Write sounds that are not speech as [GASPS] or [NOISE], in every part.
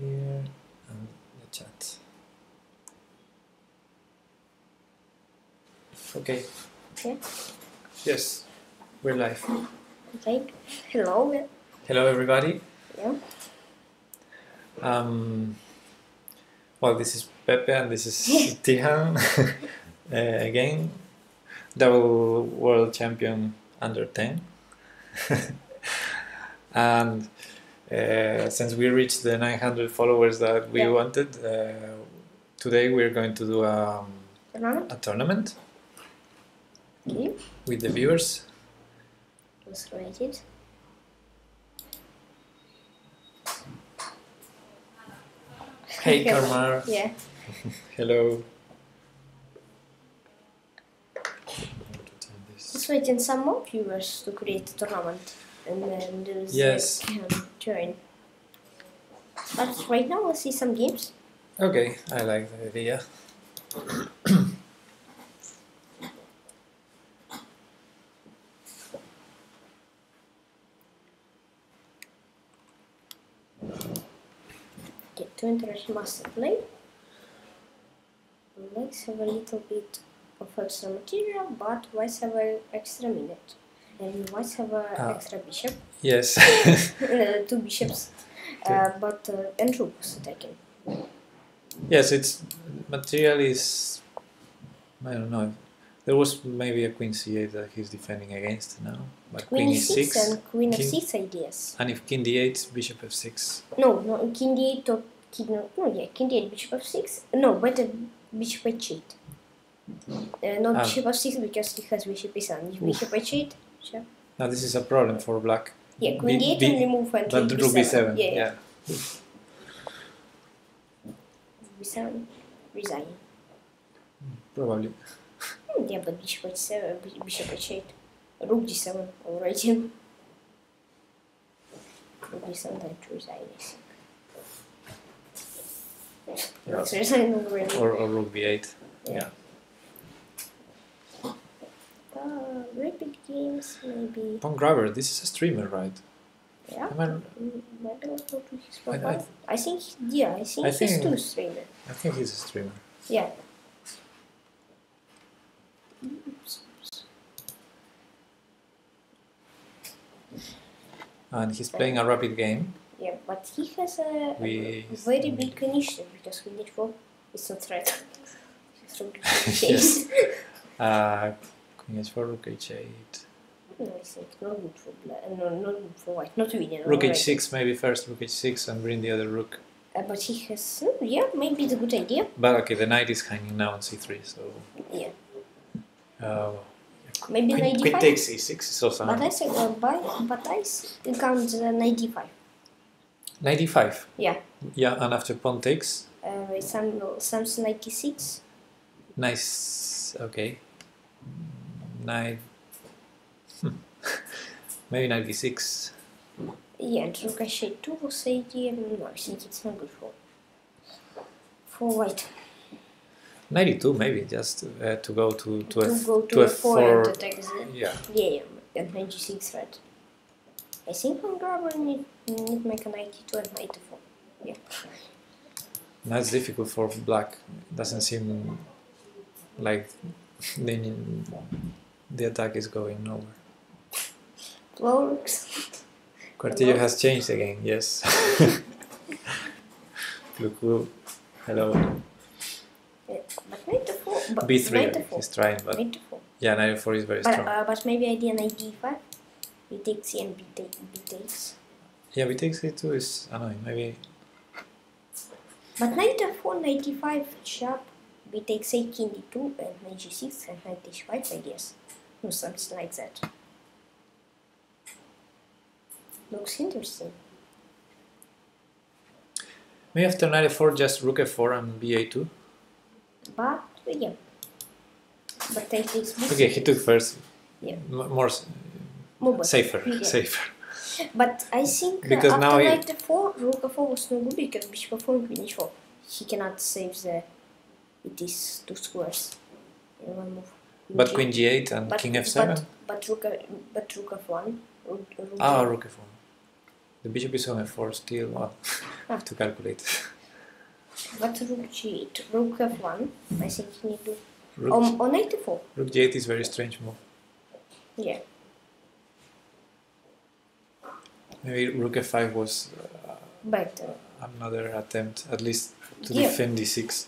here and the chat. Okay. Yeah. Yes, we're live. Okay. Hello. Hello, everybody. Yeah. Um, well, this is Pepe and this is [LAUGHS] Tihon. [LAUGHS] uh, again, double world champion under 10. [LAUGHS] and uh, since we reached the 900 followers that we Yeah. wanted, uh, today we're going to do um, Tournament. a tournament Okay. with the viewers. Let's it. Hey, Karmar. [LAUGHS] Yeah. [LAUGHS] Hello. Let's wait in some more viewers to create a tournament and then those Yes. Join. But right now let's see some games. Okay, I like the idea. Okay, to enter master play. Let's have a little bit of extra material, but whites have an extra minute. And whites have an Ah. extra bishop. Yes. [LAUGHS] uh, two bishops. [LAUGHS] Uh, but uh, and rook was taken. yes, it's material is. I don't know. There was maybe a queen c8 that he's defending against now, but Queen queen e6 e6, and queen king- f6 ideas. and if king d8, bishop f6. No, no, king d8 or king, no, no, yeah, king d8, bishop f6. No, better bishop h8. Uh, not Ah. bishop f6 because he has bishop e7. If bishop h8, sure. Now this is a problem for black. Yeah, queen B- d8 B- and remove and But rook b7. Yeah, Yeah. b7, resign. probably. Hmm, yeah, but bishop h7, bishop h8. Rook d7 already. Rook d7 then to resign, I think. Yeah. Resign already. Or, or rook b8. Yeah. Uh, rapid games, maybe. Pawn grabber. This is a streamer, right? Yeah. I, Maybe I'll go to his I- I- I, think, yeah, I think I he's think- too streamer. I think he's a streamer. Yeah. And he's playing a rapid game. Yeah, but he has a, a very big initiative because we need four. It's not right. [LAUGHS] It's not the [LAUGHS] case. Uh, queen h4, rook h8. no, I think not good for black. No, not good for white. Not winning. Rook alright. h6, maybe first rook h6 and bring the other rook. Uh, but he has. Uh, yeah, maybe it's a good idea. But okay, the knight is hanging now on c3, so. Yeah. Uh, Maybe queen, 95. queen takes e6 is also. But I say, uh, by, but I count uh, 95. 95. Yeah. Yeah, and after pawn takes. Uh, it's some, something 96. Nice. Okay. Hmm. [LAUGHS] maybe 96. Yeah, and rook h8 2 was 80. No, I think it's not good for for white. 92, maybe, just uh, to go to, to, to F, go to, to f4 and F4. attack the Yeah. yeah, yeah, and 96 red. I think on grabber need need make a 92 and 94. Yeah. That's difficult for black. Doesn't seem like the, the attack is going nowhere. Works. Quartillo Hello? has changed again, yes. [LAUGHS] Hello. Yeah, but 94. But B3, 94. he's trying, but 94. yeah, 94 is very But, strong. uh, but maybe idea 95. B takes C and B, take, B takes. Yeah, b takes c2 is annoying. Maybe But 94, 95 sharp. B takes A, king D2 and knight G6 and knight H5 I guess. Or something like that. Looks interesting. maybe after knight f4, just rook f4 and ba2. But yeah. But I B6. Okay, he took first. Yeah. M- more but- safer, yeah. safer. But I think uh, Because after now he- knight f4, rook f4 was no good because bishop f4 and queen h4. He cannot save the. It is two squares in one move. But queen g8 and but, king f7. But, but rook, but rook f1. Rook, rook ah, rook f1. The bishop is on f4 still. Well, [LAUGHS] I have to calculate. [LAUGHS] But rook g8, rook f1. I think you need to. Rook, Um, on knight f4. rook g8 is very strange move. Yeah. Maybe rook f5 was uh, Better. another attempt, at least to Yeah. defend d6.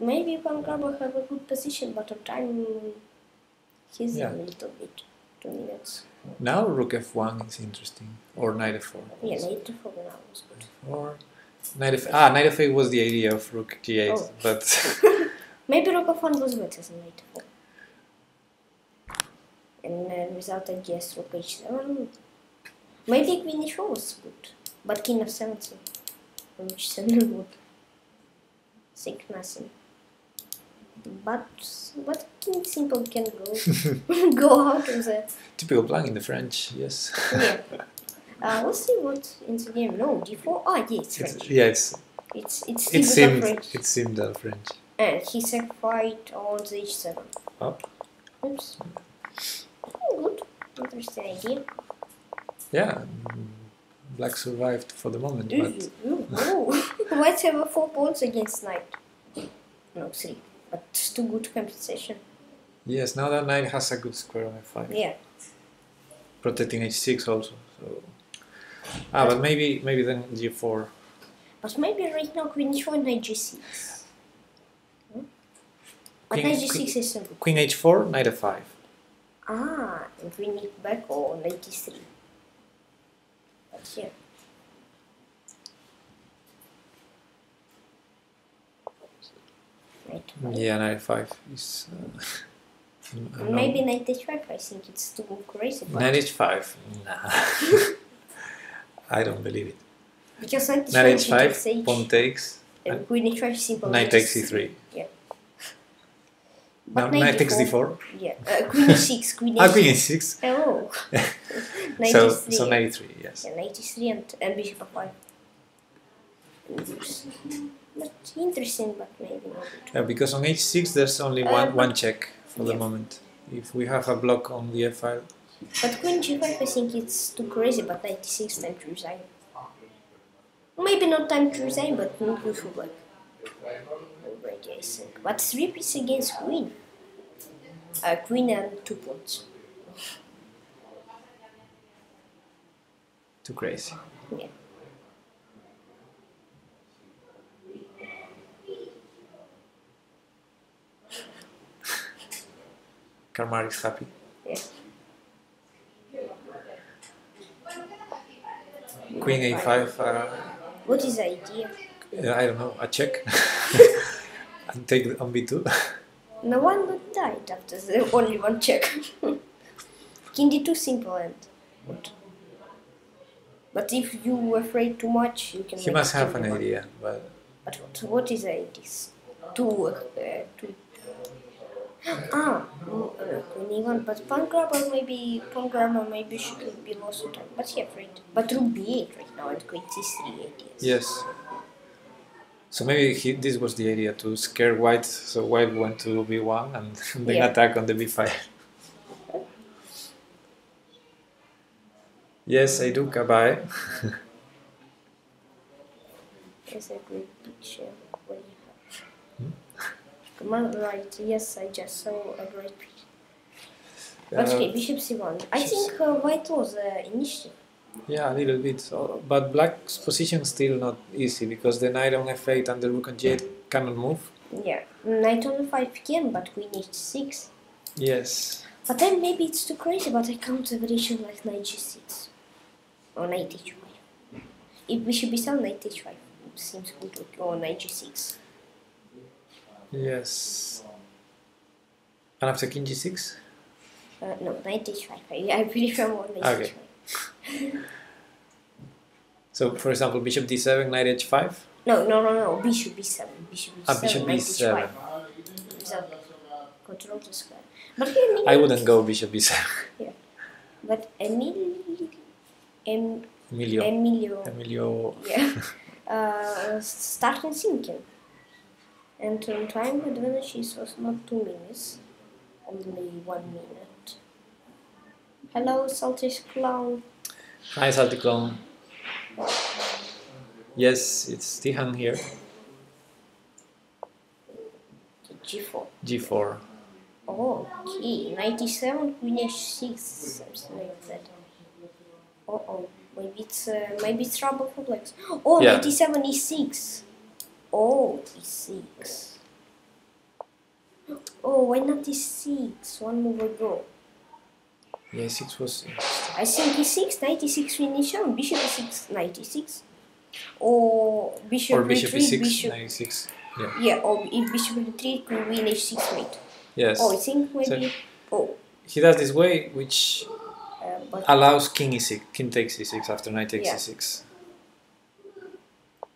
Maybe Pawn Grabber have a good position, but on time he's Yeah. a little bit. Two minutes. Now rook f1 is interesting, or knight f4. Yeah, knight f4 now was good. Or knight f ah knight f8 was the idea of rook g8, Oh. but [LAUGHS] Maybe rook f1 was better than knight f4. And without I guess rook h7. Maybe queen h4 was good. But king f7 too. Which seven [LAUGHS] would think nothing. But but king simple can go [LAUGHS] [LAUGHS] go out of the typical plan in the French, yes. yeah. [LAUGHS] Uh, let's see what in the game. No, d4. Ah, yeah, it's It's, French. yeah, it's It's it's it seemed French. it seemed uh, French. And he said fight on the h7. Oh. Oops. Oh, good. Interesting idea. Yeah, mm, black survived for the moment, but Ooh, ooh, White have four points against knight. No, three. But it's too good compensation. yes, now that knight has a good square on f5, Yeah. protecting h6 also. So ah, but maybe maybe then g4. But maybe right now queen h4 knight g6. Hmm? But Queen- knight g6 queen- is simple. Queen h4, knight f5. Ah, and we need back or 93. But yeah. Right. Yeah, 95 is. Uh, [LAUGHS] Maybe 95, I think it's too crazy. But Knight h5. Nah. [LAUGHS] I don't believe it. because 95 Knight he takes h5, pawn takes, and queen h5 simple. knight takes is- e3. Yeah. But knight takes 94 d4. Yeah, uh, queen e6, [LAUGHS] queen Ah, e6. queen e6. Oh. So, 93. so 93, yes. Yeah, 93 and, and bishop f5. But interesting, but maybe not. Yeah, because on h6 there's only Uh, one, but- one check for the moment. If we have a block on the f file, But queen g5, I think it's too crazy, but 96 time to resign. Maybe not time to resign, but not good for black. Already, I think. But 3 pieces against queen. Uh, queen and 2 points. too crazy. Yeah. Karmar is happy. Yeah. Queen a5, uh, What is the idea? uh, I don't know, a check. [LAUGHS] and take on b2. No one would die after the [LAUGHS] only one check. [LAUGHS] King d2 simple and what? But if you are afraid too much, you can. he must have an d1. idea, but But what, what is the idea? Two, uh, two. Ah, mm, uh, e1, but pawn grabber maybe, pawn grabber maybe should be lost in. But yeah, afraid. But rook b8 right now and queen c3 ideas. yes. So maybe he, this was the idea to scare white, so white went to b1 and [LAUGHS] then Yeah. attack on the b5. [LAUGHS] yes, I do Kabai. [LAUGHS] It's a great picture. What do you have? Right. Yes, I just saw a great piece. But okay, bishop c1. I think uh, white was uh, initiative. Yeah, a little bit. So, but black's position still not easy because the knight on f8 and the rook on g8 cannot move. Yeah, knight on f5 can, but queen h6. Yes. But then maybe it's too crazy, but I count the variation like knight g6. Or knight h5. If bishop b7, knight h5. Seems good. Or knight g6. Yes. And after king g6? Uh, no, knight h5. I, I prefer more knight Okay. h5. [LAUGHS] So, for example, bishop d7, knight h5. No, no, no, no. Bishop b7. Bishop b7. Ah, bishop knight b7. h5. Control the square. But here, I wouldn't go bishop b7. [LAUGHS] yeah. But Emilio, em, Emilio. Emilio, Emilio. yeah, [LAUGHS] uh, started thinking. And on time advantage is was not two minutes, only one minute. Hello, Saltish Clown. Hi, Salty Clown. Yes, it's Tihon here. G4. G4. Oh, okay. 97, Queen H6, something like that. Uh oh. Maybe it's uh, maybe it's trouble for blacks. Oh, Yeah. 97 E6. Oh, E6. Oh, why not E6? One move ago. Yeah, 6 was. I think E6, 96 finish on Bishop E6, 96. Or Bishop Or Bishop retreat, E6, Bishop. 96. Yeah. Yeah, or if Bishop retreat, Queen win H6 mate. Yes. Oh, I think maybe. Oh, He does this way, which uh, allows king e6, king takes e6 after knight takes Yeah. e6.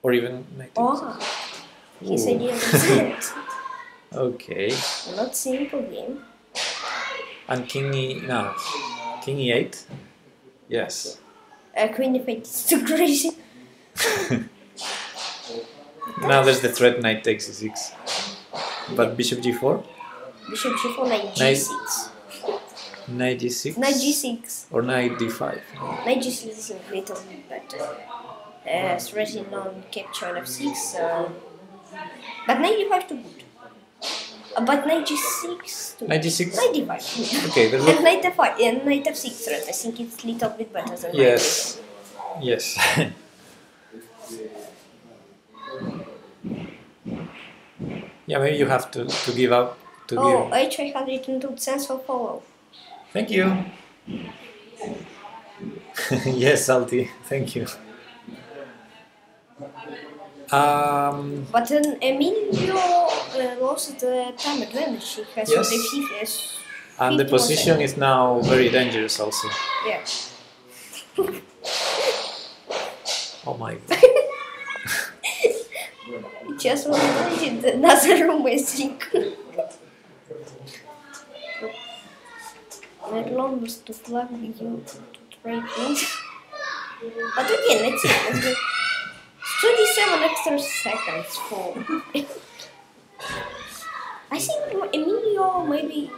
Or even takes oh, idea was that. Okay. Not simple game. And king e. No. King e8? Yes. Uh, Queen F8 is too crazy. [LAUGHS] Now there's the threat knight takes e6. But bishop g4? Bishop G4, Knight Knight- G6. Knight g6? Knight G6. Or knight d5? Knight G6 is a little bit better. Uh, threatening on capture on F6. Uh, but Knight D5 too good. Uh, but Knight G6 too Knight g6? Knight D5. Okay, there And. Knight F5 and Knight F6 threat. I think it's a little bit better than Yes. Yes. [LAUGHS] yeah, maybe you have to, to give up. To D5. Oh, give. H102 sense of follow. Thank you. [LAUGHS] yes, Salty. [LAUGHS] Thank you. Um, But then Emilio uh, lost the time advantage. He has Yes. received as and the position is now very dangerous also. yeah. [LAUGHS] Oh my [LAUGHS] [LAUGHS] god. Just wanted another room, I think. My plan was to flag you to trade. But again, let's see. Let's go. 27 extra seconds for. I think Emilio maybe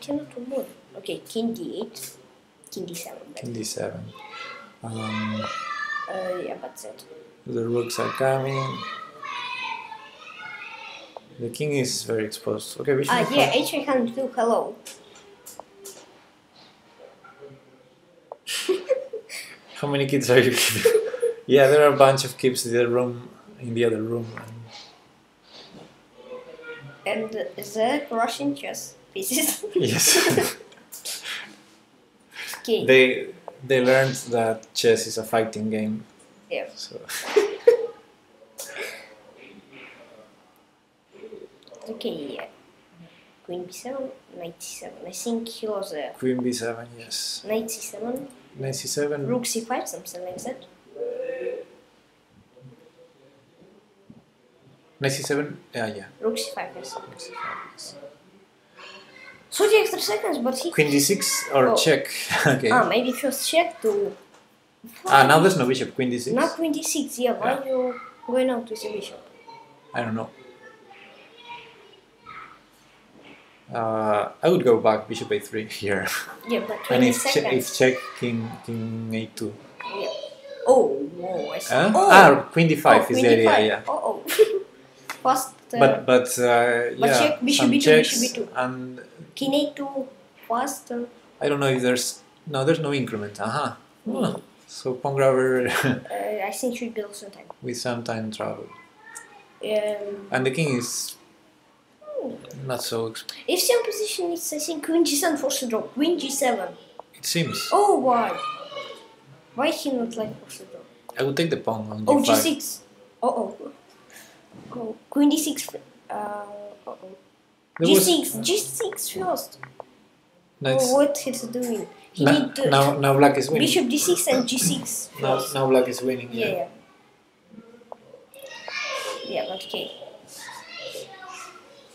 cannot move. Okay, King D8, King D7. King d7. Um, Uh, yeah, that's it. the rooks are coming. The king is very exposed. Okay, we should. Ah, have- yeah, H802, hello. How many kids are you keeping? [LAUGHS] yeah, there are a bunch of kids in the room, in the other room. And the Russian chess pieces. [LAUGHS] yes, [LAUGHS] okay. they they learned that chess is a fighting game. Yeah. So [LAUGHS] Okay, yeah. Queen b7, knight c7. I think he was a queen b7, yes. knight c7, Knight c7. rook c5, something like that. Knight c7. Yeah, yeah. Rook c5, yes. Rook c5, yes. 30 extra seconds, but he. Queen d6 or Oh. check. [LAUGHS] okay. Ah, maybe first check to. Ah, now there's no bishop. Queen d6. Not queen d6, yeah. Why Yeah. you going out with the bishop? I don't know. Uh, I would go back bishop a3 [LAUGHS] here. Yeah, but [LAUGHS] and 20 if, che- if check king king a2. Yeah. Oh, whoa, I see. Huh? Oh, Ah, queen d5 oh, is queen the idea, d5. yeah. Oh, oh. Fast. Uh, But but uh, But yeah, some b2, checks bishop b2. and king a2, fast. Uh, I don't know if there's no there's no increment. Aha. Oh, so pawn grabber uh, [LAUGHS] I think should build some time. with some time travel, Um, and the king is not so. If some position is, I think, queen g7 force to draw. Queen g7. it seems. Oh, why? Why he not like force to draw? I would take the pawn on Oh, g5. Oh g6. Oh, oh. Queen d6. Uh, oh, oh. There was- G6, G6 first. Nice. Oh, what he's doing? He Now, need to now, now black is winning. bishop d6 and g6 Now, now black is winning. Yeah, yeah. Yeah, but okay.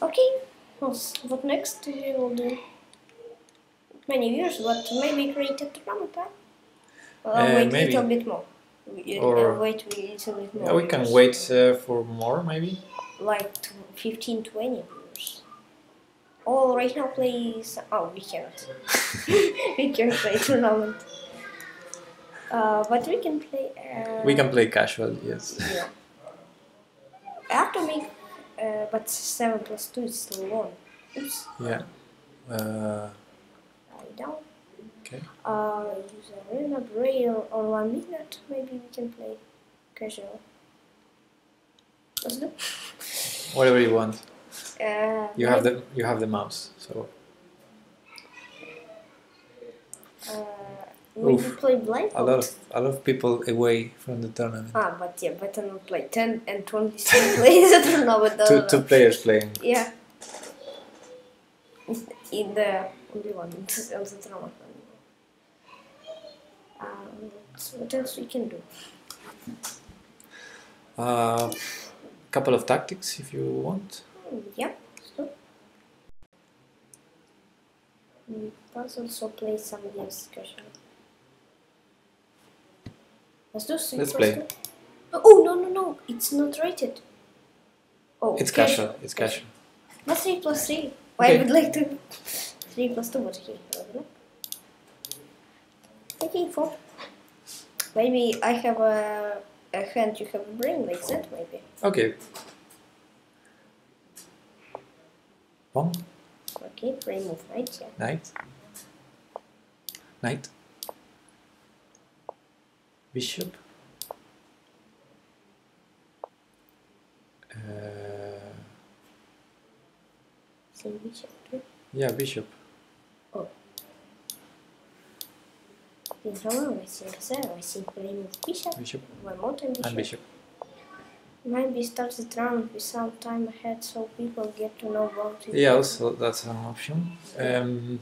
Okay, what next we will do? Many years, but maybe create a huh? Well, Uh, wait a little bit more. We- uh, Or- wait a bit more. Yeah, we can wait uh, for more maybe. Like tw- 15, 20 years. Oh, right now plays. Oh, we can't. [LAUGHS] we can't play tournament. Uh, but we can play. Uh, We can play casual, yes. Yeah. I have to make. Uh, but 7 plus 2 is still 1. Oops. Yeah. Uh, I down. Okay. Uh, use arena braille or 1 minute. Maybe we can play casual. Let's do. [LAUGHS] Whatever you want. Uh, You have the you have the mouse, so Uh, Oof. play blind. a lot of a lot of people away from the tournament. Ah, but yeah, better not play 10 and 20 still [LAUGHS] plays. I don't know what. Two two players playing. Yeah. [LAUGHS] In the only one on the drama. Um, so what else we can do? Uh, couple of tactics if you want. Yeah. So. Mm, Let's also play some games casual. Let's do three Let's play. two. Oh no no no! It's not rated. Oh, It's casual. It's casual. Not three plus three. Why I would like to [LAUGHS] three plus two, but okay. Okay, four. Maybe I have a, a hand, you have a brain, like that, maybe. Okay. Pawn, Okay, brain move right, yeah. knight, knight, bishop. Uh, Same bishop too. yeah, bishop. Oh. In I think there, I move bishop. Bishop bishop. and bishop. Maybe start the round with some time ahead so people get to know about it. Yeah, also that's an option. Um,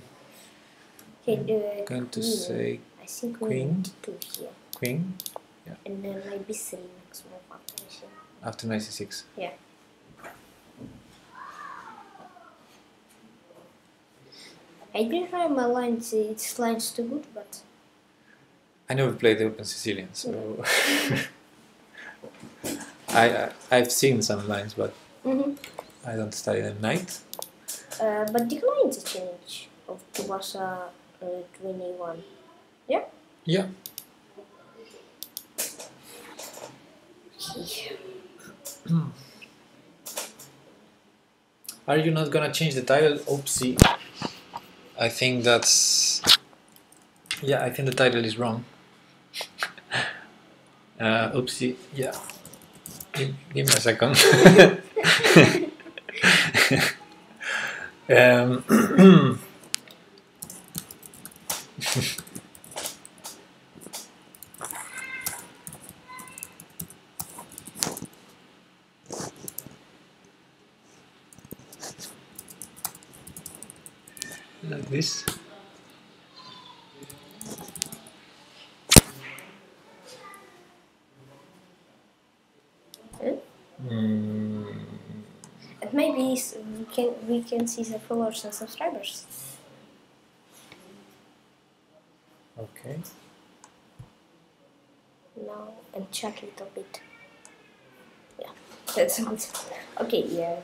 Okay, uh, going to queen. say I think queen. two here. queen And then maybe three next move after I after knight c6. Yeah. I didn't try my lines, it's lines too good, but I never played the Open Sicilian, so [LAUGHS] I, I I've seen some lines, but Mhm. I don't study them. Knight. uh, but decline the change of Tsubasa uh, 21. Yeah? Yeah. Are you not gonna change the title? Oopsie. I think that's. Yeah, I think the title is wrong. Uh, oopsie. Yeah. Give, give me a second. um, [LAUGHS] [CLEARS THROAT] can can see the followers and subscribers. okay. now and check it a bit. Yeah, that sounds [LAUGHS] okay. Yeah,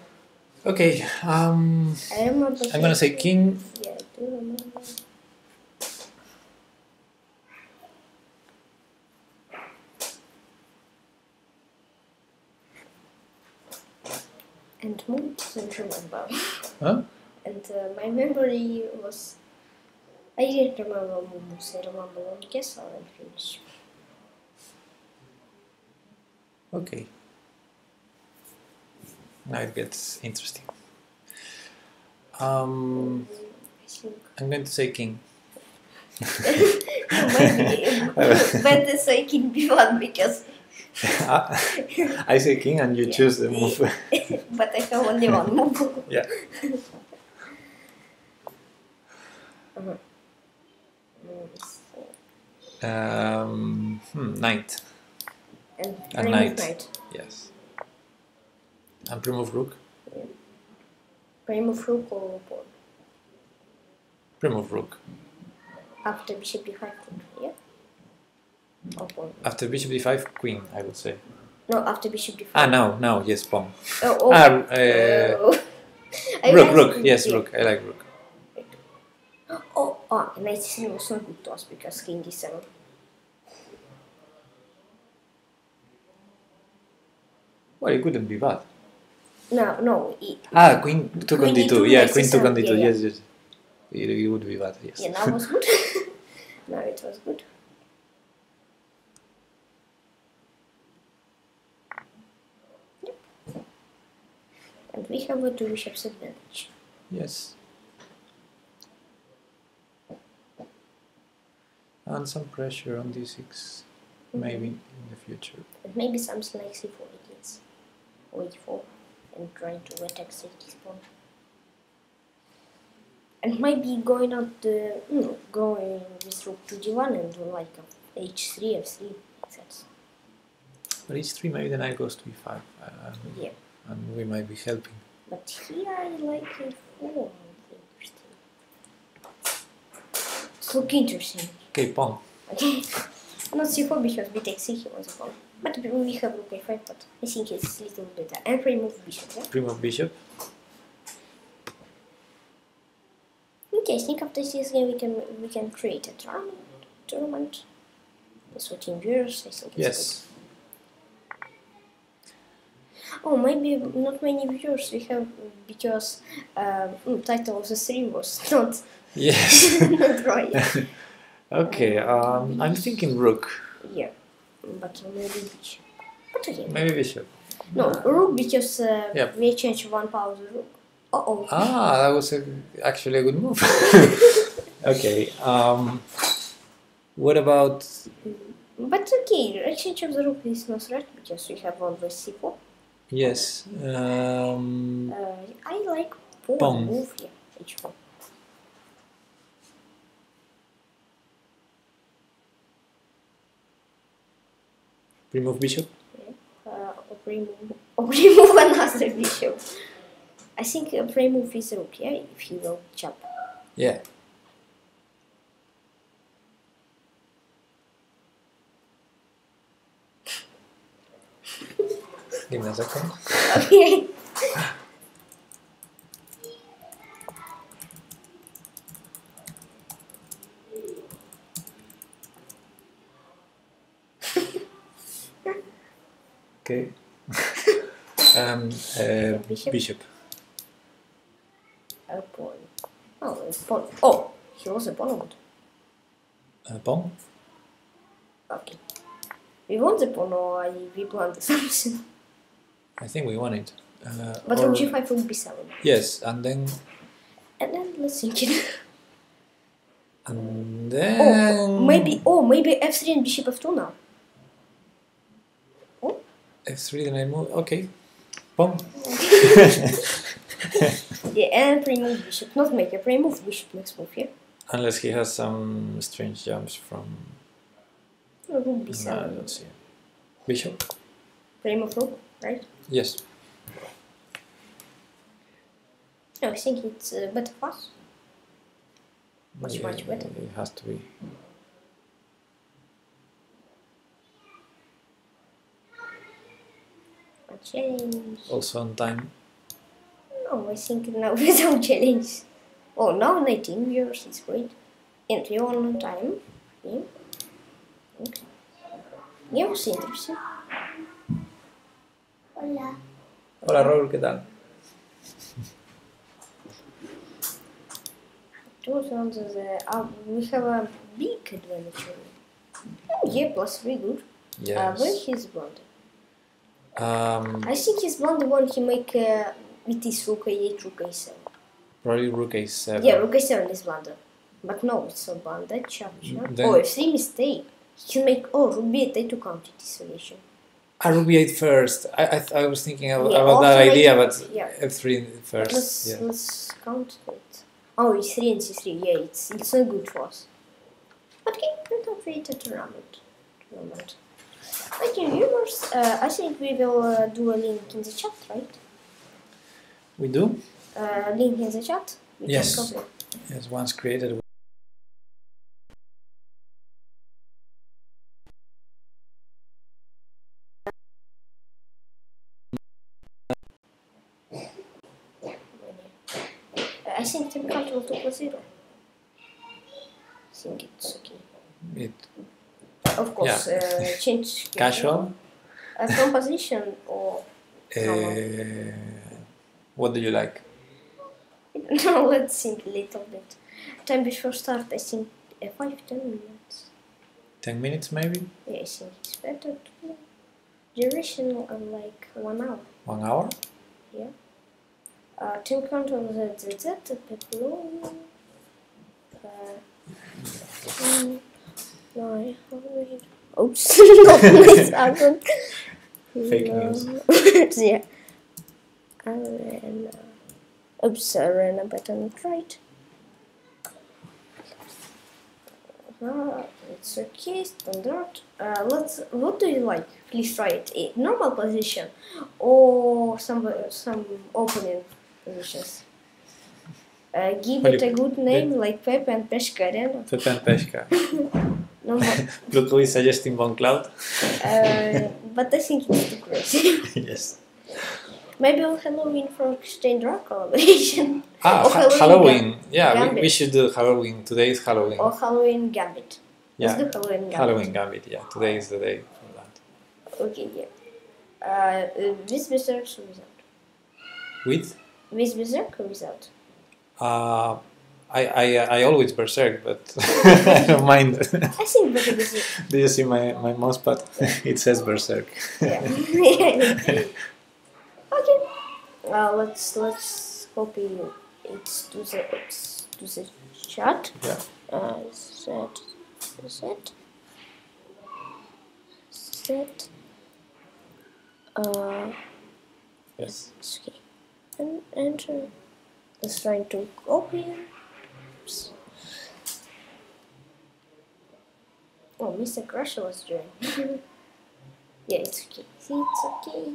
Okay. Um, I remember. I'm gonna say king. Yeah, I do remember. And move didn't remember. [LAUGHS] Huh? And uh, my memory was. I didn't remember moves. I remember one guess and finish. Okay. Now it gets interesting. Um, I. I'm going to say king. [LAUGHS] Maybe [LAUGHS] [LAUGHS] better say king b1 because [LAUGHS] I say king and you Yeah. choose the move. [LAUGHS] [LAUGHS] but I have only one move. yeah. Um, hmm, knight. And A knight. knight. Yes. And remove rook. Remove rook or pawn. Remove rook. After bishop d5 yeah? After bishop d5, queen, I would say. No, after bishop d5. Ah, now, now, yes, pawn. Oh, oh. Ah, uh, oh. [LAUGHS] rook, rook, yes, yeah. rook. I like rook. Oh, oh, knight c7 was not good to us because king d7. Well, it couldn't be bad. No, no. It, ah, queen took on d2. yeah, queen took on d2. Yeah. Yes, yes. It, it would be bad, yes. Yeah, [LAUGHS] it was good. now it was good. And we have a two bishops advantage. Yes. And some pressure on d6, maybe in the future. And maybe something like c4 against or e4 and trying to attack safety pawn. And maybe going out the no, going with rook to d1 and do like a h3 f3 that's But h3, maybe the knight goes to e5. Uh, yeah. And we might be helping. But here I like a4 interesting. It's look interesting. Okay, pawn. Okay. Not c4 because b takes c he was a pawn. But we have rook a5 but I think it's a little better. And remove bishop, yeah? Remove bishop. Okay, I think after this game we can we can create a tournament. Tournament. That's what in viewers. I think it's Yes. good. Oh, maybe not many viewers we have because mm, title of the stream was not Yes. [LAUGHS] not right. okay, um, I'm thinking rook. Yeah, but maybe bishop. But okay, Maybe bishop. no rook because uh, Yep. we change one power to rook. Uh oh. Ah, that was a, actually a good move. [LAUGHS] okay. Um, what about But okay, exchange of the rook is not right because we have always c4. Yes? Um, Uh, I like Pawn. move here, h4. remove bishop. Uh, or remove, [LAUGHS] remove another bishop. I think a remove is rook, yeah, if he will chop. Yeah. Give me a second. Okay. Okay. um, uh, Bishop? bishop. a pawn. Oh, a pawn. Oh, he was a pawn. mode. Uh, pawn. Okay. We want the pawn or I we plan the something. I think we won it. Uh, But rook g5 would be 7. yes, and then And then let's think [LAUGHS] it. and then Oh, maybe, oh, maybe f3 and bishop f2 now. Oh? f3 then I move. Okay, pawn. [LAUGHS] Yeah, and remove bishop. Not make a remove bishop next move here. Unless he has some strange jumps from. Rook No, I b7. don't see. Bishop. Remove rook, right? Yes. No, I think it's uh, better us. Much, Yeah, much better. It has to be. A challenge. Also on time. No, I think now [LAUGHS] without challenge. Oh, now 19 viewers is great. And are on time. Yeah. Okay. Yeah, was interesting. Hola. Hola Raúl, ¿qué tal? It was on the, the uh, we have a big adventure. Oh yeah, plus three good. Uh, where Yes. his blunder? Um, I think he's blunder when he make uh, with his rook a8, rook a7. probably rook a7. Yeah, rook a7 is blunder. But no, it's not blunder, chop, chop. Then- Oh, f3 mistake. He can make, oh, rook b8 to counter this solution. B8 first. I, I, th- I was thinking ab- Yeah, about that idea, but yeah. f3 first. Let's, yeah. let's count it. Oh, e3 and c3, yeah, it's, it's not good for us. But okay, we can create a tournament. tournament. Okay, viewers, uh, I think we will uh, do a link in the chat, right? We do? Uh, link in the chat. We Yes. Yes, once created. Change casual. uh, composition or Uh, what do you like? now let's think a little bit. Time before start, I think uh, five ten minutes. 10 minutes maybe? Yeah, I think it's better. To duration of like one hour. One hour? Yeah. Uh, team count on the ZZ, people. Uh, mm, nine hundred. Oops, [LAUGHS] not [LAUGHS] album. Fake No. news. [LAUGHS] yeah. Arena. Oops, Arena button right. Uh, it's okay, standard. Uh, let's. What do you like? Please try it. A normal position, or some some opening positions. Uh, give Well, it a good name like Pepe and Peshka Arena. Pepe and Peshka. Normal. Look [LAUGHS] who is suggesting Bongcloud. uh, but I think it's too crazy. [LAUGHS] yes. Maybe on Halloween for Exchange Rock collaboration. Ah, Or ha- Halloween Halloween. Yeah, we, we should do Halloween. Today is Halloween. Or Halloween Gambit. yeah, Let's do Halloween Gambit. Halloween Gambit. Yeah, today is the day for that. Okay, yeah. Uh, uh, with Berserk or without? With? With Berserk or without? Uh, I, I, I always berserk, but [LAUGHS] I don't mind. I think. [LAUGHS] Do you see my, my mouse pad? [LAUGHS] it says berserk. yeah. okay. Uh, let's let's copy it to the to the chat. Yeah. Uh, set set set. Uh, Yes. okay. And enter. Let's try to copy. Oops. Oh, Mr. Crusher was doing. [LAUGHS] yeah, it's okay. See, it's okay.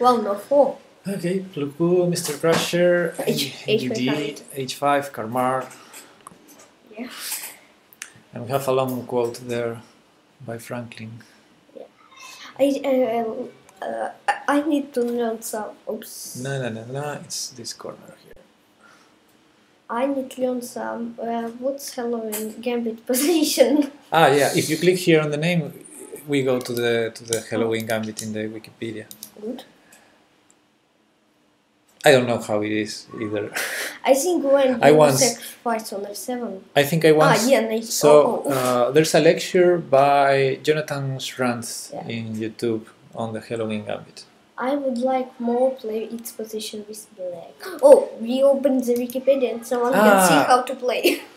Well, no four. Okay, Pluku, Mr. Crusher, [LAUGHS] H- GD, H5, Karmar. Yeah. And we have a long quote there by Franklin. Yeah. I uh, uh, I- I need to learn some. Oops. No, no, no, no, it's this corner. I need to learn some. Uh, what's Halloween Gambit [LAUGHS] position? Ah, yeah, if you click here on the name, we go to the to the Halloween Gambit in the Wikipedia. Good. I don't know how it is either. [LAUGHS] I think when I once- sacrifice on F7. I think I once. ah, yeah, nice. So oh, oh, oh. uh, there's a lecture by Jonathan Schrantz Yeah. in YouTube on the Halloween Gambit. I would like more play its position with black. Oh, we opened the Wikipedia and someone can Ah. see how to play. [LAUGHS]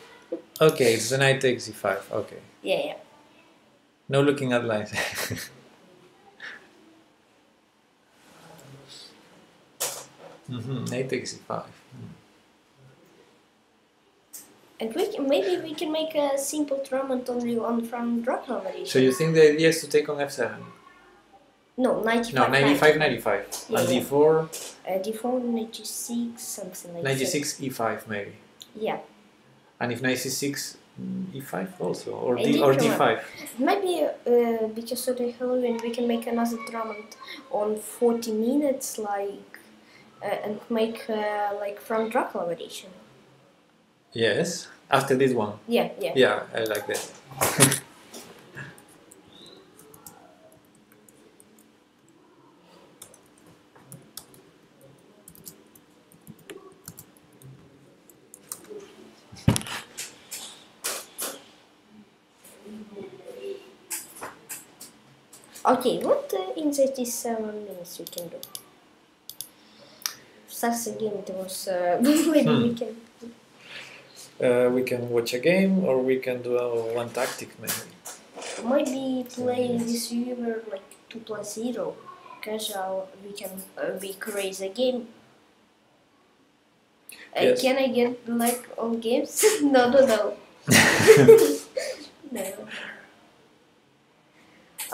Okay, it's the knight takes e5. Okay, yeah, yeah. no looking at lines. [LAUGHS] mm-hmm. Knight takes e5. And we can, maybe we can make a simple tournament only on from Dracula variation. So you think the idea is to take on f7? No, 95. No, 95, 95. Yeah, and yeah. d4, Uh, d4, 96, something like that. 96, e5 maybe. Yeah. And if knight c6, mm, e5 also, or, d, or d5. Maybe uh, because of the Halloween, we can make another tournament on 40 minutes, like, uh, and make uh, like from Dracula variation. Yes, after this one. Yeah, yeah. Yeah, I like that. [LAUGHS] Okay, what uh, in 37 minutes we can do? Starts the game, it was uh, maybe Hmm. we can. Uh, we can watch a game or we can do a one tactic maybe. Maybe play this viewer like 2 plus 0. Casual, we can uh, we create a game. Uh, Yes. Can I get like all games? [LAUGHS] no, no. no. [LAUGHS]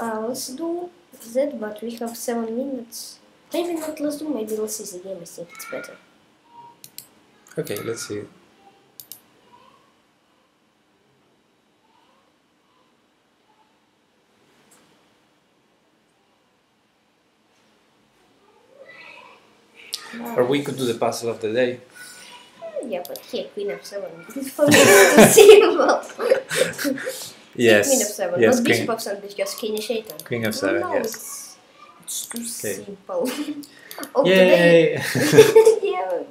Uh, let's do that, but we have 7 minutes. Maybe not let's do, maybe let's see the game, I think it's better. Okay, let's see. Or we could do the puzzle of the day. Yeah, but here, Queen of 7. For me, it's simple. Yes. Queen of 7, yes, not king, Bishop of 7 because King is Shaitan. King of seven, no, yes. It's, It's too Okay. simple. [LAUGHS] oh, today, Yay! [LAUGHS] [LAUGHS] yeah.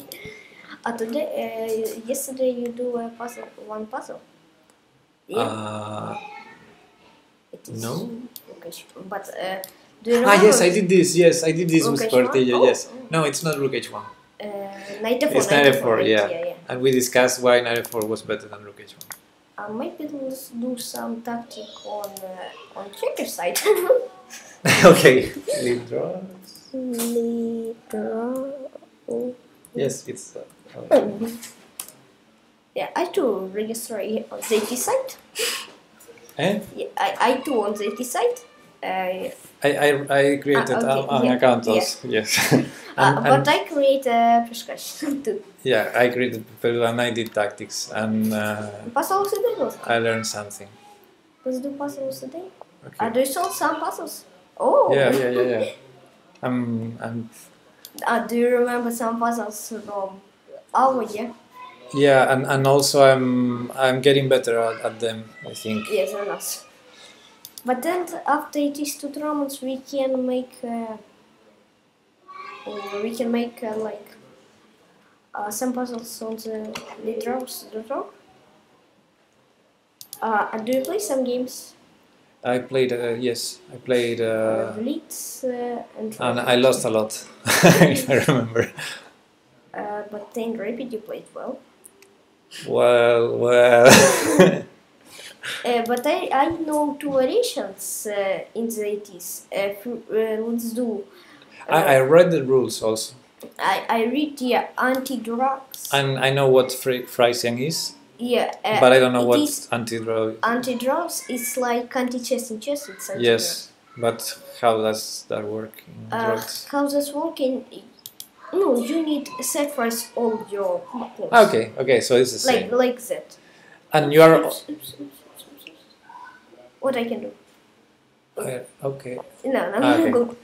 Uh, today, uh, yesterday you do a puzzle, one puzzle. Yeah, uh, it is. no. Okay, but uh, do you ah, yes, I did this. Yes, I did this with Rook H1? Portillo. Oh, Yes. oh. No, it's not Rook H1. Uh, knight f4. It's knight f4, right? yeah. yeah, yeah. And we discussed why knight f4 was better than Rook H1. Uh, maybe let's do some tactic on uh, on checker side. okay. Lead draw. Later. Yes, it's. Uh, uh, Yeah, I too register on ZT site. eh? Yeah, I, I too on ZT site. Uh, I, I, I created Ah, okay, an, an yeah, account yeah. also. Yes. [LAUGHS] uh, but and, I create a prescription too. yeah, I created and I did tactics and uh, Puzzles today. I learned something. Let's do puzzles today. Okay. Uh, do you solve some puzzles? Oh. Yeah, yeah, yeah, yeah. [LAUGHS] I'm, I'm, Uh, do you remember some puzzles from our year? yeah, and, and also I'm, I'm getting better at, at them. I think. Yes, and us. But then after these two dramas, we can make uh, we can make uh, like uh, some puzzles on the the drums, the drum. Uh, and do you play some games? I played. Uh, yes, I played. Uh, Uh, Blitz uh, and. and I lost a lot. [LAUGHS] if I remember. Uh, but then Rapid you played well. Well, well. [LAUGHS] Uh, but I, I know two variations uh, in the 80s. Uh, fr- uh, let's do. Uh, I, I read the rules also, I, I read the anti-drugs. and I know what Frisian is, yeah, uh, but I don't know what anti-draw. anti-drugs. is like anti-chess in chess. It's Yes, but how does that work in Uh, drugs? how does working? No, you need sacrifice all your. Okay, okay, so it's the Like same. like that. And you are oops, oops, oops. What I can do? uh, okay. No, no, Ah, okay. good.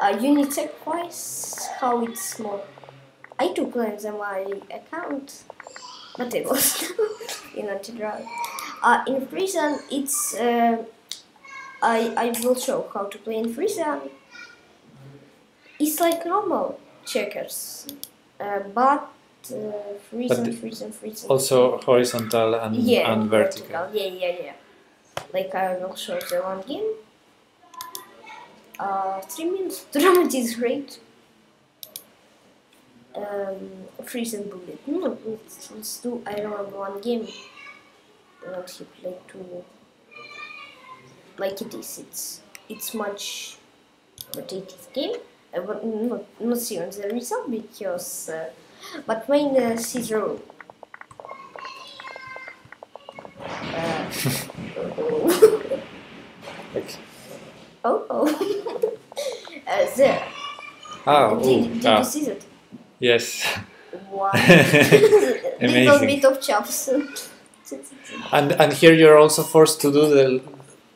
Uh, you need to sacrifice. How it's small. I took cleanse on my account, but it was in anti-drug. Uh, in Frisian, it's. Uh, I I will show how to play in Frisian. It's like normal checkers, uh, but uh, Frisian, Frisian. Also horizontal and, yeah, and vertical. Yeah, yeah, yeah. Like I will show the one game. Uh, three minutes [LAUGHS] drama is great. Um, Frisian bullet. No, let's, let's do. I remember one game. He play two. Like it is. It's it's much repetitive game. I will not not see on the result because. Uh, but main uh, zero. Uh, Okay. [LAUGHS] oh oh. [LAUGHS] uh, there. Oh, did, ooh, did ah, you see that? yes. One [LAUGHS] little bit of chops. And and here you're also forced to do the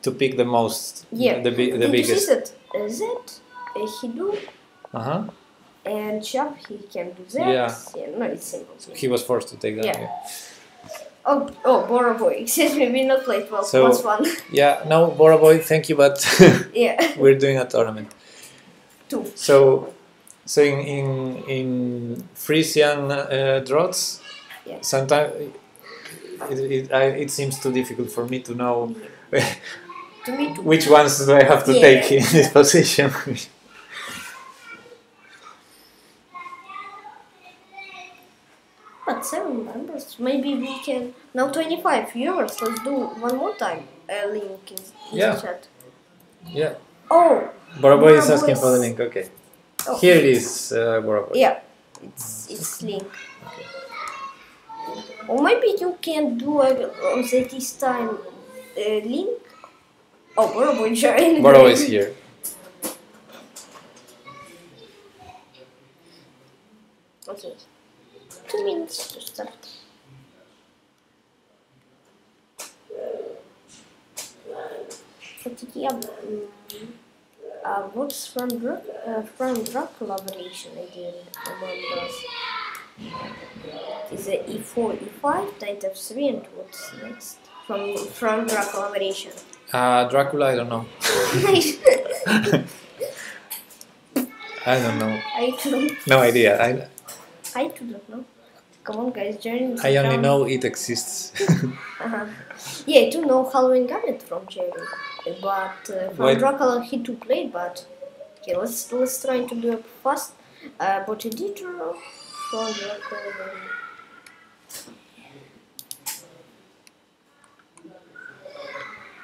to pick the most. yeah. The the did biggest. you see that? Uh, that uh, he do Uh huh. and chop he can do that. Yeah. no, it's simple. He was forced to take that. Yeah. Yeah. Oh, oh, Bora Boy. [LAUGHS] Excuse me, we not played well. So- plus one. [LAUGHS] Yeah. No, Bora boy, thank you, but [LAUGHS] yeah. we're doing a tournament. Two. So, so in in, in Frisian uh, droughts, Yeah. sometimes it, it, I, it seems too difficult for me to know To me too. which ones do I have to Yeah. take in this position. But seven members. Maybe we can now twenty five viewers. Let's do one more time. A link in, in Yeah. the chat. yeah, Oh, Bora boy is asking for the link. Okay, oh. here it is, uh. Yeah, it's it's link. Or maybe you can do a, on the this time uh, link. Oh, Boroboy joined. [LAUGHS] Boraboy is here. Okay, two minutes to start. Mm, uh, what's from drug uh, from drug collaboration? I didn't remember. Is it E4, E5, knight F3, and what's next? From from drug collaboration. Uh, Dracula, I don't know. [LAUGHS] [LAUGHS] I don't know. I don't. No idea. I, I do not know. Come on, guys, join. I only know it exists. [LAUGHS] Uh-huh. Yeah, I do know Halloween Gambit from Jerry, but uh, from Dracula he do play. But okay, let's let's try to do it fast. Uh, but editor from Dracula.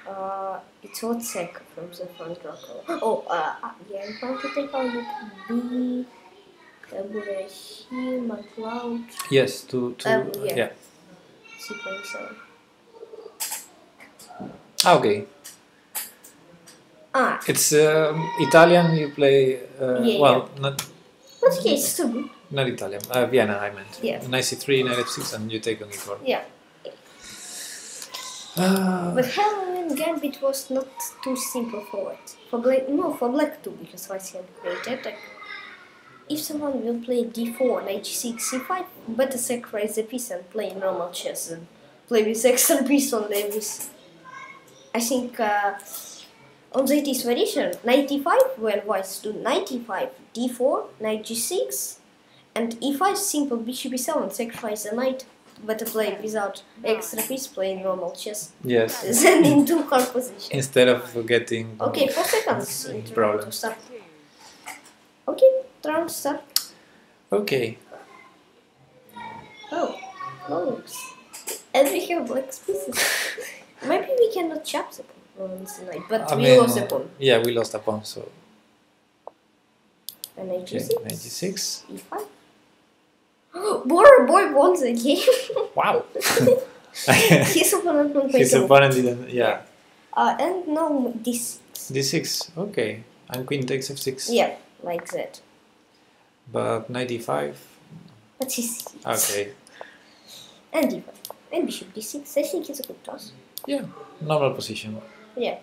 Uh, it's what sec from the front Dracula. Oh, uh, uh, yeah, I'm going to take out B, McLeod, yes, to, to Um, yeah. yeah. C27. Ah, Okay, Ah, it's um, Italian. You play uh, Yeah, well, not but okay, it's good. not Italian. Uh, Vienna, I meant. Yeah. Knight c3, knight f6, and you take on e4. Yeah. Ah, But Halloween Gambit was not too simple for it. For black, no, for black too, because had created. Like, if someone will play d4, knight g6, c5, better sacrifice the piece and play normal chess and play with extra piece on every. I think uh, on the 80s variation, 95 when Vice do 95, d4, knight g6, and e5 simple bishop e7, sacrifice the knight. Better play without extra piece, playing normal chess. yes. [LAUGHS] Then in two hard position. Instead of getting Okay, four seconds. into round to Problems. start. Okay, round start. Okay. Oh, close. And we have black pieces. [LAUGHS] Maybe we cannot chop the pawn tonight, but I we mean, lost the pawn. yeah, we lost [GASPS] a pawn. So And knight okay, g6. 96. e5. Boy, boy won the game. Wow. His opponent won His opponent didn't. Yeah. Uh, and now this. d6. Okay. And queen takes f6. Yeah, like that. But 95. But he's. Okay. And d5. And bishop d6. I think it's a good toss. Yeah. Normal position. Yeah.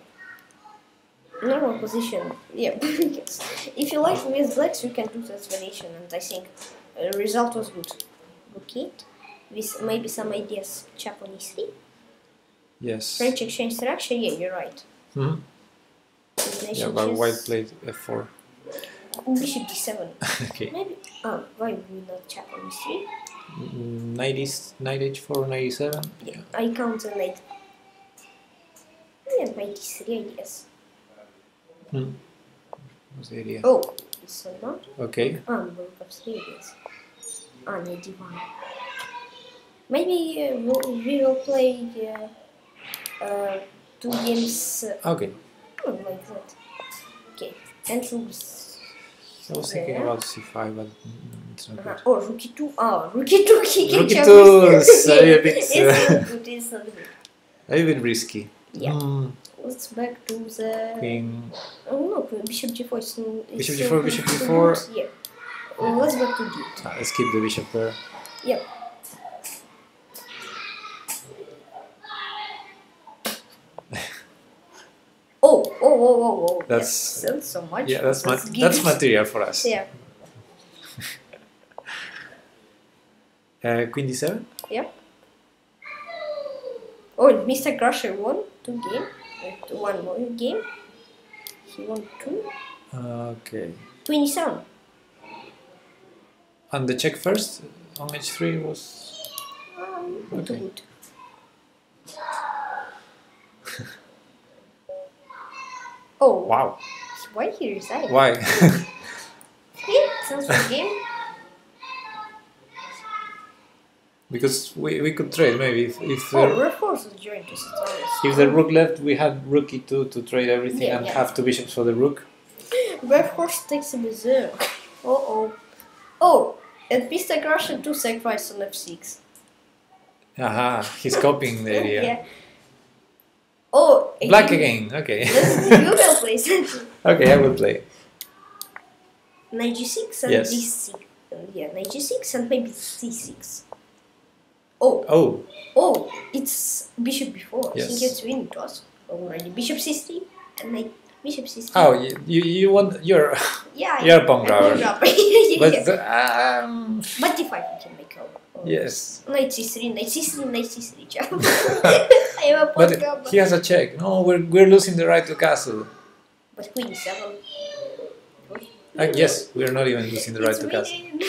Normal position. Yeah. [LAUGHS] because if you like with blacks, you can do that variation, and I think uh, result was good. Okay. With maybe some ideas. Chap on e3. Yes. French exchange structure. Yeah, you're right. Hmm? Yeah, but white played f4. Bishop [LAUGHS] d7. okay. Maybe. Oh, why we not chap on e3? Knight, is, knight h4, knight e7. Yeah. I count the knight. Yeah, knight e3, I guess. Hmm. What's the idea? Oh, it's a not. Okay. Ah, rook of three, yes. Ah, knight d1. Maybe uh, we'll- play uh, uh, two games uh, Okay. oh, like that. Okay, and rooks. I was thinking there. about c5, but it's not good. Oh, rookie 2. Ah, rookie 2. He can Rookie jump. two is a bit, it's uh, good, it's not good. A little bit risky. Yeah. Mm, Let's back to the. queen. Oh no, bishop g4 is. n- Bishop is, g4, uh, bishop too g4. good. Yeah. Uh, let's back to d8. Ah, let's keep the bishop there. Yep. Oh, oh, oh, oh, oh. That's- yeah. That's so much. Yeah, that's ma- that's material for us. Yeah. [LAUGHS] Uh, queen d7. Oh, Mr. Crusher won two game. uh, One more game. He won two. Okay. 27. And the check first on h3 was. Um, Okay. Oh, Wow. why he resigned? Why? [LAUGHS] Sounds like game. [LAUGHS] because we, we could trade maybe if if, Oh, joined to Citaris. if the rook left we had rook e2 to trade everything Yeah, and yeah. have two bishops for the rook. Red horse takes a berserk. Uh oh. Oh, and Mr. Crusher 2 sacrifice on f6. Aha, he's copying the [LAUGHS] idea. Yeah. Oh, Black again. Okay. You [LAUGHS] will play something. okay, I will play. Knight g6 and Yes. d6. Uh, yeah, knight g6 and maybe c6. Oh, Oh, oh, it's bishop before. I think Yes. it's winning toss already. Bishop c3 and knight bishop c3. oh, you you, you want your yeah, you're a yeah. pawn yeah. but um, but d5 we can make. Yes, Knight c3, knight c3, knight c3 jump. I have a but he has a check. No, we're we're losing the right to castle. But queen e7. Uh, yes, we are not even using the right It's to cast. win.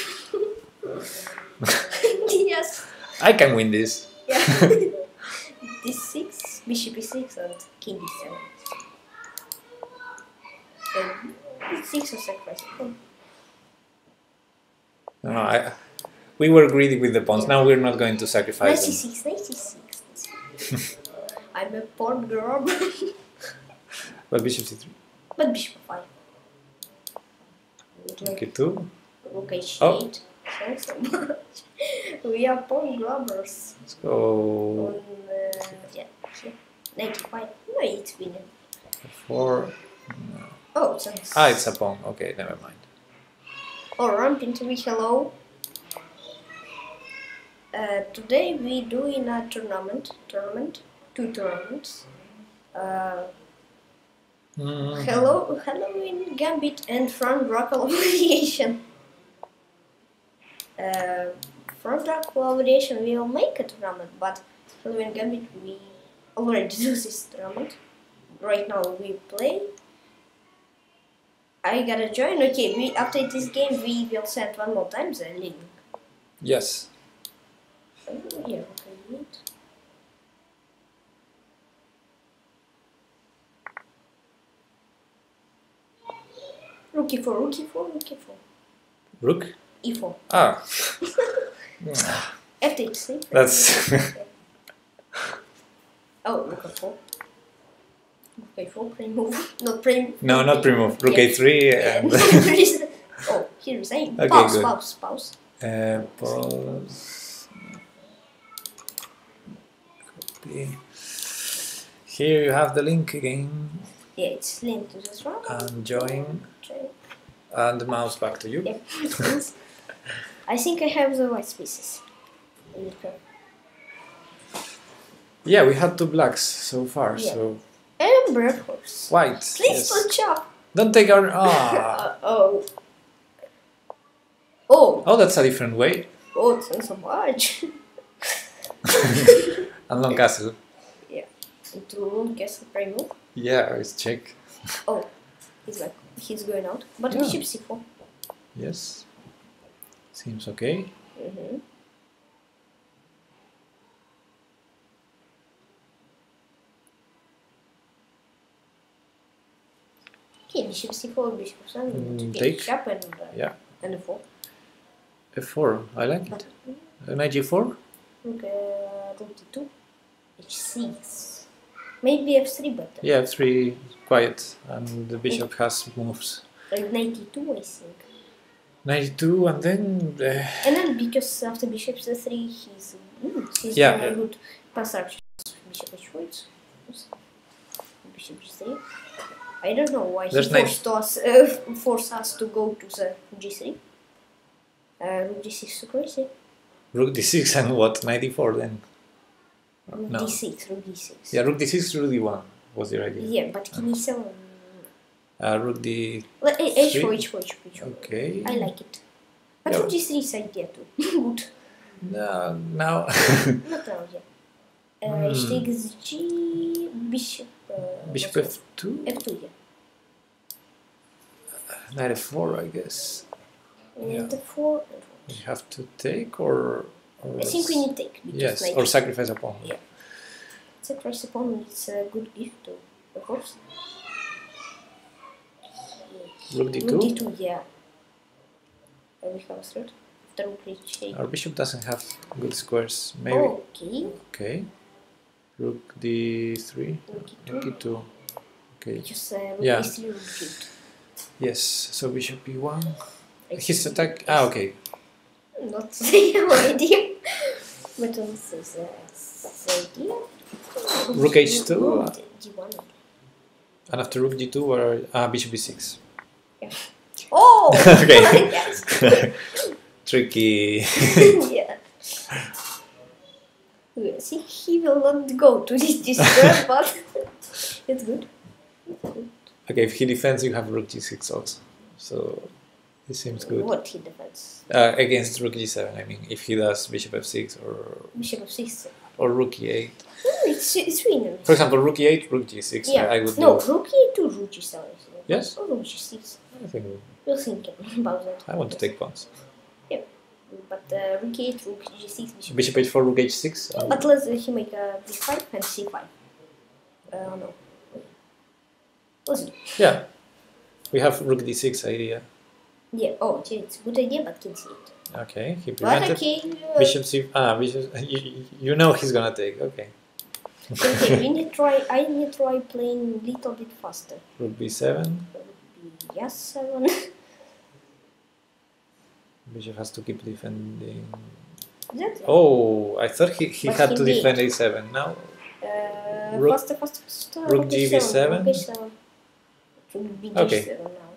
yes. I can win this. Yeah. [LAUGHS] d6, bishop e6, and king d7. And d6 or sacrifice. Oh, No, no, I, we were greedy with the pawns. Now we're not going to sacrifice them. 96, 96. I'm a pawn grabber. [LAUGHS] But bishop c3. but bishop 5. Okay, two. Rook h8. Oh. So much. [LAUGHS] we are pawn grabbers. Let's go On, uh, yeah, here. 95. No, it's winning. four. Oh, it's a Ah, it's a pawn. Okay, never mind. Oh, ramping to be hello. Uh, today we are doing a tournament, tournament, two tournaments. Uh, Mm. hello, Halloween Gambit and Front Rock collaboration. [LAUGHS] Uh, Front Rock collaboration we will make a tournament, but Halloween Gambit we already [LAUGHS] do this tournament. Right now we play. I gotta join. Okay, we after this game we will send one more time the link. Yes. Yeah. Rook e4, rook e4, rook e4. Rook. e4. Ah, [LAUGHS] F8, see? That's- [LAUGHS] [LAUGHS] oh, rook e4. Rook e4, pre-move. Not pre no, not pre-move. Rook Yeah. a3 and oh, here is aim. Okay, pause, good. pause, pause. uh, pause. Here you have the link again Yeah, it's linked to this one. and join and the mouse back to you. Yeah, [LAUGHS] I think I have the white. Okay. Yeah, we had two blacks so far, Yeah. so And bread horse. white. Please yes. don't chop. Don't take our ah. [LAUGHS] Uh, oh. Oh, Oh, that's a different way. oh, thanks so much. [LAUGHS] And long castle. Into room, guess the move. Yeah, it's check. Oh, he's like, he's going out. But Yeah. bishop c4. Yes. Seems okay. Mm-hmm. Okay, bishop c4, bishop c7. Mm, okay, take. Sharp and, uh, Yeah. and a 4. F4. I like it. But Uh, Knight G4. Rook, uh, rook d2, h6. Maybe f3, but uh, Yeah, F3 quiet, and the bishop has moves. like knight d2, I think. 92, and then uh, And then because after bishop c3, he's, mm, he's Yeah, very yeah. good passage. Bishop h4, bishop g3. I don't know why There's he knight- forced us, uh, forced us to go to the g3. Uh, rook g6 is crazy. rook d6 and what? 94 then. Rook No. d6, rook d6. Yeah, rook d6, rook d1 was the idea. Yeah, but king e7. Uh, rook d. Well, h4, Three? h4, h4, h4. Okay. I like it. But Yeah. rook g3 is idea too. [LAUGHS] good. No, now. Not now, yeah. [LAUGHS] Uh. H takes G, bishop. Uh, bishop f2? F2, yeah. Knight f4, I guess. And Yeah. the 4 and We have to take or. I think we need take. Yes, like or sacrifice a pawn. Yeah. Sacrifice a pawn it's a good gift too, of course. Rook d2. Rook D2, yeah. Uh, we have a threat. After rook h8. Our bishop doesn't have good squares. Maybe. Okay. Okay. Rook d3. Rook Rook e2. e2. Okay. Just uh, rook Yeah. e3, rook d8. Yes. So bishop e1. I His attack. Ah, okay. Not [LAUGHS] the idea. But uh, the idea. Rook H2, uh, D1. And after rook d2, were ah bishop e6. Oh! [LAUGHS] Okay. [LAUGHS] Tricky. yeah. Yeah, See, he will not go to this destroy, but it's good. It's good. okay, if he defends, you have rook g6 also. So this seems good. What he defends? Uh, against rook g7, I mean, if he does bishop f6 or Bishop of 6. or rook e8. Hmm, it's, it's really nice. For example, rook e8, rook g6. Yeah. I, I would No, do. rook e2, rook g7. Yes? Or rook g6. I think We'll think [LAUGHS] about that. I want to take pawns. Yeah, but uh, rook e8, rook g6, bishop. Bishop h4, rook h6. um, But let's uh, he make a b5 and c5. Uh, no. Let's do. yeah. We have rook d6 idea. Yeah, oh, yeah, it's a good idea, but see it. Okay, he prevented. okay, uh, Bishop c. Ah, bishop. You, you know he's gonna take. Okay. okay, we [LAUGHS] need to try. I need to try playing little bit faster. Rook b7. Yes, seven. [LAUGHS] Bishop has to keep defending. It. Oh, I thought he, he But had he to did. defend a7. Now, Uh, Rook- faster, faster, faster. rook H7, GV7. Rook H7. Rook B Okay. G7 now.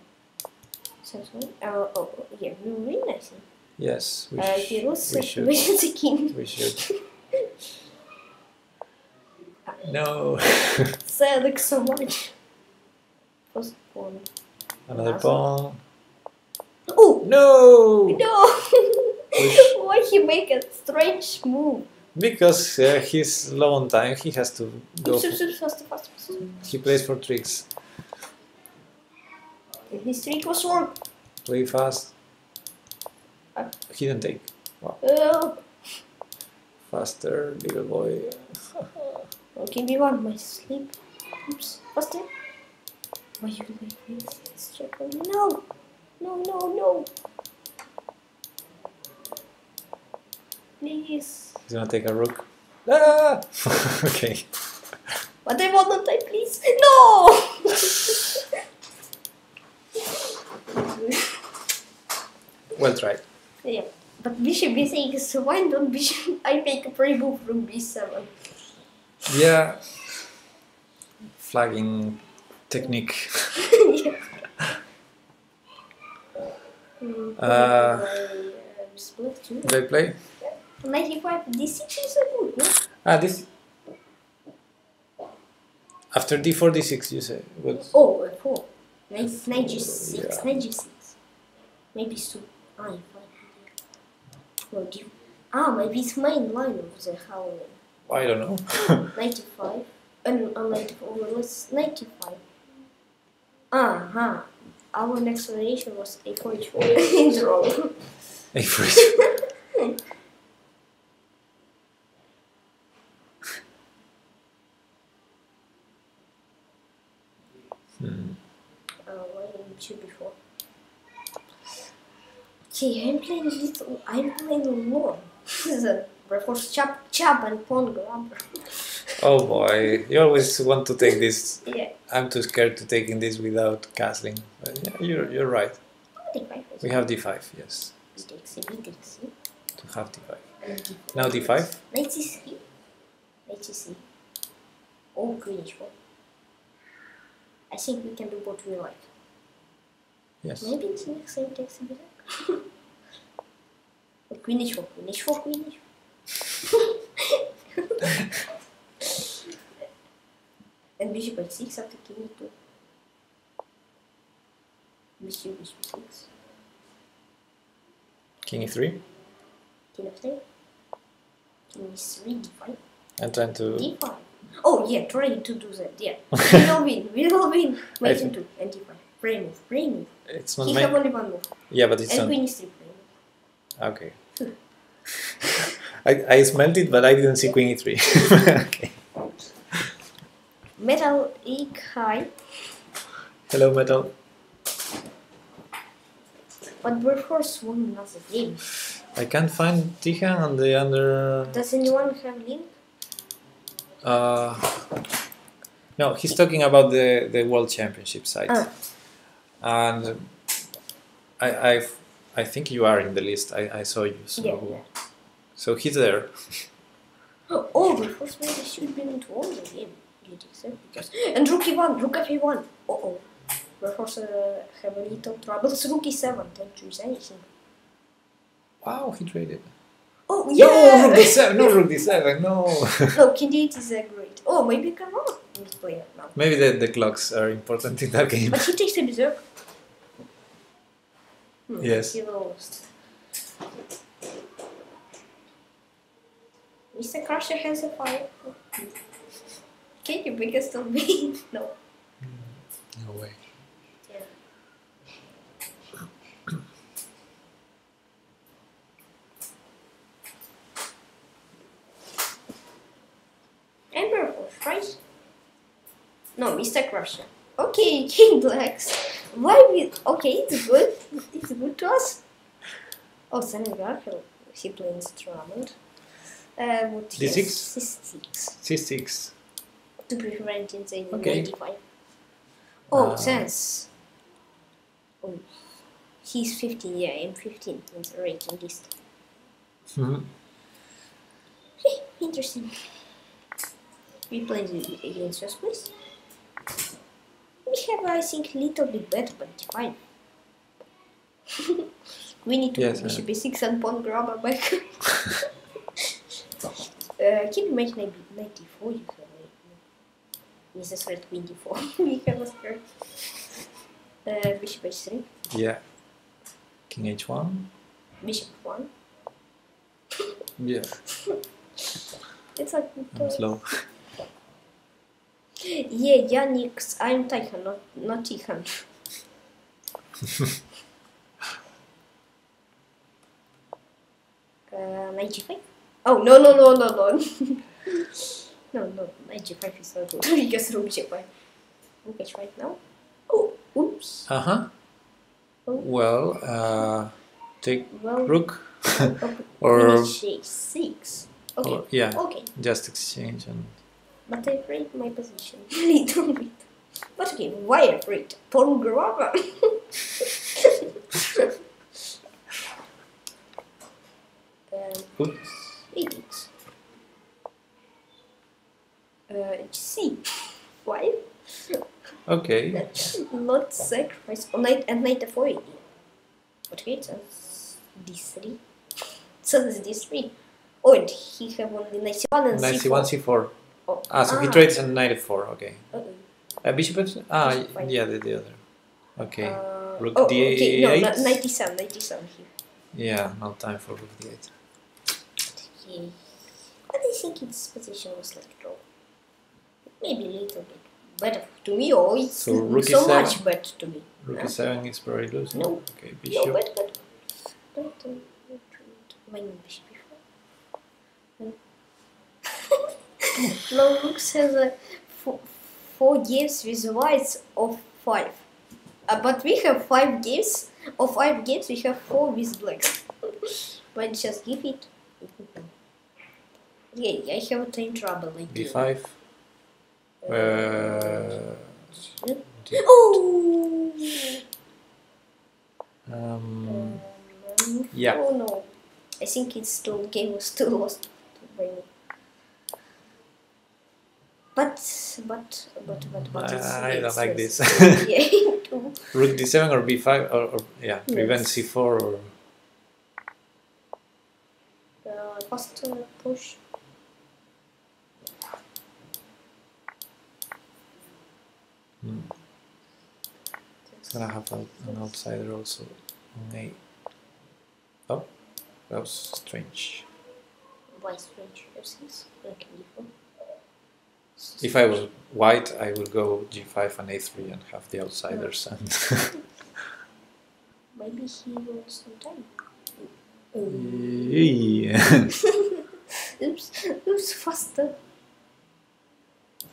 So, so, uh, oh, oh, yeah, really nice. yes, we, Uh, sh- he was we should. [LAUGHS] situation the king. We should. [LAUGHS] No. [LAUGHS] Sad so much. First. Another pawn. Oh No! no! Why he make a strange move? Because uh, he's low on time, he has to go. He plays for tricks. His trick was wrong. Play fast. Uh. He didn't take. Oh, Faster, little boy. [LAUGHS] okay, we want my sleep. Oops, faster. Why you like this? No! No, no, no! Please. He's gonna take a rook. Ah! [LAUGHS] okay. But I want not die, please. No! [LAUGHS] Well tried. yeah. But bishop b6, so why don't bishop [LAUGHS] I make a pre move from b7? Yeah. Flagging technique. yeah. [LAUGHS] Uh, too. They play. 95 d6 is a good, no? Ah, this. After d4, d6, you say. What? Oh, uh, 4. 96, yeah. 96. Maybe so. Oh, I well, do you, ah, maybe it's main line of the Halloween. I don't know. [LAUGHS] 95. And uh, was let's 95. Ah, huh. Our next explanation was A44 in A44. You before? Okay, oh, I'm playing [LAUGHS] a little. I'm playing alone. the reinforced chap, chap and pawn grabber. [LAUGHS] Oh boy, you always want to take this. Yeah, I'm too scared to taking this without castling. But yeah, you're, you're right. I think We have d5, yes. B takes C, B takes To have d5. D4. Now d5? Knight C3. Knight C3. Oh, greenish one. I think we can do what we like. Yes. Maybe it's next time takes a bit. Greenish for greenish for greenish. [LAUGHS] and bishop at 6 after king e2. Bishop, bishop 6. King e3. King of 3. King e3, d5. I'm trying to. d5. Oh, yeah, trying to do that, yeah. [LAUGHS] we will win, we will win. Think- into and d5. Pray move. It's not He have only one move. Yeah, but it's and not. queen is 3 pray. Okay. [LAUGHS] I, I smelled it, but I didn't see queen e3. [LAUGHS] okay. Metal egg high. Hello, metal. But we're first won another game. I can't find Tihon on the under. Does anyone have link? Uh, no, he's talking about the, the World Championship site. Ah. And I, I, I think you are in the list. I, I saw you. So, Yeah, yeah. so he's there. Oh, oh first maybe should be into all the game. You think so? Because and rook e1, rook f1. Uh oh. We're forced have a little troubles. Rook e7, don't choose anything. Wow, he traded. Oh No, yeah! rook d7. No, [LAUGHS] rook d7. No. no, king d8 is uh, great. Oh, maybe Playing now. Maybe the, the clocks are important in that game. But he takes a berserk. Hmm, Yes. He lost. Mr. Crusher has a fire. Can you make us still be? [LAUGHS] no. No way. Yeah. Ember Horse, right? No, Mr. Crusher. Okay, [LAUGHS] King Blacks. Why we okay, it's good. It's good to us. Oh, Simon Garfield. He plays Drummond. Uh, what D6? yes, D6 C6. to prevent insane Okay. 95. Oh, Uh, sense. Oh, he's 15. Yeah, I'm 15 in the ranking list. Mhm. [LAUGHS] Interesting. We played against us, please. We have, I think, a little bit better, but it's fine. [LAUGHS] we need to Yes, we uh, should be six and pawn grabber back. uh, mind 90 94 you have a Mrs. Red 24. [LAUGHS] we have a skirt. Uh, bishop h3, Yeah. King h1. bishop 1. Yeah. [LAUGHS] It's like. I'm slow. Yeah, Yannick's. I'm Tihan, not, not Tihan. [LAUGHS] uh, 95? Oh, no, no, no, no, no. [LAUGHS] no, no, 95 is not good because rook g5. Rook h5 now. Oh, oops. Uh huh. Oh. Well, uh, take Well, rook. [LAUGHS] or- h6. Okay, or- yeah, okay. just exchange and. But I afraid my position a [LAUGHS] little bit. But okay, why afraid? Pawn grabber. um, eight. Uh, C. Why? Okay. Not sacrifice. Oh, knight and knight f4 AD. Okay, so d3. So this is d3. Oh, and he have only knight c1 and Knight c4. c1, c4. Oh, Ah, so he trades on knight f4. Okay. Uh-oh. Uh, bishop f. Ah, Bishop yeah, the, the other. Okay. Uh, Rook oh, okay, no, d8. kn- knight d7, knight d7 here. Yeah, no time for rook d8. Okay. But I think its position was like draw. Maybe a little bit better to me, or it's So, so, rook is much better to me. Rook Huh? e7 is probably losing. No. Okay, No, bishop. but but but uh, my bishop before. [COUGHS] looks has a four, four games with whites of five. Uh, but we have five games of five games. We have four with blacks. [LAUGHS] but just give it. Yeah, I have a time trouble. Like d5. Uh, d- oh. um, Um, Yeah. Oh no. I think it's still game was still lost by me. But but but but but it's, I don't it's- like it's- this. [LAUGHS] yeah. [LAUGHS] rook d7 or b5 or, or yeah, prevent c4 or uh, fast uh, push. hmm. It's gonna have a, an outsider also on a. Oh, that was strange. Why strange versus like before. If I was white, I would go g5 and a3 and have the outsiders and. [LAUGHS] Maybe he wants some time. yeah. Oops, oops, faster.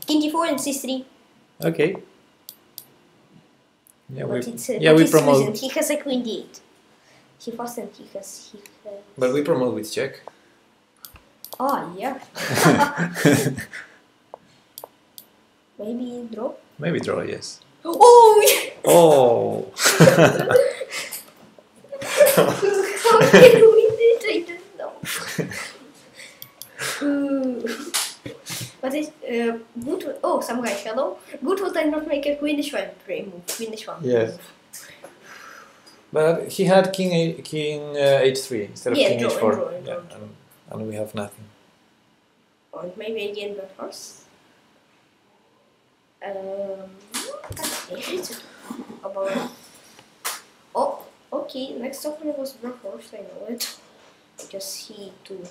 King d4 and c3. okay. Yeah, we, it's, uh, yeah, we promote, He has a queen d8. He fast and he has he has. but we promote with check. Oh, yeah. [LAUGHS] [LAUGHS] Maybe draw. Maybe draw, yes. Oh [LAUGHS] yeah. [LAUGHS] Oh. How can we do it? I don't know. But it's uh, good. Oh, some guy. Hello. Good would I not make a queenish one pray move? Queenish one. Yes. But he had king a, king uh, h3 instead of Yeah, king draw, h4. draw, yeah, draw. and, and we have nothing. Or maybe again the horse. Um, about. Oh, okay. Next opening was horse. I know it. Because he too.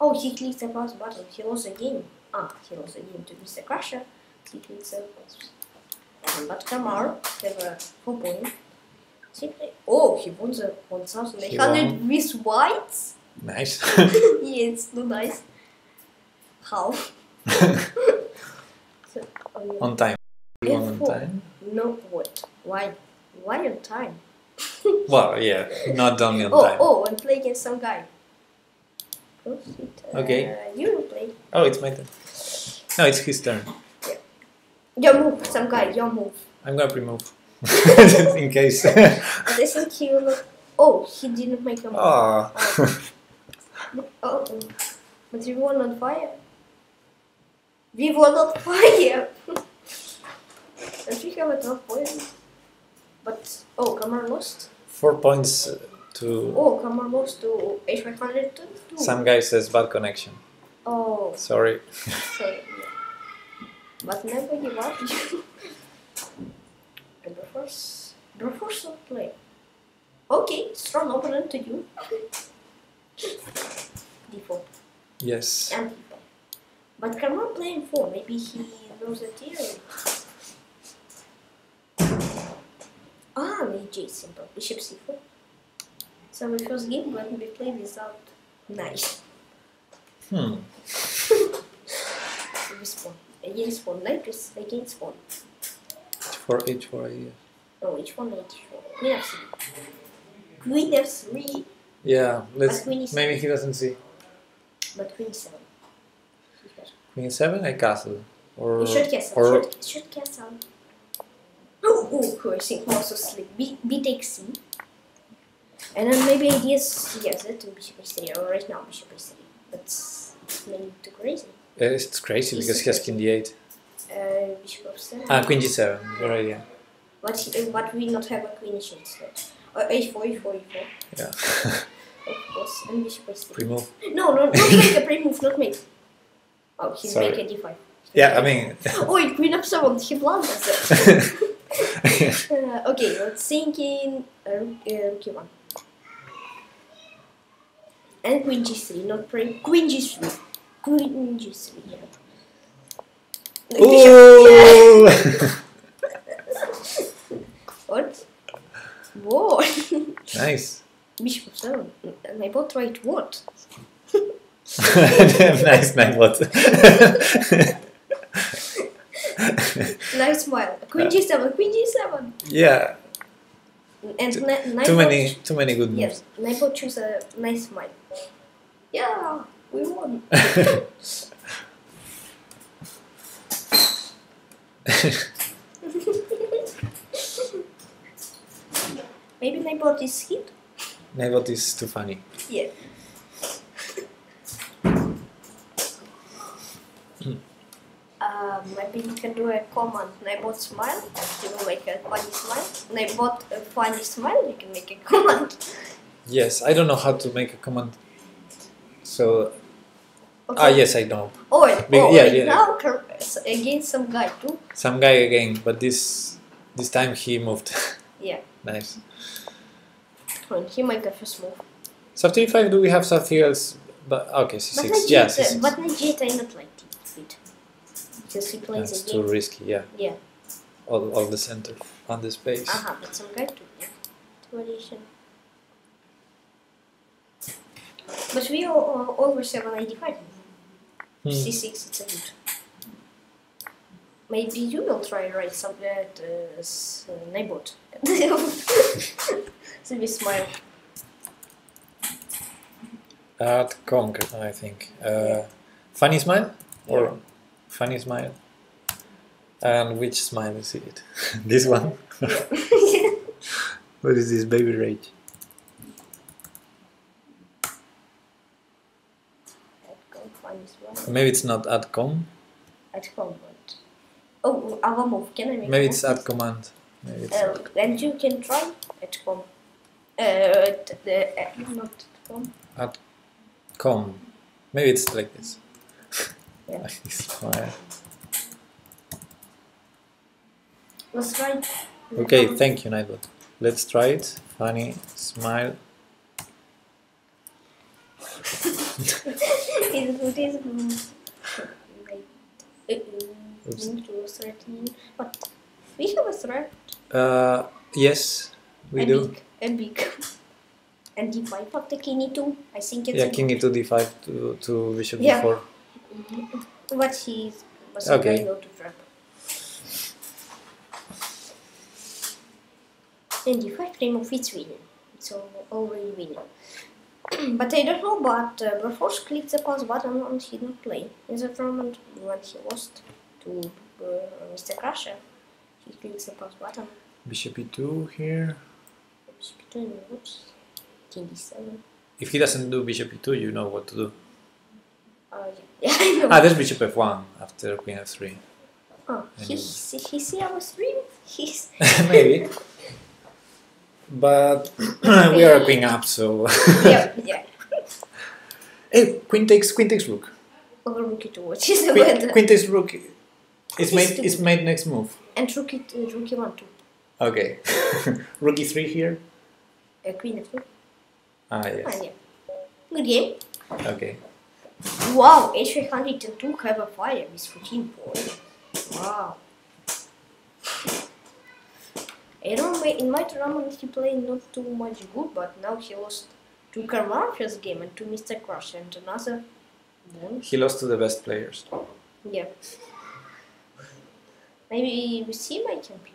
Oh, he clicked the pause button. He lost the game. Ah, he lost the game to Mr. Crusher. He clicked the pause. But Kamar have a four point. Simply, oh, he won the 1,800 with whites. Nice. [LAUGHS] yeah, it's not nice. How? [LAUGHS] oh, on time. Won on F4. time? No, what? Why? Why on time? [LAUGHS] Well, yeah, not only on Oh, time. oh, and play against some guy. Okay. Uh, you will play. Oh, it's my turn. No, it's his turn. Yeah. Your move, some guy, your move. I'm gonna pre-move. Just [LAUGHS] [LAUGHS] in case. I think he will not. Oh, he didn't make a move. oh. Oh, but we won on fire. We won on fire. Have a 12 points. But, oh, Kamar lost. Four points to Oh, Kamar lost to H500 too. some guy says bad connection. Oh, Sorry. sorry. Yeah. But never give up. [LAUGHS] and Broforce. Broforce will play. Okay, strong opponent to you. [LAUGHS] Default. Yes. And. But Kamar playing 4, maybe he knows the theory. Ah, maybe simple. Bishop c4. So the first game going we be played without knight. Hmm. With pawn. Against pawn. Knight is against pawn. For each for yeah. No, which one knight h4? Queen f3. Queen f3. Yeah. Let's. Queen Maybe he doesn't see. But queen 7. He has- Queen seven, a castle, or should castle. or Should, should castle. I think also sleep. B, B takes C. And then maybe ideas, yes, that and bishop h3, or right now bishop h3. But it's maybe too crazy. Uh, it's crazy It's because he has king d8. Uh, bishop f7. Ah, queen g7. Your idea. But, he, uh, but we not have a queen h8 slot. Uh, h4, h4, h4. Yeah. [LAUGHS] Of course. And bishop h3. Pre-move. No, no, not make [LAUGHS] a pre-move, not make. Oh, he's Sorry. a d5. Yeah, I mean. [LAUGHS] Oh, wait, queen f7, he blunders it. Uh, [LAUGHS] okay, let's think in uh, uh, rook e1. And queen g3, not prime. Queen g3. Queen g3, yeah. Ooh! [LAUGHS] What? Whoa! nice. [LAUGHS] Bishop f7. And I bought right what? nice, nice. What? Nice smile. Queen g7, queen g7. yeah. And Too- knight Too many, too many good moves. Yes, Naibo choose a nice smile. Yeah, we won. [LAUGHS] [LAUGHS] Maybe Naibo is hit? Naivot is too funny. Yeah. Uh, maybe you can do a command Nightbot smile. You will make a funny smile. Nightbot a funny smile. You can make a [LAUGHS] command. Yes, I don't know how to make a command. So, Okay. ah, yes, I know. Oh, Be- oh yeah, yeah. now against some guy too. Some guy again, but this this time he moved. [LAUGHS] Yeah. nice. And he make a first move. So after e5, do we have something else? But okay, But c6. Yeah, Najit, c6. but Najit I not like it. Because he plays That's too risky. Yeah. Yeah. All, all the center on the space. Aha, but some guy too. Yeah. Variation. But we are uh, over 795. Hmm. C6 it's a good. Maybe you will try write something at uh, s- uh, Nightbot. [LAUGHS] so we smile. At conquer, I think. Uh, funny smile or funny smile. And which smile is it? [LAUGHS] this one. [LAUGHS] What is this baby rage? At home, funny smile. Maybe it's not at com. At home, but. Oh, our move. Can I make Maybe it's at command. Maybe it's Uh, and you can try at home. Uh, at the, uh, not at home. at com. Maybe it's like this. Yeah. like this. Let's try. Okay, thank you, Nightbot. Let's try it. Funny smile. It's good, it's good. Like, uh, Oops. need. What? We have a threat. Uh, yes, we a do. Big, a big. And d5 after king e2. I think it's Yeah, a king e2 d5 to, to bishop Yeah. d4. But he was Okay. very low to trap. And d5 remove it's winning. It's al- already winning. [CLEARS THROAT] but I don't know, but uh, Broforce clicked the pause button and he didn't play. In the tournament, when he lost to uh, Mr. Crusher, he clicked the pause button. Bishop e2 here. Between whoops. King d7. If he doesn't do bishop e2, you know what to do. Uh, yeah, [LAUGHS] Ah, there's bishop f1 after queen f3. oh, he, he, he see our stream? [LAUGHS] He's [LAUGHS] Maybe. But [CLEARS THROAT] we are queen up, so. yeah, yeah. hey, queen takes queen takes rook. Over rook e2, which is the Queen, weather. queen takes rook. It's made. It's made next move. And rook e, uh, rook e1 too. Okay. rook e3 here. Uh, queen f2. Ah Ah, yes. yeah. Good game. Okay. Wow, H302 have a fire with 14 points. Wow. I don't know, in my tournament he played not too much good, but now he lost to Karmar first game and to Mr. Crush and another one. He lost to the best players. Yeah. Maybe with him I can play.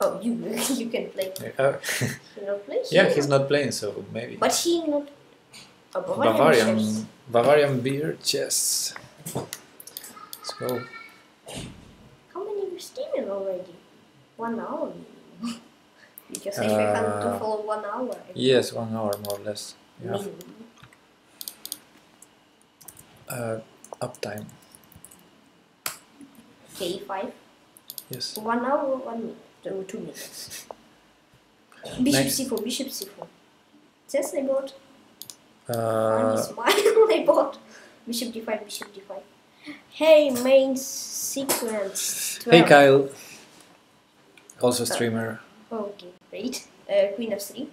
Oh, you [LAUGHS] you can play. Uh, [LAUGHS] He not play. yeah, he's not playing, so maybe. But he not. Bavarian. Bavarian, shares. Bavarian beer chess. Let's go. How many you streaming already? One hour. because I uh, have to Uh, follow one hour. Yes, one hour more or less. Yeah. Minimum. Uh, uptime. Okay, five. Yes. One hour, one minute. Two, two minutes. Bishop Next. c4, bishop c4. Chess I bought. Uh, smile [LAUGHS] I bought. Bishop d5, bishop d5. Hey, main sequence. 12. hey Kyle. Also streamer. Okay, great. Uh, queen f3.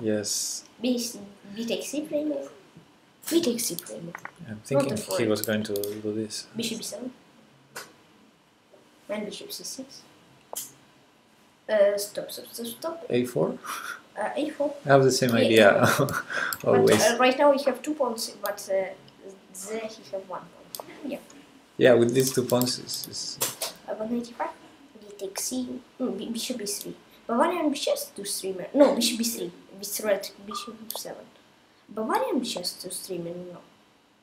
Yes. B, b takes c frame move. B takes c move. I'm thinking he was going to do this. Bishop b7. And bishop c6. Uh, stop, stop, stop, stop. A4? Uh, a4. I have the same Yeah. idea. But [LAUGHS] Always. uh, right now we have two pawns, but uh, there he have one pawn. Yeah. Yeah, with these two pawns, it's, it's Uh, 195. D takes c. Mm, bishop b3. Bavarian bishops to streamer. No, bishop b3. With threat, bishop b7. Bavarian bishops to streamer. No.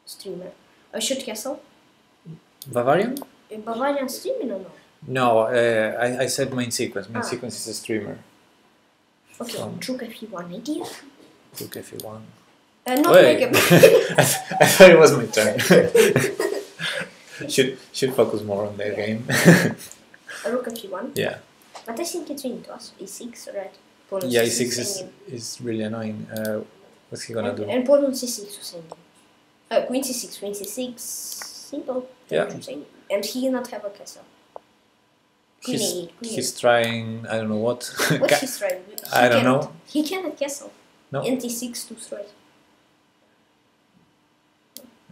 Streamer. Uh, shoot castle. Bavarian? Uh, Bavarian streaming or no? No, uh, I, I said main sequence. Main Ah. sequence is a streamer. Okay, Um, rook f1 idea. Rook f1. Uh, not Wait. make a [LAUGHS] I, th- I thought it was my turn. [LAUGHS] should should focus more on their game. a rook f1. yeah, But I think it's winning to us. e6, right? Pawn yeah. E6 is is really annoying. Uh, what's he gonna and, do? And pawn on c6 to. Uh, queen c6, queen c6. Simple. Yeah. And he not have a castle. He's a8, he's trying. I don't know what. a8. What's [LAUGHS] Ca- his right? He I don't cannot, know. He cannot castle. No. And e6 to threat.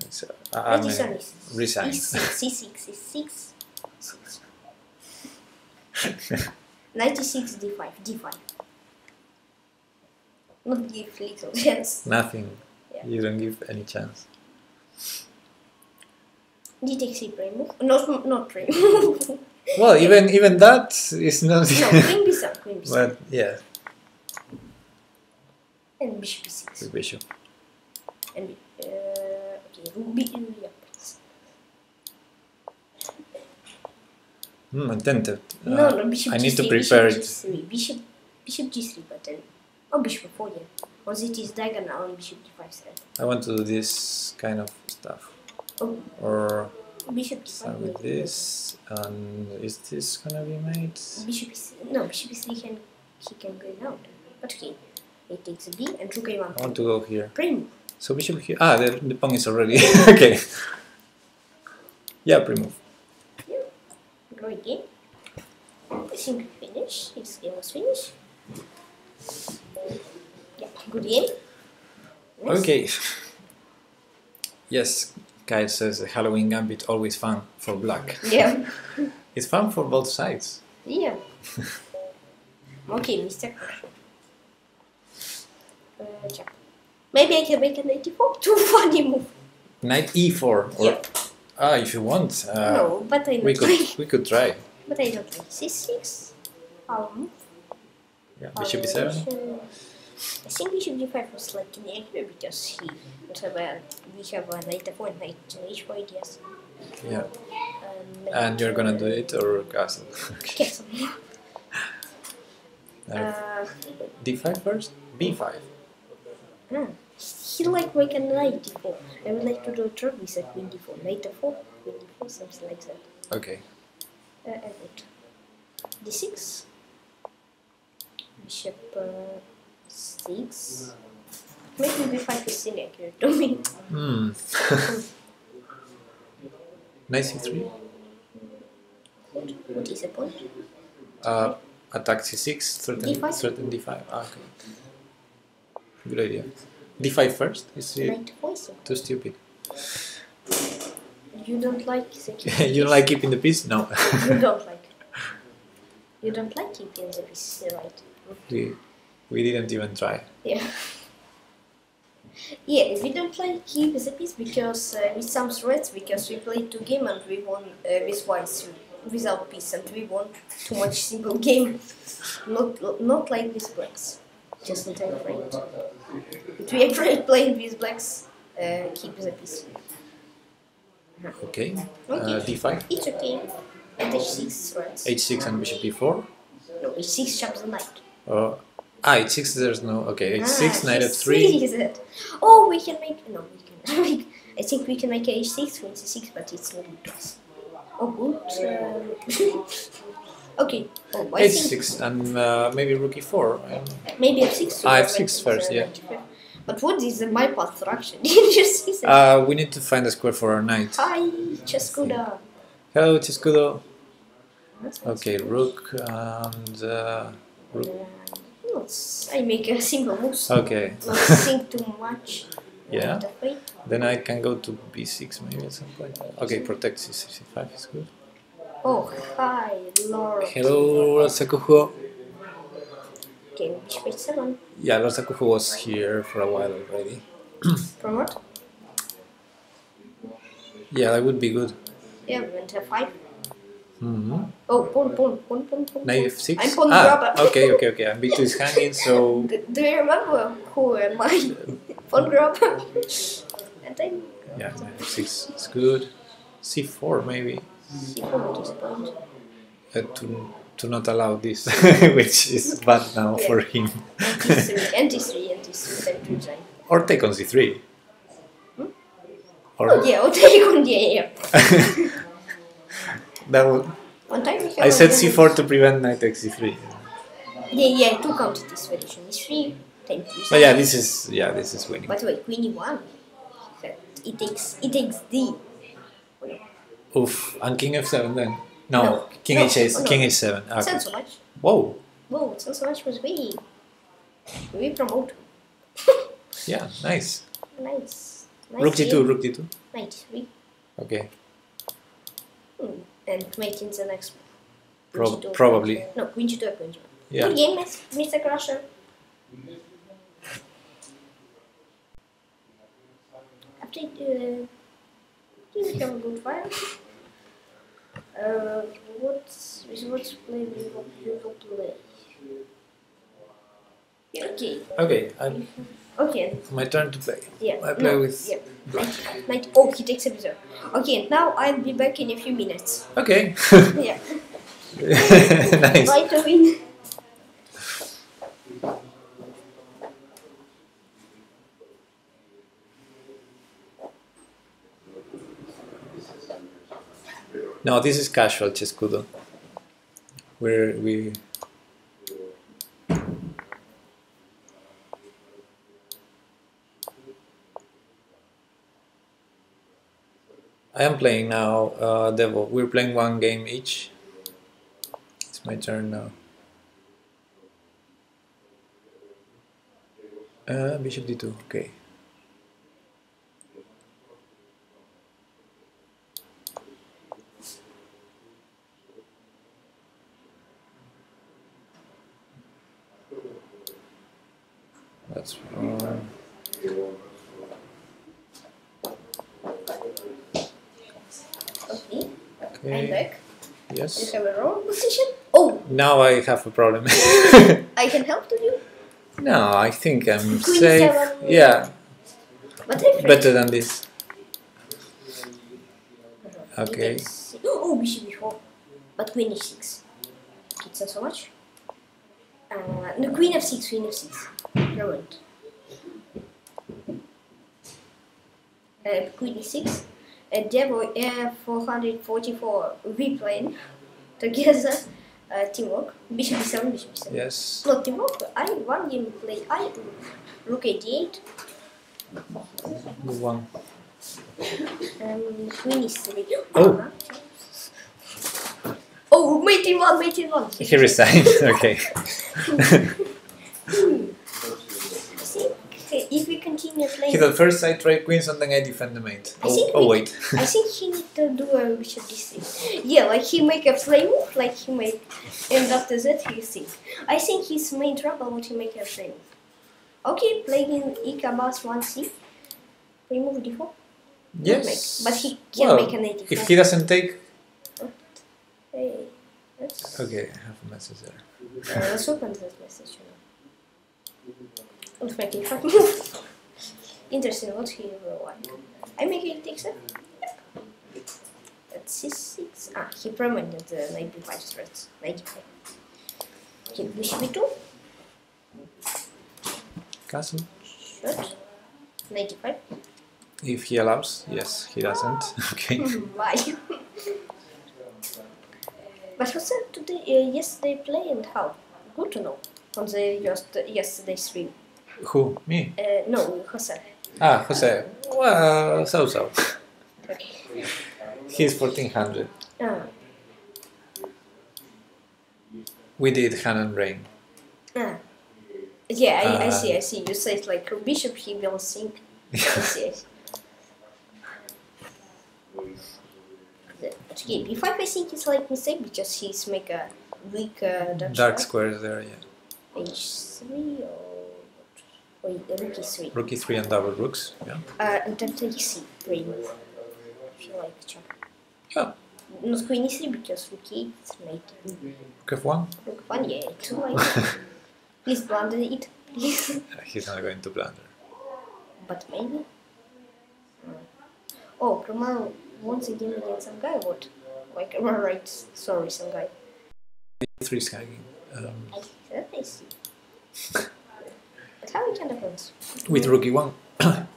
It's, uh, I And mean, this resign. e6, c6, e6, 6. [LAUGHS] [LAUGHS] 96 d5, d5. Not give little chance. Nothing. Yeah. You don't give any chance. D takes c prime move. Not, not prime. No, Well, even even that is not. queen b7, queen b7. but yeah, and bishop b6. the bishop. And uh, okay, rook b, yeah. Hmm, tempted. No, Uh, no, bishop I need to G3, prepare it. bishop G3, bishop, bishop g3 button. Oh, bishop f4, yeah. Or it is diagonal and bishop d5 threat. I want to do this kind of stuff. Oh, Or bishop d5. start with this. And is this gonna be made? Bishop is no bishop is3 can he can go down. But okay, it takes a b and rook a1. I want to go here. Prime. So bishop here. Ah, the, the pawn is already. [LAUGHS] okay. Yeah, pre-move. Great game. I think we finished. This game was finished. Yeah, good game. [LAUGHS] Yes. Okay. Yes, Kyle says Halloween Gambit always fun for black. Yeah. [LAUGHS] It's fun for both sides. Yeah. [LAUGHS] okay, Mr. Uh. Maybe I can make an 84. [LAUGHS] Too funny move. Knight e4. Or, Yeah. Ah, if you want, uh, no, but I we could like. we could try. But I don't like C6. I'll move. Yeah, bishop e7. I think bishop d5 was like in anywhere because he would have a, we have a knight f1, knight h4 ideas. Yeah, Um, and you're gonna do it or castle? [LAUGHS] Castle. [LAUGHS] Uh, Uh, d5 first. b5. hmm. He like make a knight d4. I would like to do a drop with a queen d4, knight f4, queen d4, something like that. Okay. Uh, and it. d6. Bishop uh, 6. Maybe b5 is inaccurate to me. Hmm. Knight c3. What, what is the point? Uh, attack c6. Threaten D5? threaten d5. Ah, okay. Good idea. d5 first. Is it too stupid? You don't like [LAUGHS] you don't like keeping the piece? No. You don't like. [LAUGHS] You don't like keeping the piece, right? We didn't even try. Yeah. Yeah, we don't play keep the piece because uh, with some threats because we played two game and we won uh, with whites without piece and we won too much simple [LAUGHS] game. Not not like with blacks. Just not afraid. But we afraid [LAUGHS] playing with blacks. Uh, keep the piece. Okay. Uh, Okay. d5. It's okay. And h6 threats. h6 and bishop d4. No, h6 chops the knight. Uh, ah, h6 there's no. Okay, h6, Ah, knight he f3. sees it. Oh, we can make. No, we can [LAUGHS] make. I think we can make a h6, queen c6, but it's not good. Oh, good. Uh, [LAUGHS] okay. Oh, I think h6 and uh, maybe rook e4. I maybe f6. so Ah, we're f6 making first, yeah. But what is the my path structure? [LAUGHS] Did you see that? Uh, we need to find a square for our knight. Hi, Cheskuda. Hello, nice. Okay, rook and uh, rook. I make a simple move. Okay, Not think [LAUGHS] too much. Yeah. Then I can go to b6 maybe at some point. Okay, protect c65 is good. Oh, hi, Lord. Hello, Sakuho. Bishop h7. Yeah, Lord Sakuho was here for a while already. [CLEARS THROAT] From what? Yeah, that would be good. Yeah, we went f5. Hmm Oh, pawn, pawn, pawn, pawn, pawn. Knight pawn. f6. I'm pawn ah, grabber. okay, okay, okay. And b2 is hanging, so [LAUGHS] Do, do you remember who am I? [LAUGHS] pawn grabber. and then yeah, knight f6 is good. c4 maybe c4 what is point? uh, to to not allow this, [LAUGHS] which is bad now for him. Anti-3, anti-3, anti-3, time to resign. Or take on c3. Or Oh yeah, I'll take on the air. That One time I said C4 to prevent knight takes c3. Yeah, yeah, two counted this variation. It's three, time to resign. But yeah, this is yeah, this is winning. But wait, queen e1. It takes, it takes d. Oof, and king f7 then. No, No, king no, h8, oh, no. king h7. It's not Okay. so much. Whoa, Whoa, it's not so much was we. We promote. [LAUGHS] yeah, nice. Nice. nice Rook game. g2, rook d2. Knight three. Okay, Hmm. And mate in the next one. Prob- Queen probably. Queen G2. No, Queen G2 or Queen G1. yeah. Good game, Mr. Crusher. Update, uh, didn't have a good fire. Uh, what's, with what's play we will, we will play? Okay, Okay, I, okay, my turn to play. yeah. I play no, with yeah. black. Knight, oh, he takes a reserve. Okay, now I'll be back in a few minutes. Okay, [LAUGHS] Yeah, [LAUGHS] nice. try to win. No, this is casual Chescudo. Where we. I am playing now uh, Devo. We're playing one game each. It's my turn now. Uh, bishop d2, okay. That's wrong. Okay, I'm back. You have a wrong position. Oh, Now I have a problem. [LAUGHS] I can help you. no, I think I'm Queen safe. seven. Yeah, But better than this. Okay. Yes. Oh, bishop b4. But queen h6. It's not so much. Uh, no, queen f6, queen f6. Ruined. Uh, queen e6. Uh, Devo F444 replaying together. Uh, teamwork. Bishop b7, bishop b7. Yes. Not teamwork. I one game played. I rook a8. Good one. Um, queen is3. Oh. Oh, mate in one, mate in one. He resigned. okay. [LAUGHS] See, He thought first I try queens and then I defend the mate. I Oh, oh we- wait. I think he need to do a bishop d6. Yeah, like he make a play move, like he make, and after that he think. I think his main trouble would he make a play move. Okay, playing e cabas 1c. Play move d4. Not yes. make, but he can Well, make an 84. If he doesn't take. Hey, Okay, I have a message there. uh, let's open this message. Let's make it move. [LAUGHS] Interesting, what he will like. I make it take seven. That's c6. Ah, he permanent the 95 threats. 95. Okay, bishop b2. Castle. Shot. 95. If he allows. Yes, he doesn't. [LAUGHS] okay. [LAUGHS] Why? but who said today, uh, yesterday play and how? Good to know. On the just yesterday stream. Who? Me? Uh, no, Jose. Ah, Jose. Well, so so. Okay. He's 1400. Ah, We did Han and Rain. ah. Yeah, I, I Uh, see, I see. You said like Bishop, he will sing. I [LAUGHS] see, I see. The- But okay, B5 I think is like mistake because he's make a weak uh, dark, Dark square. squares there, yeah. H3 or the rook is 3. Rookie 3 and double rooks. Yeah. Uh, and then e3, brain. If you like chop. Yeah. Not queen e3 because rook 8 mate. Rook F1. Rook 1, yeah, 2 like [LAUGHS] Please blunder it, please. [LAUGHS] He's not going to blunder. but maybe. Mm. Oh, Kramar wants a game against some guy, what? Why Kramar writes, sorry, some guy. 3 skying. Um, I that I see. [LAUGHS] but how we can defense? with Rookie 1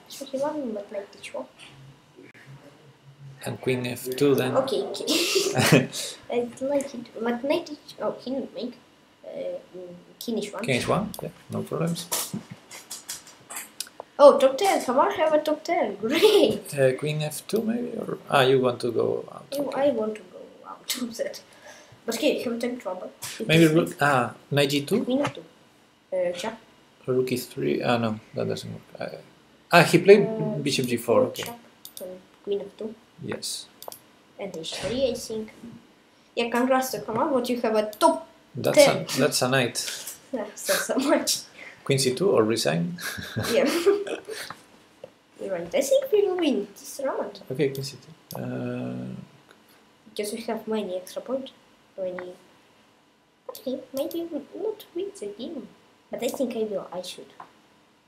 So he won, but like the one. and Queen F2 then. Okay, [LAUGHS] okay. I [LAUGHS] like it. But knight h- oh, he didn't make. Uh, mm, king h1. King H1. Yeah, no problems. Oh, top 10. Kamar have a top 10. [LAUGHS] Great. Uh, Queen F2 maybe? or Ah, you want to go out. Oh, okay. I want to go out of that. But okay, have a time trouble. Maybe Rook. Ah, Knight G2? Queen of 2. Uh, check. Rook E3. Ah, no, that doesn't work. Uh, ah, he played Uh, Bishop G4. Okay. Check. Queen of 2. Yes. And h3, I think. Yeah, congrats to Kamar, but you have a top. That's Ten. a, that's a knight. [LAUGHS] Yeah, so, so much. Queen C2 or resign? [LAUGHS] Yeah. You're right. I think we will win this round. okay, Queen C2. Uh, Because we have many extra points. Many. Okay, maybe we not win the game. But I think I will. I should.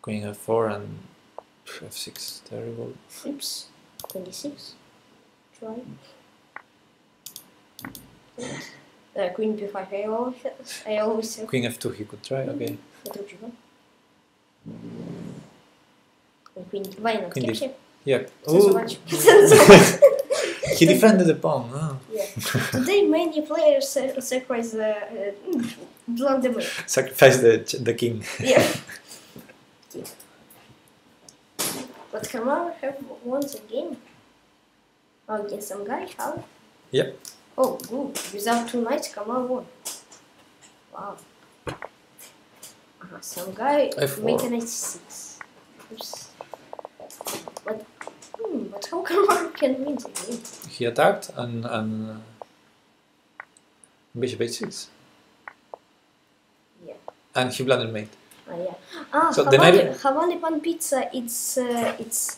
Queen F4 and F6. Terrible. Oops. 26. Try. Uh, queen b5. I always, I always have. Queen F2 he could try. Okay. Rook g1. Queen. Why not Queen d- Yeah. So, [LAUGHS] so [LAUGHS] he defended the pawn. Oh. Yeah. Today many players sacrifice the uh, blunder move. Sacrifice the the king. Yeah. [LAUGHS] yeah. But Kamar have won the game. Oh, against some guy, how? Yep. Oh, good. Without two knights, Kamar won. Wow. Uh, some guy F4. make a knight six. Oops. But, but how Kamar can win the? He attacked and and Bishop H6. Yeah. And he blundered mate. Ah, yeah. Ah, So the Havali, Havali Pan Pizza, it's, uh, it's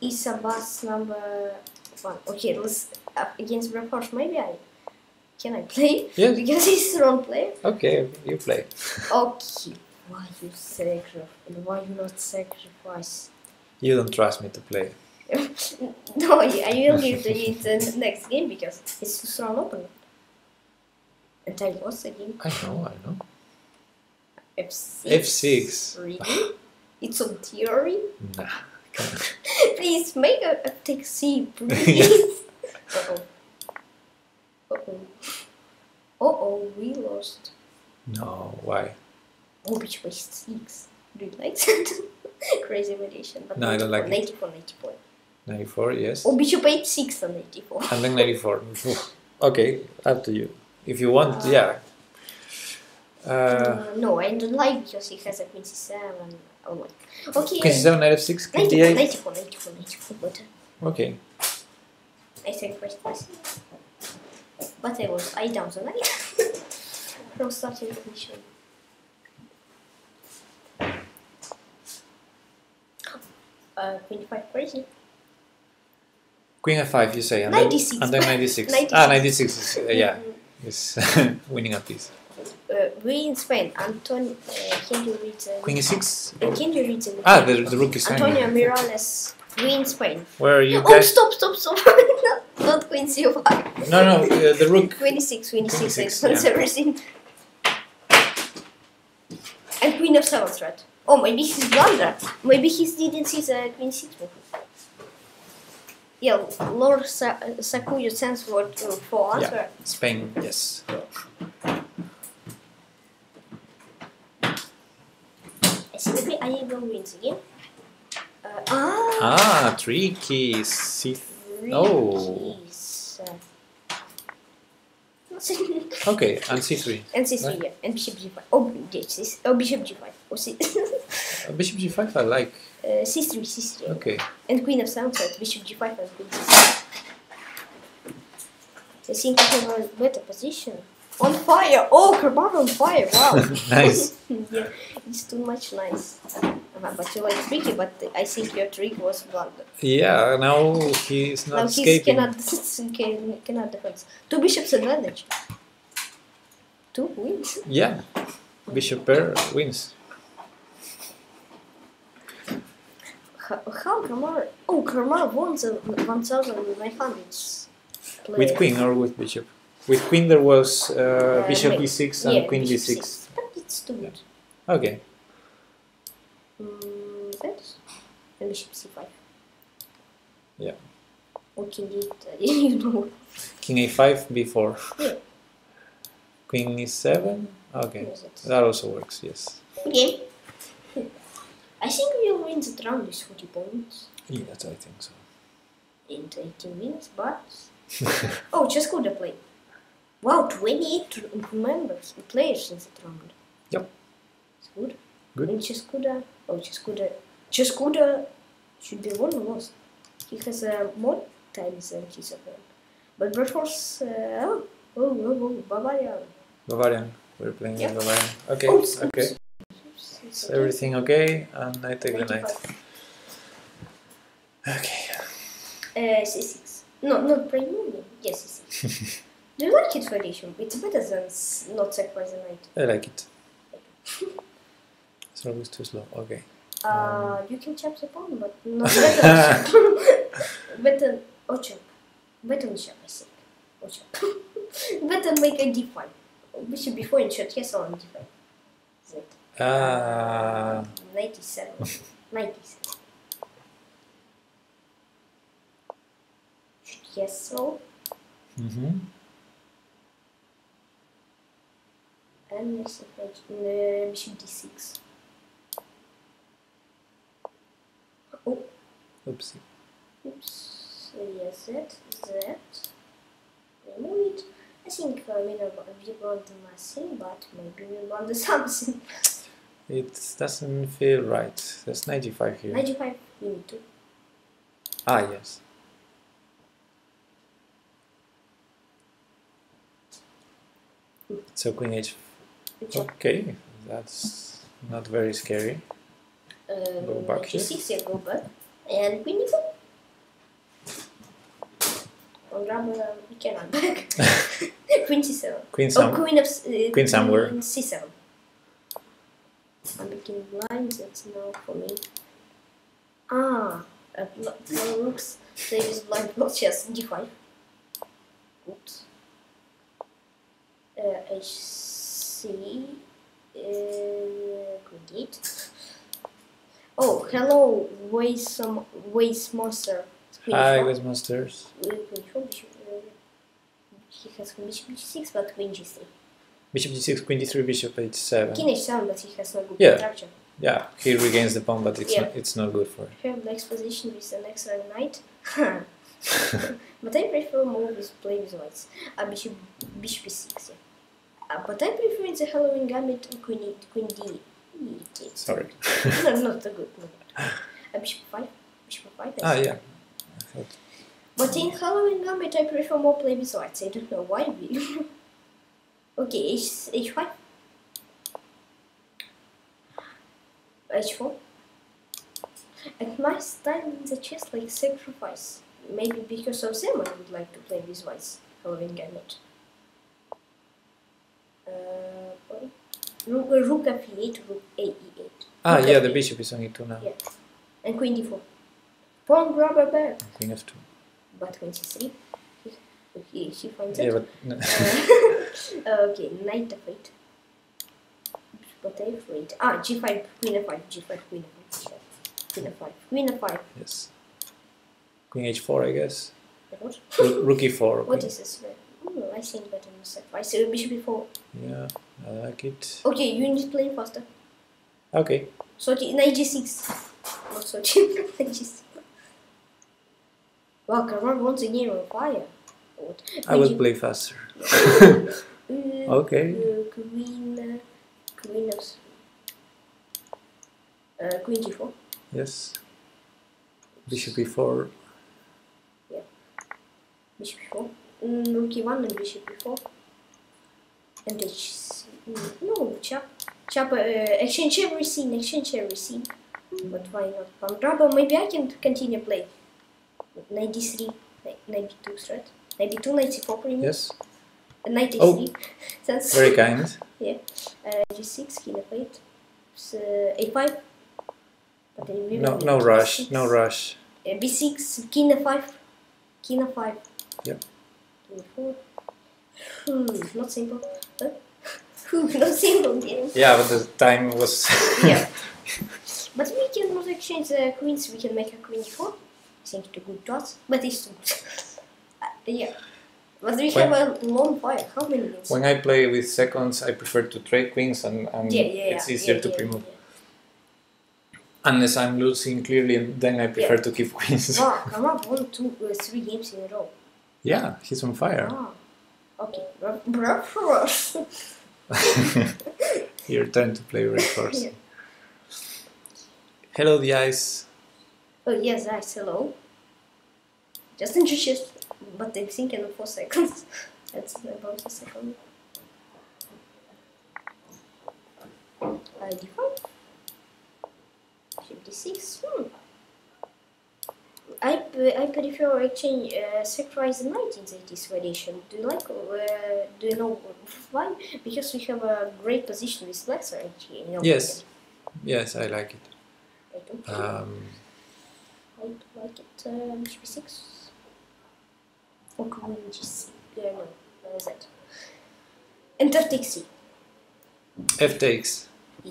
Isa bus number one. Okay, let's, uh, against Brefors, maybe I, can I play? Yes. Because he's wrong player. Okay, you play. [LAUGHS] Okay. Why you sacrifice? Why you not sacrifice? You don't trust me to play. No, I will give to you the next game because it's too strong opponent. And I lost the game. I know, I know. F6. F6. Really? it's on theory? Nah. [LAUGHS] Please make a, a take C, [LAUGHS] please. uh oh. Uh oh. Uh oh, we lost. No, why? Oh, bitch waste six. Do you like that? [LAUGHS] Crazy variation. But No, I don't like it. 94, 94. 94, yes. Oh, bishop h6 on 84. And then 94. Oof. [LAUGHS] Okay, up to you. If you want, Uh, yeah. Uh, Uh, no, I don't like because he has a queen c7. Oh my. Okay. Queen c7, knight f6, king 94, d8. 94, 94, 94. But Okay. I sacrificed myself. But I was I down the knight. [LAUGHS] From starting position. [GASPS] Uh, queen 5 crazy. Queen f5, you say. And then, 96. and then 96. [LAUGHS] 96. Ah, 96 is, uh, yeah, is [LAUGHS] winning a piece. Uh, we in Spain, Antonio, uh, can you read the... Queen e6? Uh, can you read the... Ah, the, the rook is Antonio hanging. Miralles, we in Spain. Where are you Oh, guys? stop, stop, stop. [LAUGHS] not, not Queen C5. No, no, uh, the rook. 26, 26, 26, that's yeah. everything. And Queen of 7 threat. Oh, maybe he's blunder. Maybe he didn't see the Queen 6 move. Yeah, Lord Sa- Sakuya sends for, for answer. Yeah, Spain, yes. We- I will wins again. Uh, ah! Ah, tricky. C. Oh. Keys. Okay, and c3. and C3, Right. yeah. And Bishop G5. Oh, yes, this. Oh, Bishop G5. Oh, C- [LAUGHS] Uh, Bishop g5 I like. Uh, C3, C3. Okay. And Queen of Sunset, Bishop G5 and Queen C6. I think I have a better position. On fire! Oh, Kerbar on fire! Wow! [LAUGHS] Nice. [LAUGHS] yeah, it's too much nice. Uh, but you like tricky, but I think your trick was blunder. Yeah, now he's not now he escaping. cannot [LAUGHS] can, cannot defend. Two bishops advantage. Two wins. Yeah, bishop pair wins. How, how Kramar? Oh, Kramar won the 1900 With my friends. With queen or with bishop? With queen there was uh, Uh, bishop wait. e6 and yeah, queen d6. six. But it's too good. Okay. Mm, that and bishop c5. Yeah. Okay, indeed, uh, you know. King a5 before. Yeah. Queen e7. Okay. Yes, That also works, yes. Okay. I think we'll win the round with 40 points Yes, I think so. in 18 minutes, but. [LAUGHS] oh, just could play. Wow, 28 members, players in the round. Yep. It's good. Good. And Cheskuda, oh, Cheskuda, Cheskuda should be one lost. He has uh, more times than his opponent. But Bradford's, uh, oh, oh, oh, oh, Bavaria. Bavarian. We're playing Yep. Bavarian. Okay, Oops, okay. oops. Is everything okay? And I take the knight. Okay. Uh, C6. No, not Primordial. Yes, C6. Do [LAUGHS] you like it for edition? It's better than not sacrifice the knight. I like it. [LAUGHS] It's always too slow. Okay. Uh, you can chop the pawn, but not better. [LAUGHS] better, oh chop. Better on chop, I think. Oh chop. better make a d5. Bishop before in shot, yes, on d5. Z. 97. 97. [LAUGHS] Yes, so. Mm-hmm. And next page, uh, bishop d6. Oh, Oopsie. oops. Yes, that, that. Remove it. I think uh, we don't want nothing, but maybe we want something. [LAUGHS] It doesn't feel right. There's 95 here. 95, we need. Ah, yes. So queen h. Okay, that's not very scary. Uh, Go back here. g6, yeah, go back. And queen d4. On uh, we cannot back. [LAUGHS] queen c7. Queen Oh, queen of uh, Queen somewhere. queen c7. I'm making blinds, that's no for me. Ah, uh, no rooks. There is blind block chess, d5. Oops. Uh, hc. Uh, d8. Oh, hello, waste some waste monster. Hi, d4. Ghostbusters. Uh, queen d4, bishop, uh, he has queen bishop g6, but queen g3. Bishop d6, queen d3, bishop h7. King h7, but he has no good Yeah. structure. Yeah, he regains the pawn, but it's Yeah. not, it's not good for it. Have next position with an excellent knight. [LAUGHS] but I prefer more with play with whites. Uh, bishop, bishop e6, yeah. Uh, but I prefer in the Halloween gambit uh, queen, e- queen d. e8. Sorry. [LAUGHS] no, not a good move. [LAUGHS] Uh, bishop 5, bishop 5. ah, yeah. But in Halloween gambit I prefer more play with whites. I don't know why. Okay, h, h5. h4. At my style in the chess like sacrifice. Maybe because of them I would like to play with whites. Halloween gambit. Uh, what? rook, uh, rook f8, rook a e8. Ah, Rook yeah, the f8. bishop is on e2 now. Yeah. And queen d4. Pawn grabber back. Queen f2. But queen c3. He, he finds Yeah, it. but no. Uh, [LAUGHS] okay, knight f8. But f8. Ah, g5, queen f5, g5, queen f5. Queen f5, queen f5. yes. Queen h4, I guess. What? Rook, rook e4. What okay. is this? Oh, I think better than sacrifice. So bishop e4. Yeah, I like it. Okay, you need to play faster. Okay. So knight g6. Not so cheap. [LAUGHS] Knight g6. Wow, Karan once again on fire. What? I will play faster. [LAUGHS] [LAUGHS] Okay. Uh, queen, uh, queen of, uh, queen g4. Yes. Bishop e4. Yeah. Bishop e4. Mm, rook e1 and bishop e4. And h. mm, No, chap. Chap. Uh, exchange every scene. Exchange every scene. But why not pawn? Maybe I can continue play. Knight d3, knight knight b2 threat. Knight b2, knight c4 premium. Yes. Knight Oh. a3. [LAUGHS] That's Very [LAUGHS] kind. Uh, g6, king f8. So, a5. But really No, no rush. b6. No rush. Uh, b6, king f5. King f5. Yep. King f4. Hmm, not simple. Huh? [LAUGHS] Hmm, not simple game. Yeah, but the time was. Yeah. But we can not exchange the queens, we can make a queen e4. I think it's a good toss, but it's too uh, Yeah. But we When- have a long fire. How many minutes? when I play with seconds, I prefer to trade queens, and, and yeah, yeah, it's easier to pre-move. Unless I'm losing clearly, then I prefer to keep [LAUGHS] queens. Yeah. Wow, Kamal won two, uh, three games in a row. yeah, he's on fire. Ah, okay. Bra- Bravo. [LAUGHS] Your turn to play [LAUGHS] red horse. Yeah. Hello, the ice. Oh yes, ice. Hello. Just introduced, but I'm thinking of 4 seconds. [LAUGHS] That's about a second. Uh, d5? Hmm. I, I prefer exchange uh, Sacrifice Knight in this variation. Do you like, uh, do you know why? Because we have a great position with black actually. Yes, yes, I like it. I don't um, I like it, um, uh, 6 or could we just, yeah, no, where is it? And f takes e.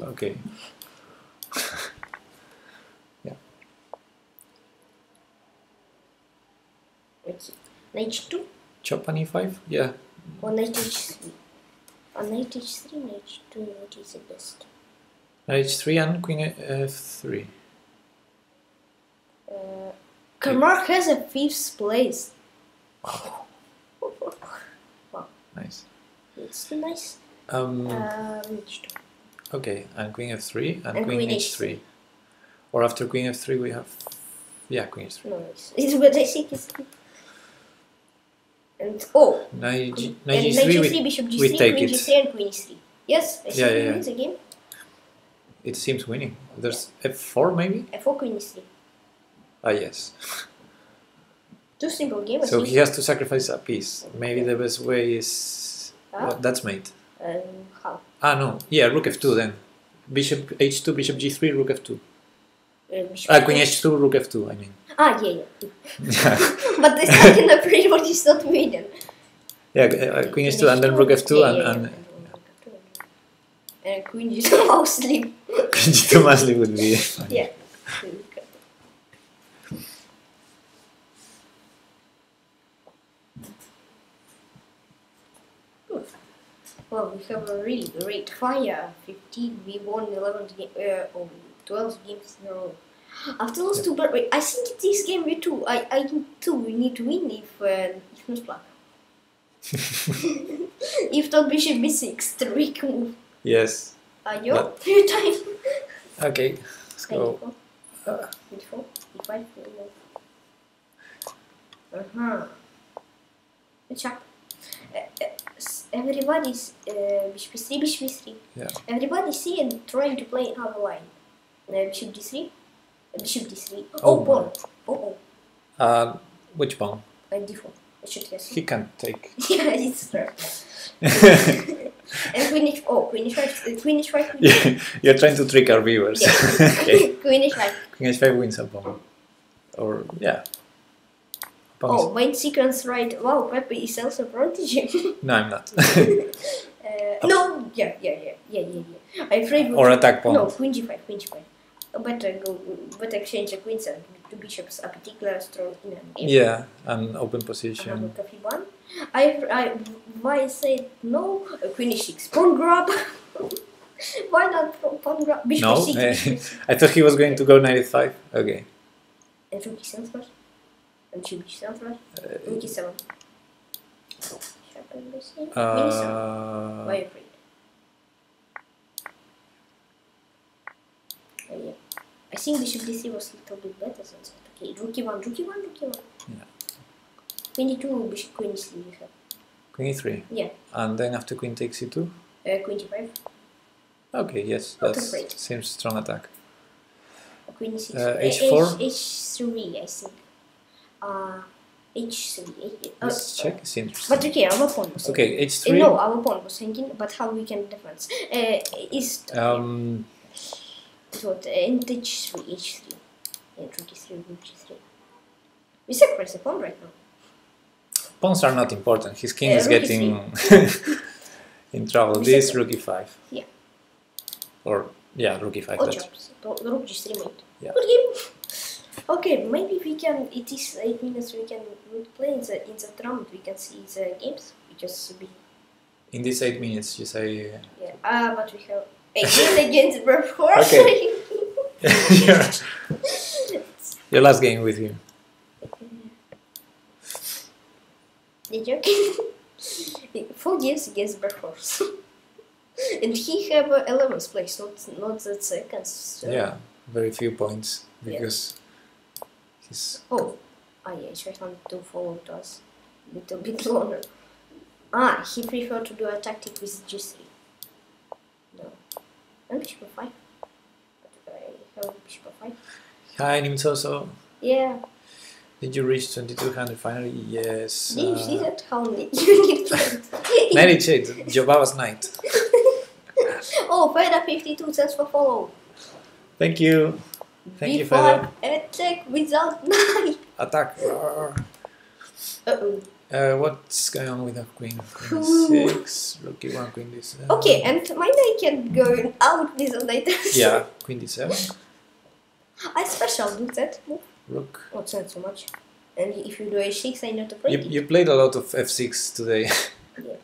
okay. yeah. Okay, [LAUGHS] knight two? Chop on e5, yeah. Or knight h3. Or knight uh, h3, knight 2, what is the best? Knight h3 and queen f3. Uh, Karmar has a fifth place. Wow. [LAUGHS] Nice. It's too nice. Um, h2. okay, and queen f3 and, and queen, queen h3. Or after queen f3 we have... Yeah, queen h3. No, it's, it's what I think it's. And oh, Knight, G, and knight knight g3 g3, we, bishop g3, we take queen it. g3, and queen e3. Yes, I Yeah, yeah, yeah. win the game. It seems winning. There's F4 maybe? F4 queen is 3. Ah, yes. [LAUGHS] Two simple games. So he has to sacrifice a piece. Maybe the best way is. Ah. What, that's mate. Um, how? Ah, no. Yeah, rook f2 then. Bishop h2, bishop g3, rook f2. Uh, Ah, queen h- h2, rook f2, I mean. Ah, yeah, yeah. yeah, [LAUGHS] [LAUGHS] but the second approach is not winning. yeah uh, queen h2 and then rook f2 Yeah, and, yeah, and queen is [LAUGHS] mostly. queen g2 mostly would be. Yeah. Good. Well, we have a really great fire. 15, we won 11, ga- uh, oh, 12 games in a row. After those two, but wait, I think this game we too. I, I think too. We need to win if uh, if not black. [LAUGHS] if not bishop b6, the weak move. Yes. Uh, your But- [LAUGHS] your time. Okay, let's go. Uh, Beautiful. B5. Uh-huh. Good job. Uh, uh, everybody's uh, bishop b3, bishop b3. Yeah. Everybody's seeing trying to play our line. Uh, bishop d3, uh, bishop d3. Oh Oh, pawn. Oh, oh. Uh, which pawn? Uh, d4. Should guess. He can't take. [LAUGHS] yeah, it's true. [LAUGHS] and queen h. Oh, queen h5. Uh, queen h5. Yeah, You're trying to trick our viewers. Yeah. [LAUGHS] okay. queen h5. Queen h5 wins a pawn. Or, yeah. Pawn Oh, mind sequence right. Wow, Pepe is also prodigy. No, I'm not. [LAUGHS] uh, no, yeah, yeah, yeah, yeah, yeah, yeah. I'm afraid. or attack pawn. No, queen g5, queen g5. Uh, Better go, better exchange the queens and two bishops, a particular strong in a game. Yeah, an open position. rook f1. I, I, why I said no? Uh, queen e6, pawn grab. why not pawn- grab? Bishop No, e6, bishop e6. I thought he was going to go knight f5. Okay. and rook e7 first. And bishop e7 first. Rook e7. Sharp and queen e7. Why you afraid? Uh, yeah. I think bishop d3 was a little bit better than that. Okay, rook e1, rook e1, rook e1. Yeah. Queen e2, bishop queen e3 we have. queen e3. Yeah. And then after queen takes e2. Uh, queen e5, Okay, yes, that seems strong attack. queen e6. Uh, H, H4? H3, I think. Uh, H3. Uh, Let's check. It's interesting. But okay, our pawn was Okay, h3. Uh, no, our pawn was hanging, but how we can defense? Uh, is Um, what? And H3, H3. Yeah, rook e3, rook e3. We sacrifice the pawn right now. pawns are not important. His king Uh, is getting [LAUGHS] in trouble. We This rook e5. Yeah. Or, yeah, rook e5. Oh, That's, chops. The rook just remained. Yeah. Good game. Okay, maybe we can. It is eight minutes. We can play in the in the round. We can see the games We just we in these eight minutes, you say. yeah. Ah, but we have again [LAUGHS] against Bradford. Okay. your, [LAUGHS] your last game with him. [LAUGHS] Did you? Four games against Bradford. and he have uh, 11th place, not not the second. So. Yeah, very few points Yeah. He's. Oh, ah yeah, I tried to follow us a little bit longer. Ah, he preferred to do a tactic with G3. No. And bishop f5. But I have bishop f5. Hi, Nimsoso. Yeah. Did you reach 2200 finally? Yes. Did you see uh, that? How many [LAUGHS] you need to 98, Jobaba's knight. [LAUGHS] Oh, Feda 52, thanks for follow. Thank you. Thank you, B5 attack without knight. Attack. Uh-oh. Uh, what's going on with the queen? Queen Ooh. d6, rook e1, queen d7. Okay, and my knight can go out with a knight. Yeah, queen d7, I special do that move. rook. Not not so much. And if you do a6, I'm not afraid. You, you played a lot of f6 today. [LAUGHS] Yeah,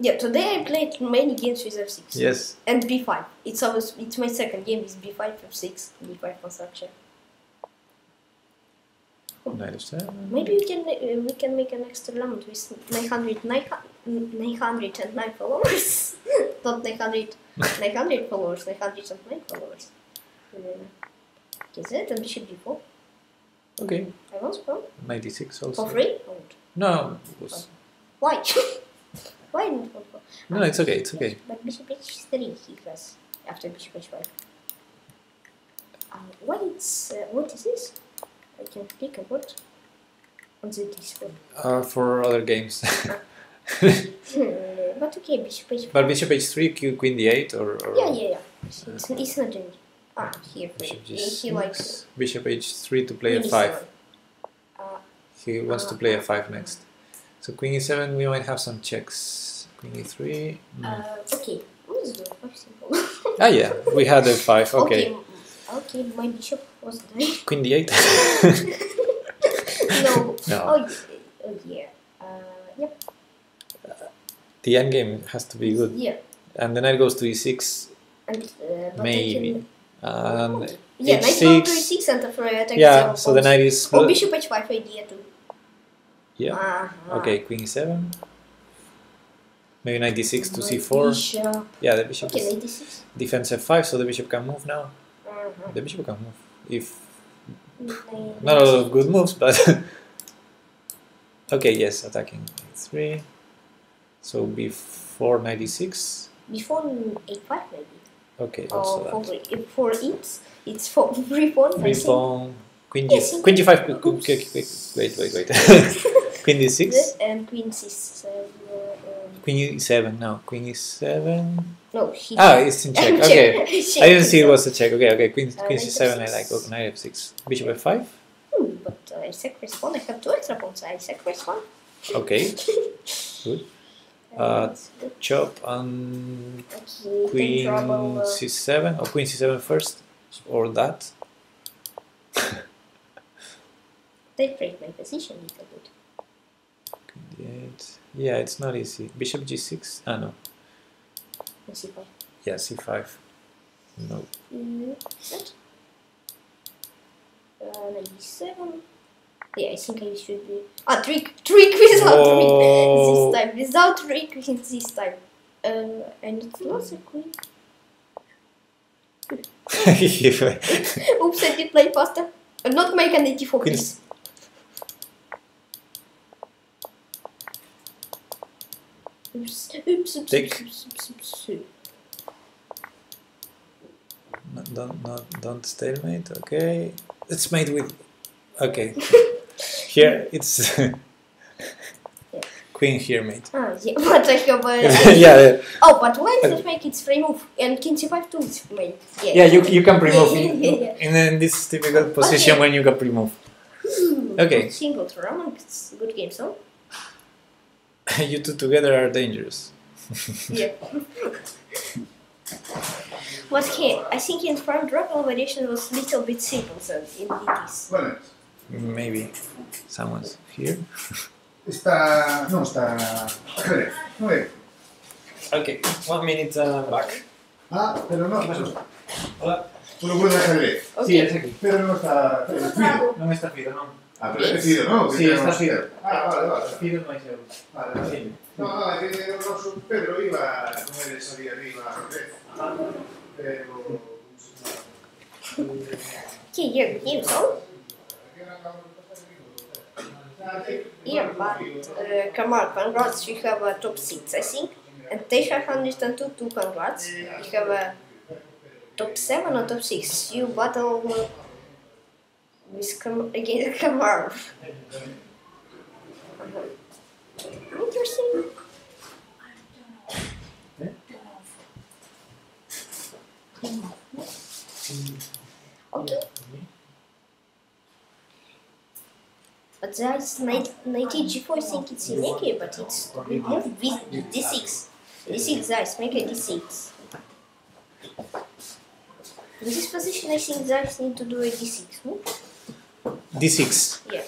today I played many games with f6. yes. And b5. It's always it's my second game with b5, f6, b5 construction. Knight f7. Maybe we can uh, we can make an extra round with 900, 909 followers. [LAUGHS] Not 900, 900 [LAUGHS] followers, 909 followers. Uh, is it? And bishop d4. Okay. I was wrong. 96 also. For free? Oh, No, it was, Why? [LAUGHS] Why didn't for no, it's okay, it's okay. But bishop h3 he has. after bishop h5. Uh, what it's uh, what is this? I can click a on the Discord. Uh, for other games. [LAUGHS] [LAUGHS] But okay, bishop h5. but bishop h3, q- queen d8, or, or Yeah, yeah, yeah. It's, it's, it's not doing. Ah, here. bishop He, he likes. bishop h3 to play queen a5. Uh, He wants to play a5 next. So queen e7, we might have some checks. Queen e3. mm. uh, okay, let's do it simple. ah, yeah, we had a5. [LAUGHS] Okay. okay, okay, my bishop was there. Queen d8. [LAUGHS] no. [LAUGHS] No. Oh, oh yeah. Uh, yep. the endgame has to be good. Yeah. And the knight goes to e6. And, uh, Maybe. And yeah, knight h6. to e6 and I attack yeah, the so the knight is. Oh, bishop h5 idea too. Yeah. Uh-huh. Okay, queen e7. Maybe knight d6 to c4. Bishop. Yeah, the bishop Okay, is knight d6. defense f5, so the bishop can move now. Uh-huh. The bishop can move. If Knight not a lot of good moves, but [LAUGHS] okay, yes, attacking a3. So before knight d6. Before a5 maybe. Okay, also for, that. for it, it's for free pawn. I Free Queen g. Yes, in- Queen g5. Quick, quick, Oops. quick, quick. Wait, wait, wait. [LAUGHS] [LAUGHS] queen d6. This and queen c7. Um, Queen e7 no. Queen e7. no, he. Ah, it's in check. [LAUGHS] Okay. I didn't see it was a check. Okay, okay. Queen, Uh, queen knight c7. I f6. like. Okay, knight f6. Bishop f5. Hmm, but uh, I sacrifice pawn. I have two extra pawns. I sacrifice one. Okay. [LAUGHS] Good. Uh. Chop and Okay, queen trouble, uh, c7 or queen c7 first or that. They break my position a little bit. Queen d8. Yeah, it's not easy. Bishop g6. Ah no. Let's see if I. Yeah, c5. No. Mm. Uh, 97. Yeah, I think I should be. Ah, three, three queens [LAUGHS] without Whoa. queen this time. Without three queens this time. Uh, and it's not a queen. [LAUGHS] [LAUGHS] Oops, I did play faster. Uh, not make an 84, Queen- Oops, oops, oops, oops, oops, oops, oops. No, don't not don't stalemate. Okay, it's made with. Okay, [LAUGHS] here it's queen here mate. Ah, yeah, [LAUGHS] but I have a. [LAUGHS] yeah, yeah, Oh, but why does it make its free move? And king c5 too is made. Yeah. yeah. You you can pre-move in, Yeah, yeah, in, in this typical position Okay. when you can pre-move. Hmm, Okay. Single tournament, it's a good game, so. [LAUGHS] you two together are dangerous. Yeah. [LAUGHS] but hey, I think in front dragon variation was a little bit simple, so in DTs. Buenas. Maybe someone's here. [LAUGHS] Está. No, está. Ajedrez. Muy. Okay, one minute uh, back. Ah, pero no. Hola. Uno puede ajedrez. Okay. es aquí. Pero no está. No me está Fido, no. Ah, pero es Fido, ¿no? Sí, está tenemos- Fido. Ah, vale, vale. Fido no hay seguro. Vale, vale. No, no, que no, su- Pedro iba con él ese día arriba a ajedrez. Pero. Okay, yeah, game, so. Yeah, but uh, come on, congrats, you have a top 6, I think. And Tesha 102, two congrats. You have a top 7 or top 6. You battle uh, Kam- against [LAUGHS] Kamar. Interesting. Okay. But that's knight, knight g4, I think it's inaccurate, but it's move with d6. d6 dice, make a d6. In this position, I think dice need to do a d6 move. D6. Yeah.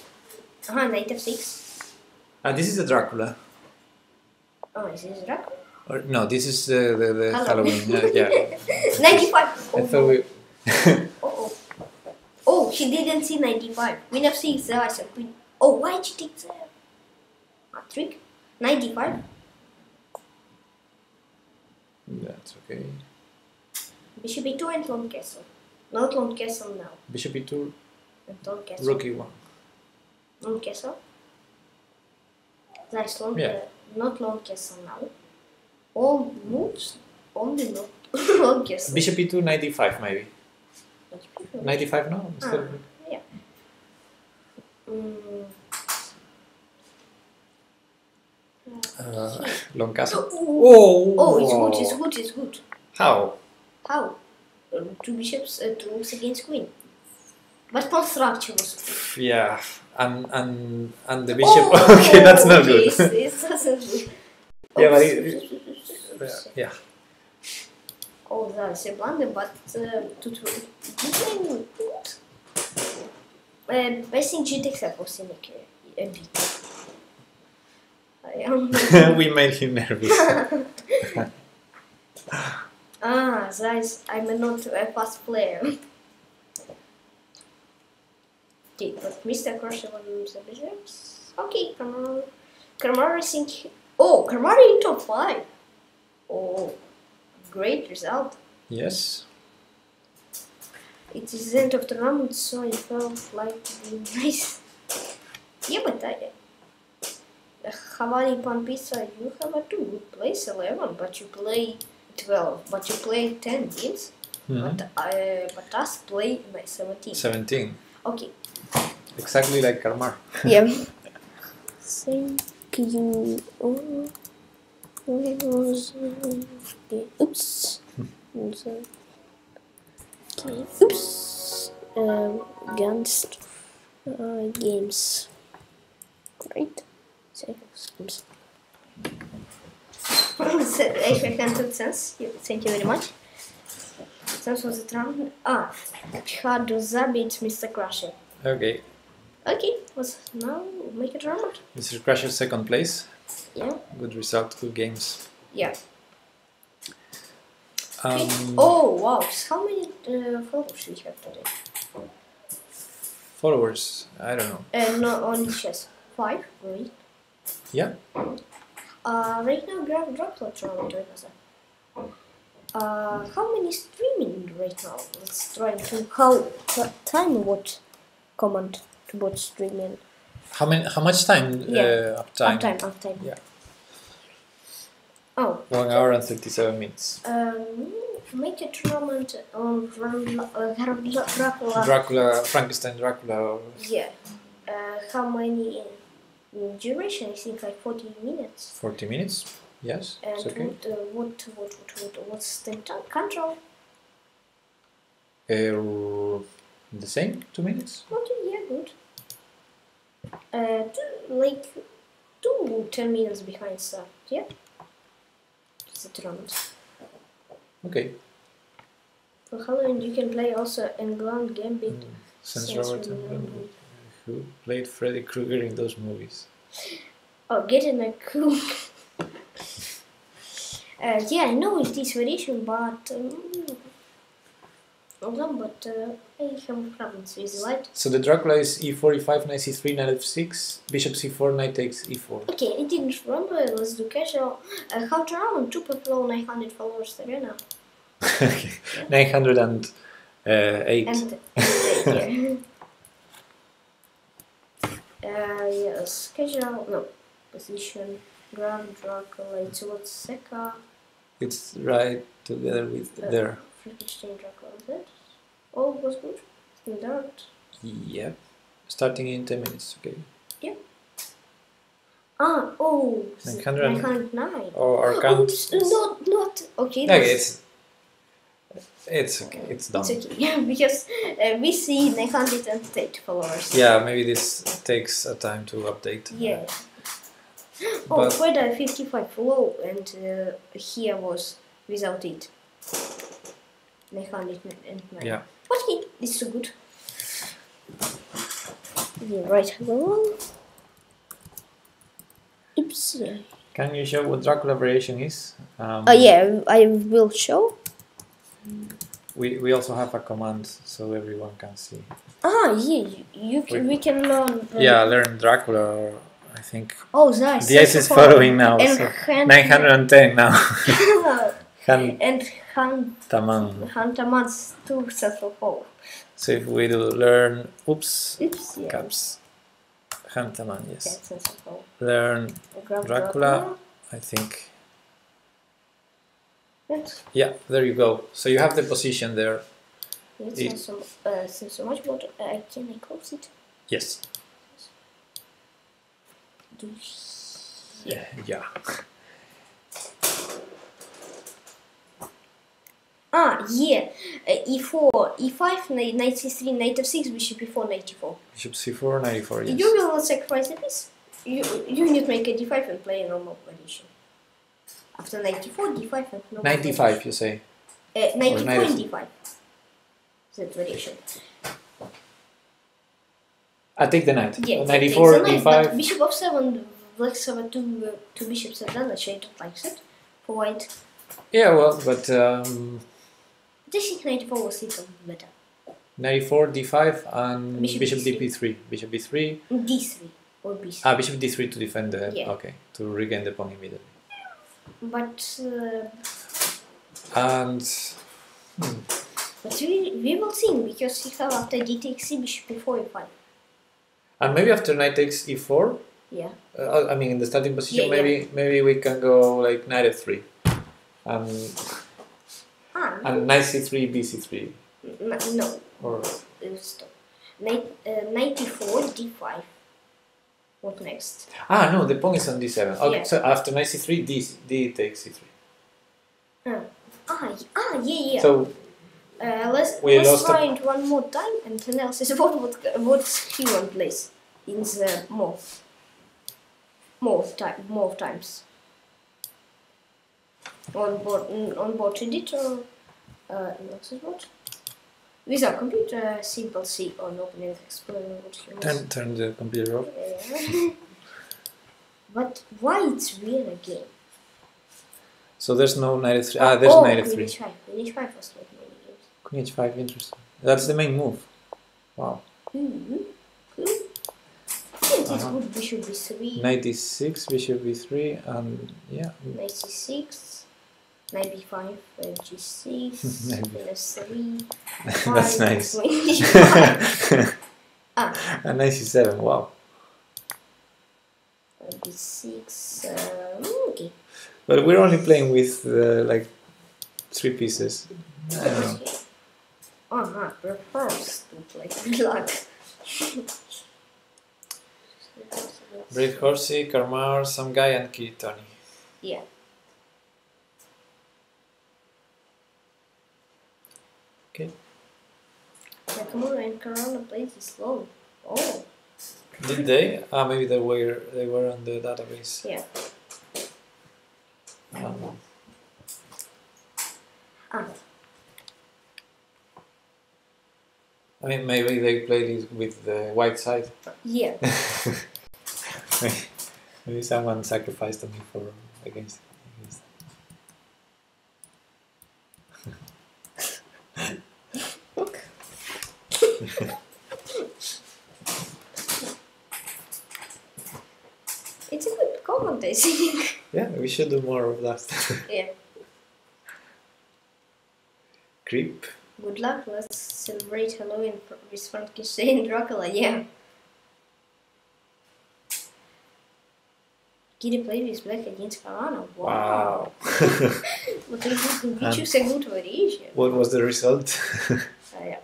Uh-huh, knight f6. Ah, this is the Dracula. Oh, is this Dracula? Or no, this is the the, the Halloween. Halloween. Yeah, yeah. [LAUGHS] 95! I Oh, thought we. [LAUGHS] oh, oh. Oh, she didn't see 95. Queen f6 dice, and queen. Oh, why did she take the. A trick? 95? That's okay. Bishop e2 and long castle. Not long castle now. Bishop e2, And long castle. rook e1. Long castle. Nice long Yeah. uh, not long castle now. All moves only not [LAUGHS] Obviously. Bishop e2, 95 maybe. 95 no? Instead of- Mm, Uh, [LAUGHS] long castle. oh, Oh, it's good, it's good, it's good. How? How? Uh, two bishops, uh, two rooks against queen. But was Yeah, and and and the bishop. Oh, [LAUGHS] okay, that's not good. It's, it's good. Yeah, but it- yeah. Oh, that's a blunder, but uh, to to didn't uh, I think g takes up was in a, a bit. I am. [LAUGHS] we made him nervous. [LAUGHS] ah, guys, I'm not a fast player. Okay, but Mr. Crusher on the bishops. Okay, Kamara. Kamara, I think. Oh, Kamara in top 5. Oh, great result. yes. It is the end of the round, so I felt like being nice. Yeah, but I. Uh, Havani Pampisa, you have a two good plays 11, but you play 12, but you play 10 games. Mhm. But, uh, but us play by 17. 17. Okay. Exactly like Karmar. [LAUGHS] Yeah. Thank you. Oh, okay. Oops. Okay. Oops. Um, guns. Uh, games. Great. Seconds. [LAUGHS] I can sense. Thank you very much. Sense was it round? Ah, how to zabić Mr. Crusher. Okay. Okay, was now make it round. Mr. Crusher second place. Yeah. Good result, good games. Yeah. Um, oh wow! How many uh, followers we have today? Followers, I don't know. Uh, not only chess. Five, great. Yeah. Uh, right now, grab Dracula trying to us. Uh, how many streaming right now? Let's try to how time what command to bot streaming. How many? How much time? Yeah. Uh, uptime? Uptime, uptime. Yeah. Oh, One hour and thirty-seven minutes. um, make a tournament on uh, Dracula. Dracula, Frankenstein, Dracula. Yeah. Uh, how many in duration? I think like 40 minutes. Forty minutes. Yes, And it's okay. what, uh, what, what, what, what, what's the t- control? Uh, the same, two minutes. Okay, yeah, good. Uh, two, like two, 10 minutes behind stuff, yeah? It's a tournament. Okay. For Halloween, you can play also Englund Gambit. Mm. Since Since Robert we and know Glenwood, who played Freddy Krueger in those movies. Oh, getting a cool. uh, yeah, I know it is this variation, but um, but uh, I have problems with light. So the Dracula is e e4, e5, knight c3, knight f6, bishop c4, knight takes e e4. Okay, I didn't remember. Let's do casual. Uh, how to run two people 900 followers arena. okay. 908. And [LAUGHS] yeah. uh, yes, casual. No, position. Grand Dracula. It's what Seka. It's right together with Uh, there. Frankenstein Dracula. That all was good. Standard. Yep. Starting in 10 minutes, okay. Yep. Ah, oh, 900. 909. Oh, our [GASPS] count. Not, not, okay. Okay, it's, it's okay, it's done. It's okay, [LAUGHS] yeah, because uh, we see 908 followers. Yeah, maybe this takes a time to update. Yeah. [GASPS] Oh, But- Freda 55 low, and uh, here was without it. 909. Yeah. Okay, it's so good. Yeah, right, hello. Oops. Can you show what Dracula variation is? Um, Oh, yeah, I will show. We, we also have a command so everyone can see. Ah, yeah, you, you can, we can learn. uh, Yeah, learn Dracula, I think. Oh, nice. The ice is following now, so 910 now. [LAUGHS] [LAUGHS] Han and Han Taman. Hantaman's two central pole. So if we do learn, oops, Oops, yeah. caps. Han Taman, Yeah, yes. Learn Grab Dracula, I think. Yes. Yeah, there you go. So you have the position there. It's It- so, uh, so much, but uh, can I close it? Yes. Yeah. Yeah. Ah, yeah. Uh, e4, e5, knight knight c3, knight f6, bishop e4, knight e4. Bishop c4, 94. Yes. You will not sacrifice the piece. You, you need to make a d5 and play a normal position. After knight d4, d5 and normal 95, you say. Uh, knight Or d4 knight and f- d5. That variation. I take the knight. Yeah, it 94, takes a knight, but d5. bishop f7, black 7, two, uh, two bishops are done, which I don't like that. For white. Yeah, well, but um, I think knight d4 was even better. 94, d5, and Bishop bishop, d3. dp3. Bishop b3. d3 or b3. Ah, bishop d3 to defend the. Yeah. Okay, to regain the pawn immediately. But uh, And. but we, we will see because he have after d takes c bishop e4 e5. And maybe after knight takes e4, Yeah. uh, I mean, in the starting position, Yeah, yeah. maybe maybe we can go like knight f3. And, Ah, and knight c3, bc3. n- no. Or Uh, stop. Uh, knight e4 d5. What next? Ah, no, the pawn is on d7. Okay, Yeah. so after knight c3, d, d takes c3. Ah, ah, ah yeah, yeah. So, uh, let's we let's try it one more time and analysis [LAUGHS] what what what he won place in the more more time more times on board mm, on board editor uh what's it what without computer simple C on opening exploring what turn, turn the computer off. Uh, but why it's real again? So there's no 93. Ah, there's oh, knight Queen f3. h5. Queen h5 was like many games. Queen h5, interesting. That's the main move. Wow. Mm-hmm. Cool. Yeah, it is Uh-huh. good. Bishop b3, Knight e6, bishop b3, and yeah. knight c6, knight b5, uh, g6, Knight queen f3. That's nice. [LAUGHS] Ah. and knight c7, wow. uh, b6. Uh, okay. But we're only playing with uh, like three pieces. I don't know. Uh-huh. Prefers to play [LAUGHS] good Brave Horsey, Karmar, some guy, and Kiritani. Yeah. Okay. Nakamura and Caruana played this long. Oh, Did they? Ah, maybe they were they were on the database. yeah. Um, Ah, I mean, maybe they played it with the white side. yeah. [LAUGHS] maybe someone sacrificed me for against. against. [LAUGHS] It's a good comment, I think. Yeah, we should do more of that. yeah. [LAUGHS] Creep. Good luck. Let's celebrate Halloween with Frankenstein and Dracula. Yeah. Kitty played with black against Caruana. Wow. Wow. [LAUGHS] But we just we And- choose a good variation. what was the result? Uh, [LAUGHS] yeah.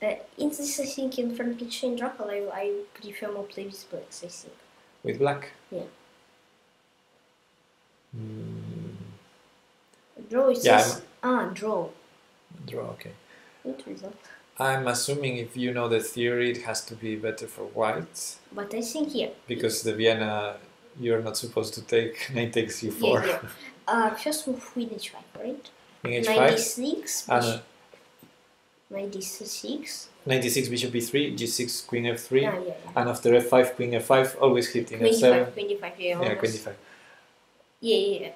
Uh, in this, I think in Frankenstein Dracula, I, I prefer more play with blacks, I think. with black. Yeah. Mm, Draw it Yeah, says, ah, draw. draw. Okay. Good result. I'm assuming if you know the theory, it has to be better for white But I think here, because the Vienna you're not supposed to take [LAUGHS] knight takes yeah, e4. yeah. yeah. [LAUGHS] Uh, first move queen h5, right? Knight h5 d6, and bishop, uh, knight d6. 96 bishop b3, g6 queen Ah, f3, yeah, yeah. yeah. and after f5 queen f5 always hitting Queen f7. d5, queen d5, yeah, Yeah, queen d5. Yeah, yeah, yeah.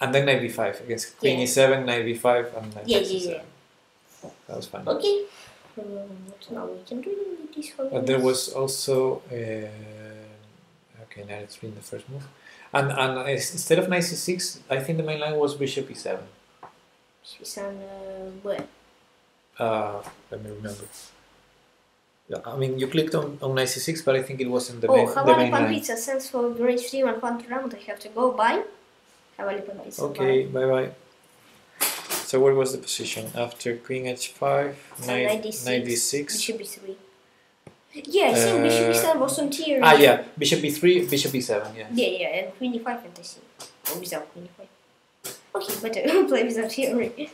And then knight b5 against queen Yeah. e7, knight b5, and knight Yeah, yeah, e7. yeah. That was fun. Okay. Um, what now we can do this. But there was also uh, okay knight f3 in the first move, and and uh, instead of knight c6, I think the main line was bishop e7. Swiss and uh, where? Uh, let me remember. I mean, you clicked on, on knight c6, but I think it wasn't the oh, main, main Pan line. Pizza stands for grade 3 and one round. I have to go. Bye. Pan Pizza. Okay, Bye. bye. So what was the position after queen h5, knight, Knight d6. Bishop b3. Yeah, I think Bishop Uh, b7 was on tier. Ah, yeah, bishop b3, bishop b7, yeah. Yeah, yeah, and queen e5 and I see. Or without queen e5. Okay, better [LAUGHS] play without theory.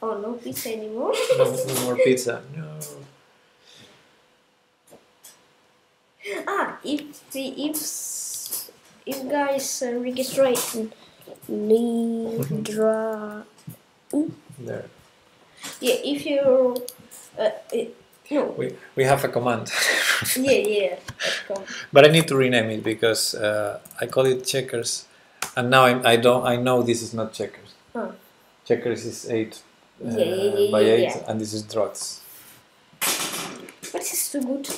Oh, no pizza anymore. No, no more pizza. [LAUGHS] No. Ah, if the if if guys uh, registration Lidra. There. Yeah, if you uh, it, no, We, we have a command. [LAUGHS] yeah, yeah. but I need to rename it because uh, I call it checkers. And now I'm, I don't I know this is not checkers. Huh. Checkers is 8 uh, Yeah, yeah, yeah, by 8 yeah. and this is draughts. But it's too good.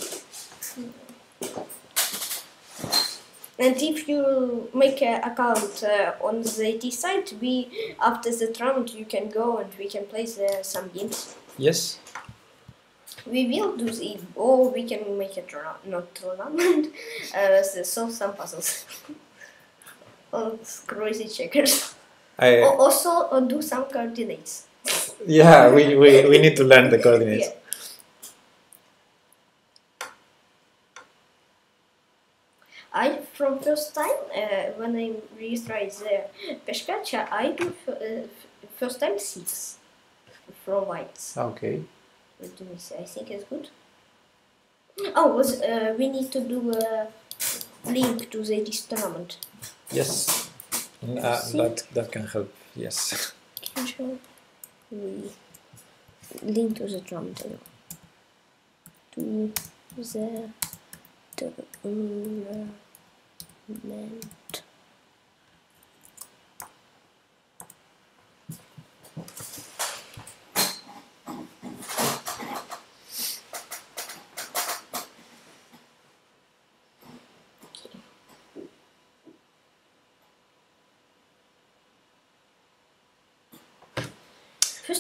And if you make an account uh, on the AT site, we after the round you can go and we can play the, some games. Yes? We will do the or we can make a tour- not tournament, [LAUGHS] uh, so solve some puzzles. [LAUGHS] oh, crazy checkers. I, [LAUGHS] also, uh, do some coordinates. yeah, we, we, we need to learn the coordinates. Yeah. I from first time uh, when I registered the Peshkacha, I do f- uh, f- first time six from whites. Okay. What do we say? I think it's good. Oh, was uh, we need to do a link to the tournament. Yes. Uh, that, that can help. Yes. Control. We link to the tournament. To the tournament. First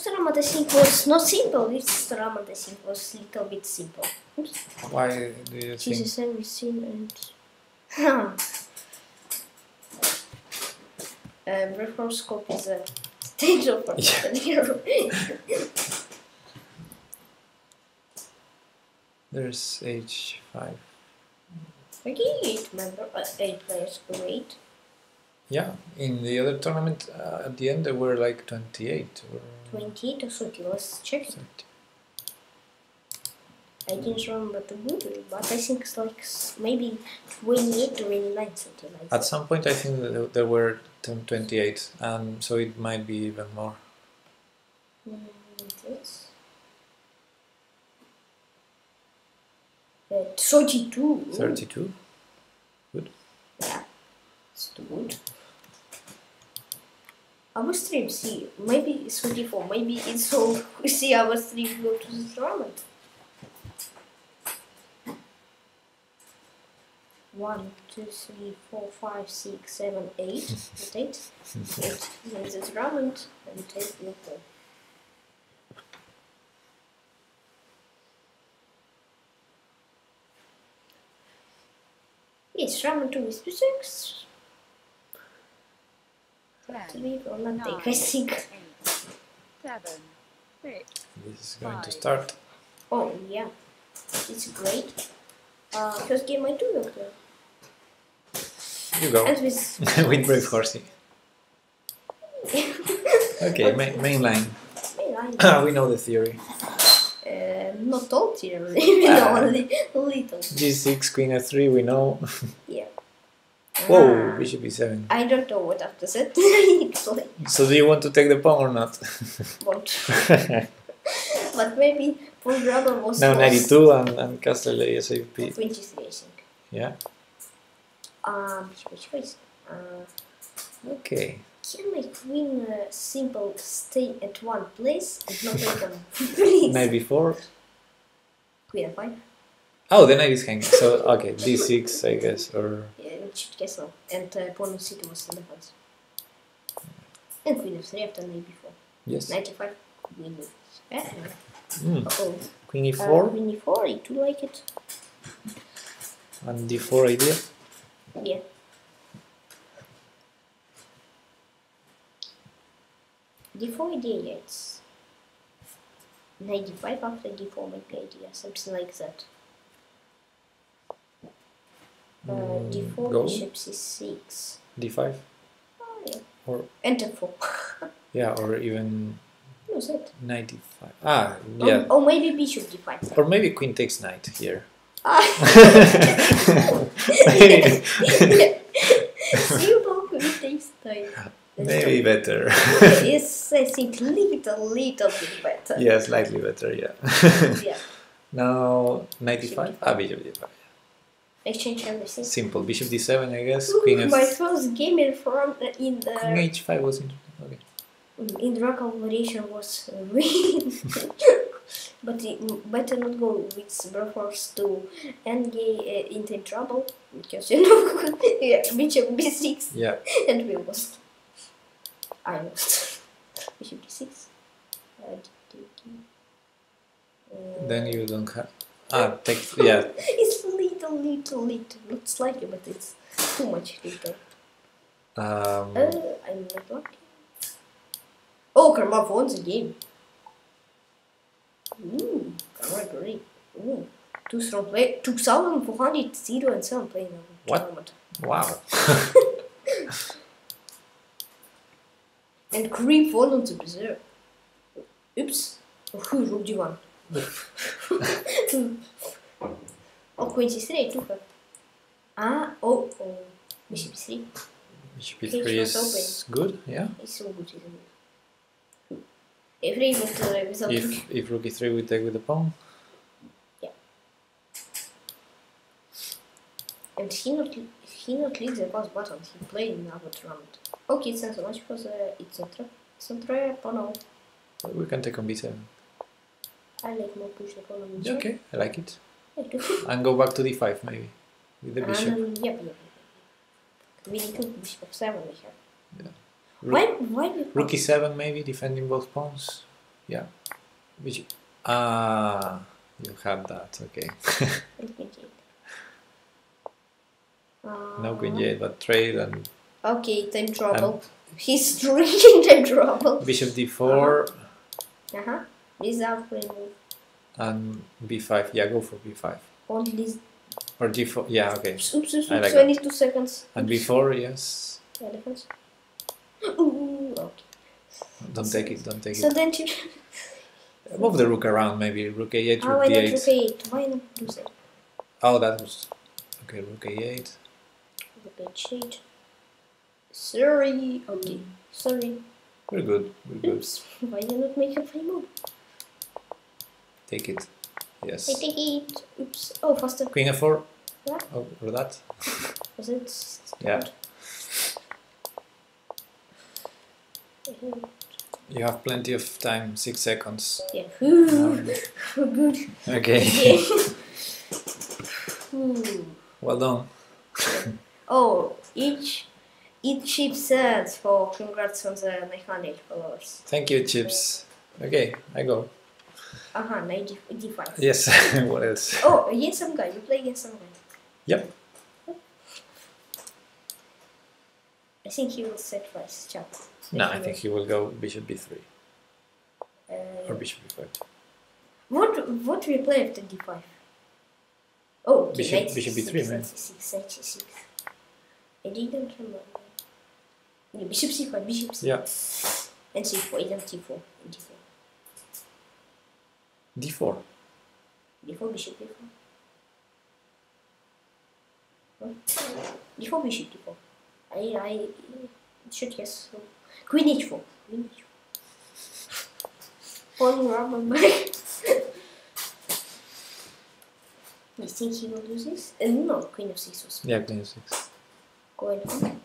tournament I think was not simple. This tournament I think was a little bit simple. Oops. Why do you think? Jesus, everything and. Huh. Uh, Brephoscope is a stage of Yeah. [LAUGHS] There's H5. Okay, eight member, uh, eight players, great. Yeah, in the other tournament, uh, at the end there were like 28 or 28 or 30, let's check it. 30. I didn't remember the movie, but I think it's like maybe 28 or 29, something like that. At some point, I think that there- were t- 28, and so it might be even more. Mm, this. Uh, 32. 32? Yeah, it's too good. Our stream, see, maybe it's 24, maybe it's so [LAUGHS] we see our stream go to the tournament. One, two, three, four, five, six, seven, eight. [LAUGHS] With eight. eight. Then the tournament and eight will. Yes, tournament two is to six. Ten, Three will not take, I Nine. think. eight, seven, six, This is going to start. Oh yeah, it's great. Uh, first game I do Doctor. You go. And with [LAUGHS] With Brave Horsey. Okay, main, main line. Mainline. we know the theory. uh, not all theory, [LAUGHS] we know Ah. only little. G6, Queen F3, we know. [LAUGHS] Yeah. Whoa, Ah, Bishop E7. I don't know what after. Actually, So do you want to take the pawn or not? won't. but maybe Pawn Grabber was now 92 and, and Castle ASAP. 23, I think. Yeah. Um, which choice? Uh, Okay. can my queen uh, simple stay at one place and not take them? Please. Knight before. Queen f5. Oh, the knight is hanging. So okay, d6, I guess, or Yeah, should guess no. And uh, pawn on c2 was in defense. And queen f3 after knight before. yes. 95 queen Yeah. Mm. Oh, Queen uh, e4 queen e4, I do like it. and d4 idea. Yeah. D4 idea, yeah, it's 95 after D4 might be idea, something like that. Uh, Mm, D4 go. bishop C6. d5 Oh, yeah. or Enter 4. [LAUGHS] yeah or even Who's that? 95 ah Oh, yeah oh, maybe bishop D5. or maybe queen takes knight here [LAUGHS] Maybe, simple queen takes time. maybe better It's, [LAUGHS] I think, little, little bit better. yeah slightly better yeah Yeah. [LAUGHS] now 95 ah bishop d5 Exchange everything. simple bishop d7 I guess Ooh, queen f my first game in from in the queen h5 was interesting okay in the rock variation was uh, win, but it, better not go with brokers to end game uh, into trouble because you know [LAUGHS] yeah, bishop b6 yeah [LAUGHS] and we lost. I lost. bishop d6. Uh, d- d- uh, then you don't have ah take [LAUGHS] yeah it's little, little, little, not slightly, but it's too much little. um, Uh, I'm not lucky. Oh, Karma won the game. Ooh, great. Ooh, two strong play. 2,400 0 and 7 playing on What? tournament. wow [LAUGHS] [LAUGHS] And Creep on the Berserk. Oops. Oh, who rook d1? [LAUGHS] oh, Queen c3 too. huh? Ah, oh, oh. Bishop c3. bishop Cage e3 was is good yeah It's so good, isn't it? Uh, without if if rook e3 we take with the pawn Yeah. And he not he not leads the boss button. He played in our tournament. Okay, not so much because it's a trap. It's a trap. Oh no, we can take on b7 I like more push the pawn on Yeah, okay I like it I do. and go back to d5 maybe with the bishop Um, yep, yep. We need to bishop seven we have. Yeah. Why why we Rook e7 maybe, defending both pawns. Yeah. Which ah you have that, okay. [LAUGHS] no queen Uh, j8, but trade and Okay, time trouble. He's [LAUGHS] drinking time trouble. bishop d4 Uh huh. Without queen move. and b5. Yeah, go for b5. Only Or d4. Yeah, okay. oops, oops, oops, I like 22 seconds. And b4, yes. Defense. Ooh, okay. Don't take it, don't take So it. then you. [LAUGHS] Move the rook around maybe. Rook a8, Oh, rook why not d8. rook eight? Why not do that? Oh, that was. Okay, rook a8. Rook eight. Sorry. Okay. Sorry. We're good, we're good. Oops. [LAUGHS] Why did not make a free move? Take it. Yes. I take it. Oops. Oh, faster. Queen f4. Yeah. Oh, or that. [LAUGHS] Was it? Yeah. You have plenty of time, six seconds. Yeah. [LAUGHS] Ooh, good. Okay. [LAUGHS] Well done. [LAUGHS] Oh, each each chip says for congrats on the 900 followers. Thank you, Chips. Okay, I go. Uh huh, 90 D5. Yes, what else? Oh, against some guy. You play against some guy. Yep. I think he will set first chat. No, I think he will go bishop b3 Uh, or bishop b5. what what we play after D5? Oh, okay, Bishop- bishop B3, man. knight C6, knight C6. I didn't remember. Yeah, bishop C5, bishop C5. Yeah. And C4, and then T4, and D4. d4. D4, bishop D4. Huh? D4, bishop D4. I, I should yes. So. Queen H4. Queen H4. Pawn. I think he will do this. Uh, no, Queen of 6 was Yeah, queen f6. going on.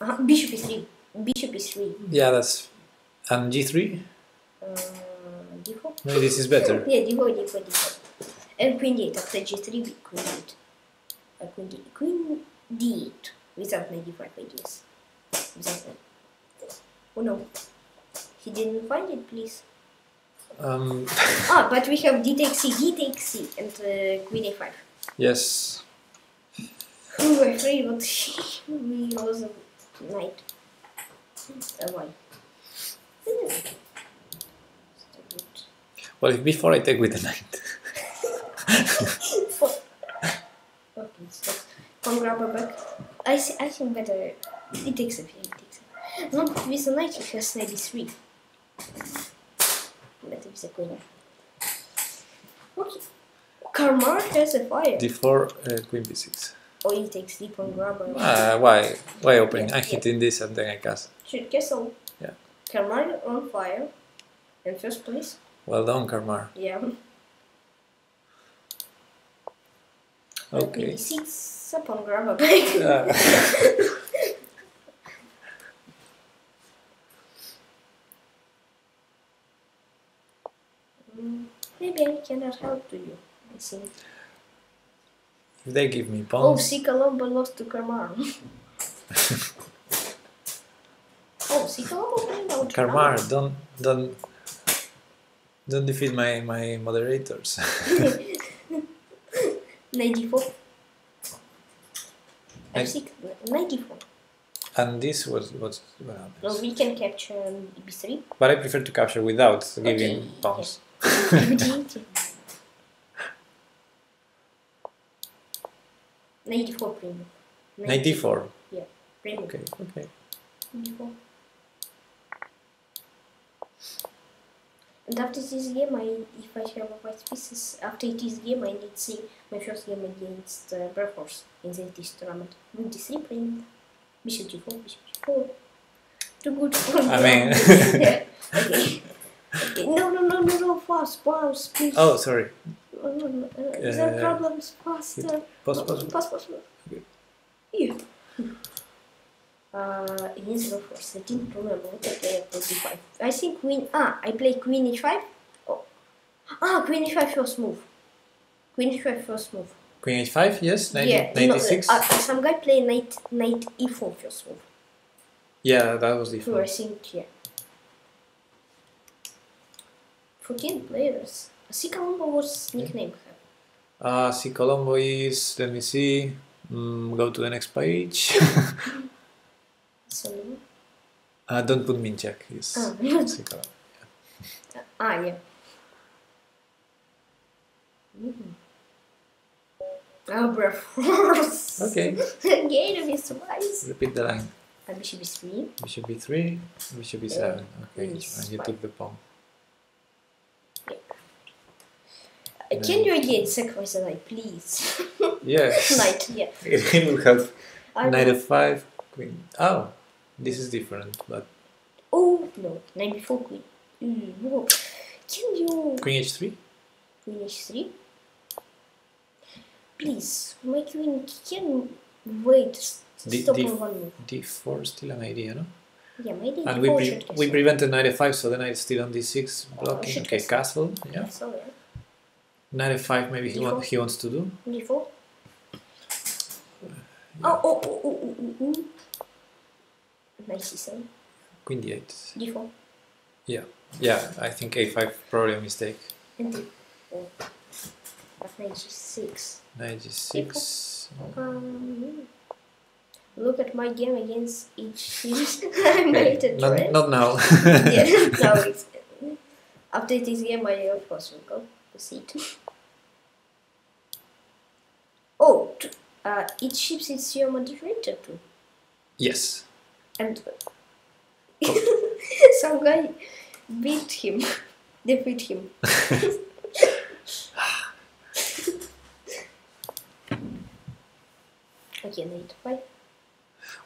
Uh, bishop is 3. Bishop is 3. Yeah, that's. And g3? Uh, D4. Maybe this is better. Yeah, D4, D4, D4. And Queen D8 after G3, be Queen D8. Uh, Queen D Queen D8 without 95 ideas. Without that. Oh no. He didn't find it, please. Um, [LAUGHS] Ah, but we have d takes c, d takes c, and uh, queen a5. yes. We were afraid, but [LAUGHS] we was a knight. Good. Well, before I take with the knight. [LAUGHS] Okay, so come grab her back. I, see, I think better. It takes a few. It takes a No, but with the knight he has maybe three. Better with the queen. Okay. Karmar has a fire. d4, uh, queen b6. Oh, he takes deep on grabber. Uh, why? Why opening? Yeah, I'm hitting this and then I cast. Should castle. Yeah. Karmar on fire. In first place. Well done, Karmar. Yeah. Okay. Maybe six upon grabber back. [LAUGHS] Uh, Mm, Maybe I cannot help to you. I think. if they give me Oh, pawns, C Colombo lost to Karmar. [LAUGHS] oh, C Colombo went don't don't don't defeat my my moderators. [LAUGHS] 94. I- F6, 94. and this was what's what No, happens. we can capture um, B3. But I prefer to capture without giving Okay, pawns. [LAUGHS] D8. 94 premium. 94. Yeah, Premium. Okay, okay. 94. And after this game, I, if I have a white pieces, after this game, I need to see my first game against uh, Breforce in the this tournament. D3 premium. Bishop g4, bishop g4. Too good for I mean- yeah. [LAUGHS] okay. [LAUGHS] okay. No, no, no, no, no, fast, pause, please. Oh, sorry. Uh, is there Uh, problems? Fast. [LAUGHS] Uh. Pause, pause, pause. Okay. Yeah. Uh, against first, I didn't remember what I played at d5. I think queen. Ah, I play queen e5. Oh. Ah, queen e5 first move. Queen e5 first move. Queen h5, yes, 90, yeah, no, 96. uh, some guy play knight knight e4 first move. yeah, that was the. So I think yeah. 14 players. C Colombo was nickname. Uh, see, Colombo is, let me see, mm, go to the next page. So, uh, [LAUGHS] don't put me in check, yes. Ah. See Colombo. [LAUGHS] ah, yeah. Mm. Oh, breath. Okay. [LAUGHS] Again, Mr. Wise. Repeat the line. Uh, bishop is 3. Bishop b3, bishop b7. Okay, and you took the pawn. Uh, can you again sacrifice a knight, please? Yes. knight, yeah. it will have I Knight will- f5, queen. Oh, this is different, but Oh, no. Knight before queen. Mm, whoa. Can you. queen h3? Queen h3? Please, my queen can wait. D- Stop D- on one move. d4 still an idea, no? Yeah, maybe And we, pre- we castle. prevented knight f5, so the knight is still on d6 blocking. should Okay, castle. Yeah. Castle, yeah. Knight f5, maybe he, want, he wants to do. D4. Oh, oh, oh, oh, oh, oh, oh. Knight c7. Queen d8. D4. Yeah, yeah, I think a5 probably a mistake. And D4. Knight g6. Knight g6. Um, look at my game against each team. I made a not, trade. not now. [LAUGHS] yeah, now [LAUGHS] it's, after this game, I of course will go c2. Oh, t- uh, each ship is your moderator too. yes. And [LAUGHS] some guy beat him, [LAUGHS] defeat him. [LAUGHS] okay, knight five.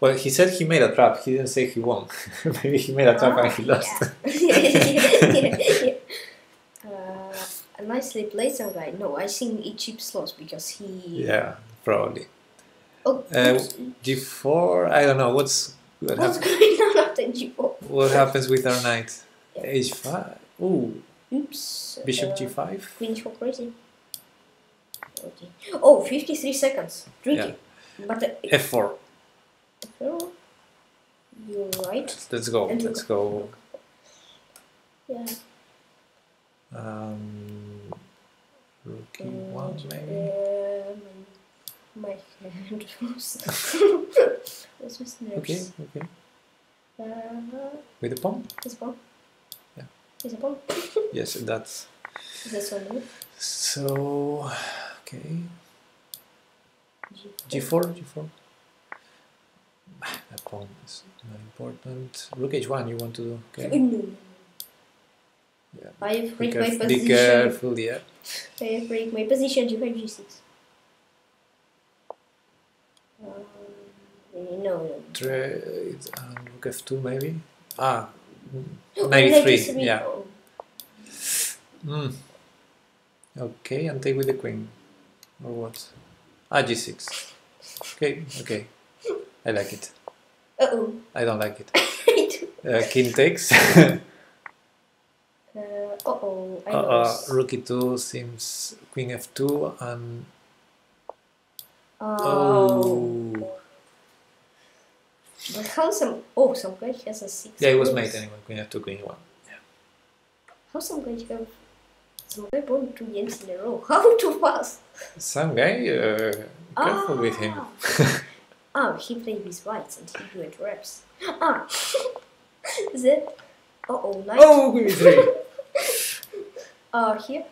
Well, he said he made a trap. He didn't say he won. maybe he made a trap and he Ah, lost. Yeah. yeah, yeah. Nicely played some guy. No, I think he chips lost because he. Yeah, probably. Oh, Uh. G4, I don't know. What's what, what's hap- going on after G4? what happens with our knight? [LAUGHS] Yeah. H5. Ooh, Oops. bishop uh, G5. Queen for crazy. Okay. Oh, 53 seconds. Tricky. Yeah. But uh, F4. oh, you're right. Let's go. And Let's go. Yeah. Rookie ones, maybe. My, hand was [LAUGHS] just. Okay, okay. Uh, With a bomb? With a. Yeah. With a [LAUGHS] yes, that's. this one. So, okay. G4, G4. G4. That pawn is not important. Rook H1, you want to do? Okay. Yeah. I break my caref- be careful, yeah. I break my position. G5, G6. Um, no, no. Trade and Rook F2, maybe? Ah, Oh, knight knight E3, E3. yeah. Oh. Mm. Okay, and take with the queen. Or what? Ah, G6. Okay, okay. I like it. Uh-oh. I don't like it. [LAUGHS] uh Uh, king takes. [LAUGHS] oh, I uh, uh, lost. rook e2 seems queen f2 and Oh. oh But how some? Oh, some guy has a six. yeah it was mate anyway queen f2 queen e1 How some guy have? Some guy won two games in a row. [LAUGHS] How too fast? some guy uh, careful with him Ah, [LAUGHS] he played with whites and he it reps. Ah, [LAUGHS] is it? Uh oh, nice. oh queen e3 Uh, here.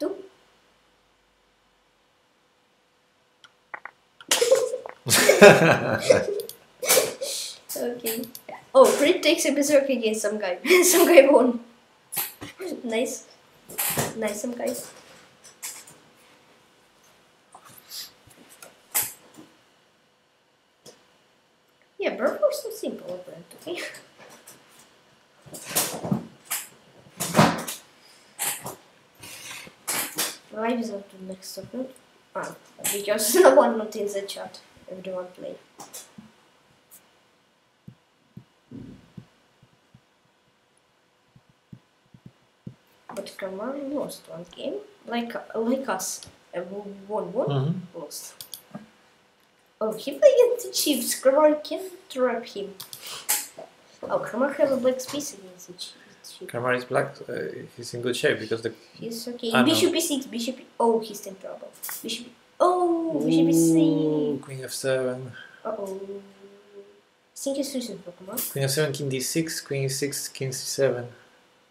Two. Okay. Oh, Crit takes a berserk against some guy. [LAUGHS] some guy won. nice. Nice, some guy. Yeah, Burp was so simple, okay? [LAUGHS] Why is that the next segment? Ah, because [LAUGHS] no one not in the chat. Everyone play. But Kamari lost one game, like like us. Won one, Mhm. lost. Oh, he played against the Chiefs. Kamari can trap him. Oh, Kamari have a black space against the Chiefs. Kramar is black uh, he's in good shape because the He's okay. I know. Bishop e6, bishop. E- oh, he's in trouble. Bishop. Oh, bishop Ooh, e6. queen f7 Uh oh. I think it's losing Pokemon. queen f7 king d6 queen e6 king c7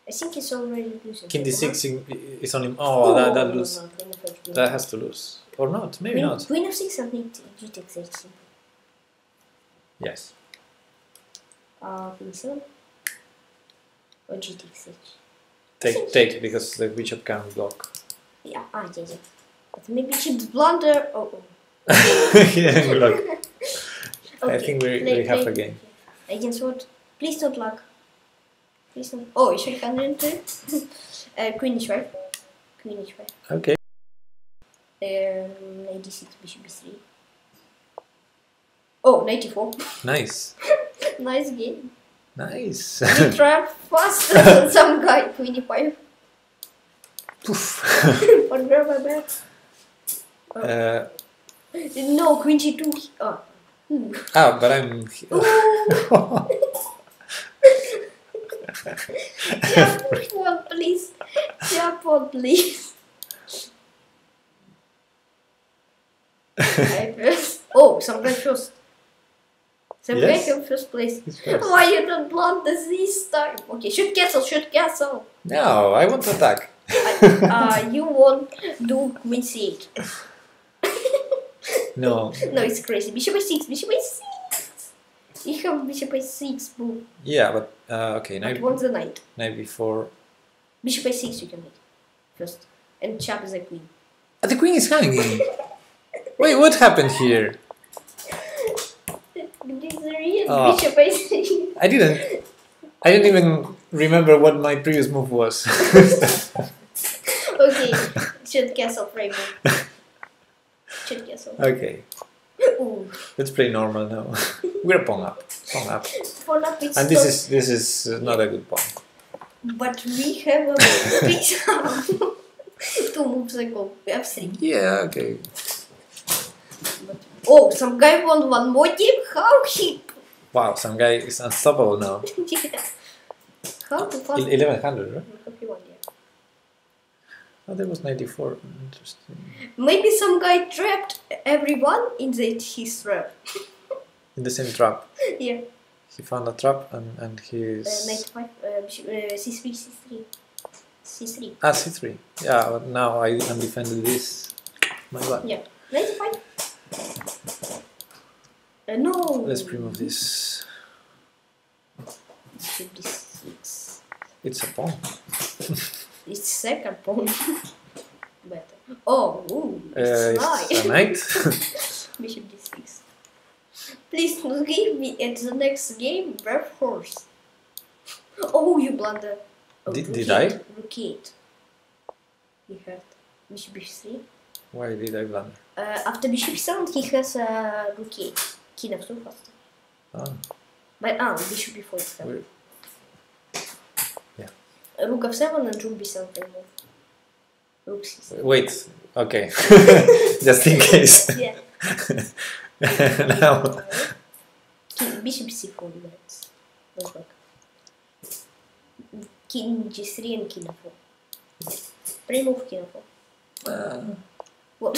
I think it's already losing. king Pokemon. d6 in- is on him oh, that, that no, lose no, queen of that has to lose or not maybe queen, not Queen of six and knight g takes h yes Uh, queen seven. Or g takes h. take take because the bishop can block Yeah, ah, yeah, yeah. But maybe chip's blunder. Oh, oh. he didn't block I think we, play- we have play- a game Against what? Please don't luck. Please don't. Oh, ich kann enter. uh, queen h5. Queen h5. okay Um, 96 bishop b3. Oh, 94. nice [LAUGHS] nice game. Nice We trap faster [LAUGHS] than some guy. Queen e5. Poof. But grab my back. uh, No, queen g2. Oh. Hmm. ah but I'm. Japan, [LAUGHS] [LAUGHS] please. Japan, please. I first. Oh, some guy first. Some Yes. in first place. First. Why you don't blunt this this time? Okay, shoot castle, shoot castle. no I want to attack uh, you won't do queen c8. no No, it's crazy. Bishop a6, bishop a6. You have bishop a6, boom. yeah but uh, okay But knight, wants the knight. knight before Bishop a6 you can make first. And chap is a queen. Ah, the queen is hanging wait what happened here Oh. bishop a6. I didn't I didn't even remember what my previous move was [LAUGHS] okay, should castle frame. Should castle. okay Ooh, let's play normal now [LAUGHS] we're pawn up pawn up now it's and this is this is not a good pawn But we have a big [LAUGHS] Two moves ago. We have three. yeah okay But, oh, some guy won one more game? How he. wow some guy is unstoppable now [LAUGHS] How to fast? 1100 right Hope he won, yeah. Oh, there was 94. Interesting. Maybe some guy trapped everyone in the, his trap. [LAUGHS] In the same trap. yeah. He found a trap and, and he's. knight 5, uh, bishop, uh, c3, c3. c3. Ah, c3. Yeah, but now I undefended this. My bad. Yeah. Knight 5. Uh, no. Let's remove this. Bishop d6. It's a pawn. [LAUGHS] It's second pawn. [LAUGHS] Better. Oh, ooh, Uh, it's it's a knight. [LAUGHS] Bishop d6. Please don't give me at the next game brave horse. Oh, you blunder. Oh, Did- did I? Rook 8. You heard. Bishop b3. Why did I blunder? Uh, after bishop 7 he has uh, rook 8. King f2 faster. Ah, But ah, bishop b4 is seven. weird. Uh, Rook f7 and rook b7 remove. Rook c7. Wait, okay. [LAUGHS] Just in case. Yeah. [LAUGHS] now, King, bishop c4 that's that's work. King g3 and king f4. Remove king f4. uh, What?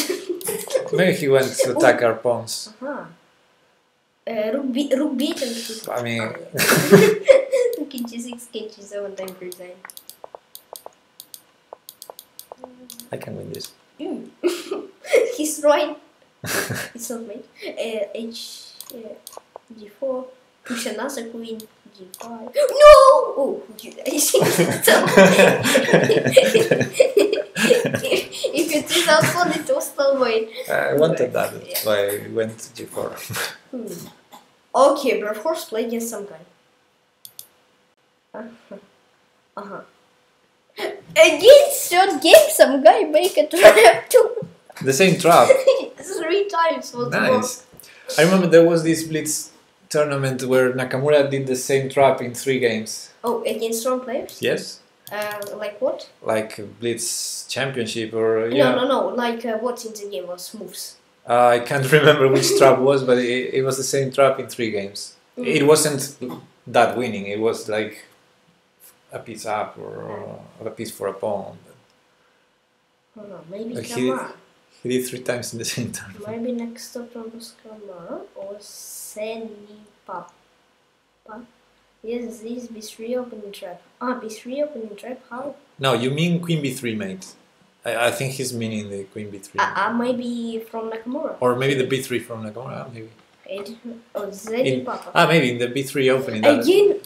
[LAUGHS] maybe he went to attack our pawns. Uh, rook b rook b8 and. I mean, king g6, king g7 time for design. I can win this. Mm. [LAUGHS] He's right. [LAUGHS] it's not made. Uh, h uh, g4. Push another queen. g5. [GASPS] No! Oh, you, I think [LAUGHS] if it is out one, it was still mine. I wanted that, that's why I went to g4. Hmm. Okay, but horse play against some guy. Uh-huh. Uh-huh. Against your game, some guy make a trap too. The same trap. [LAUGHS] Three times was Nice. I remember there was this Blitz tournament where Nakamura did the same trap in three games. Oh, against strong players? Yes? Uh, like what? Like Blitz Championship or yeah. No, no, no. Like uh, what in the game was moves. Uh, I can't [LAUGHS] remember which trap was, but it, it was the same trap in three games. Mm. It wasn't that winning. It was like a piece up or a piece for a pawn. Oh, no, maybe Like he- Kamar. He did three times in the same [LAUGHS] time. Maybe next up on was Kamar or Seni Papa. Yes, this B3 opening trap. Ah, B3 opening trap. How? No, you mean Queen B3, mate. I, I think he's meaning the Queen B3. Ah, uh, maybe from Nakamura. Or maybe the B3 from Nakamura, maybe. I. Oh, Zeni In- Papa. Ah, maybe in the B3 opening. Again,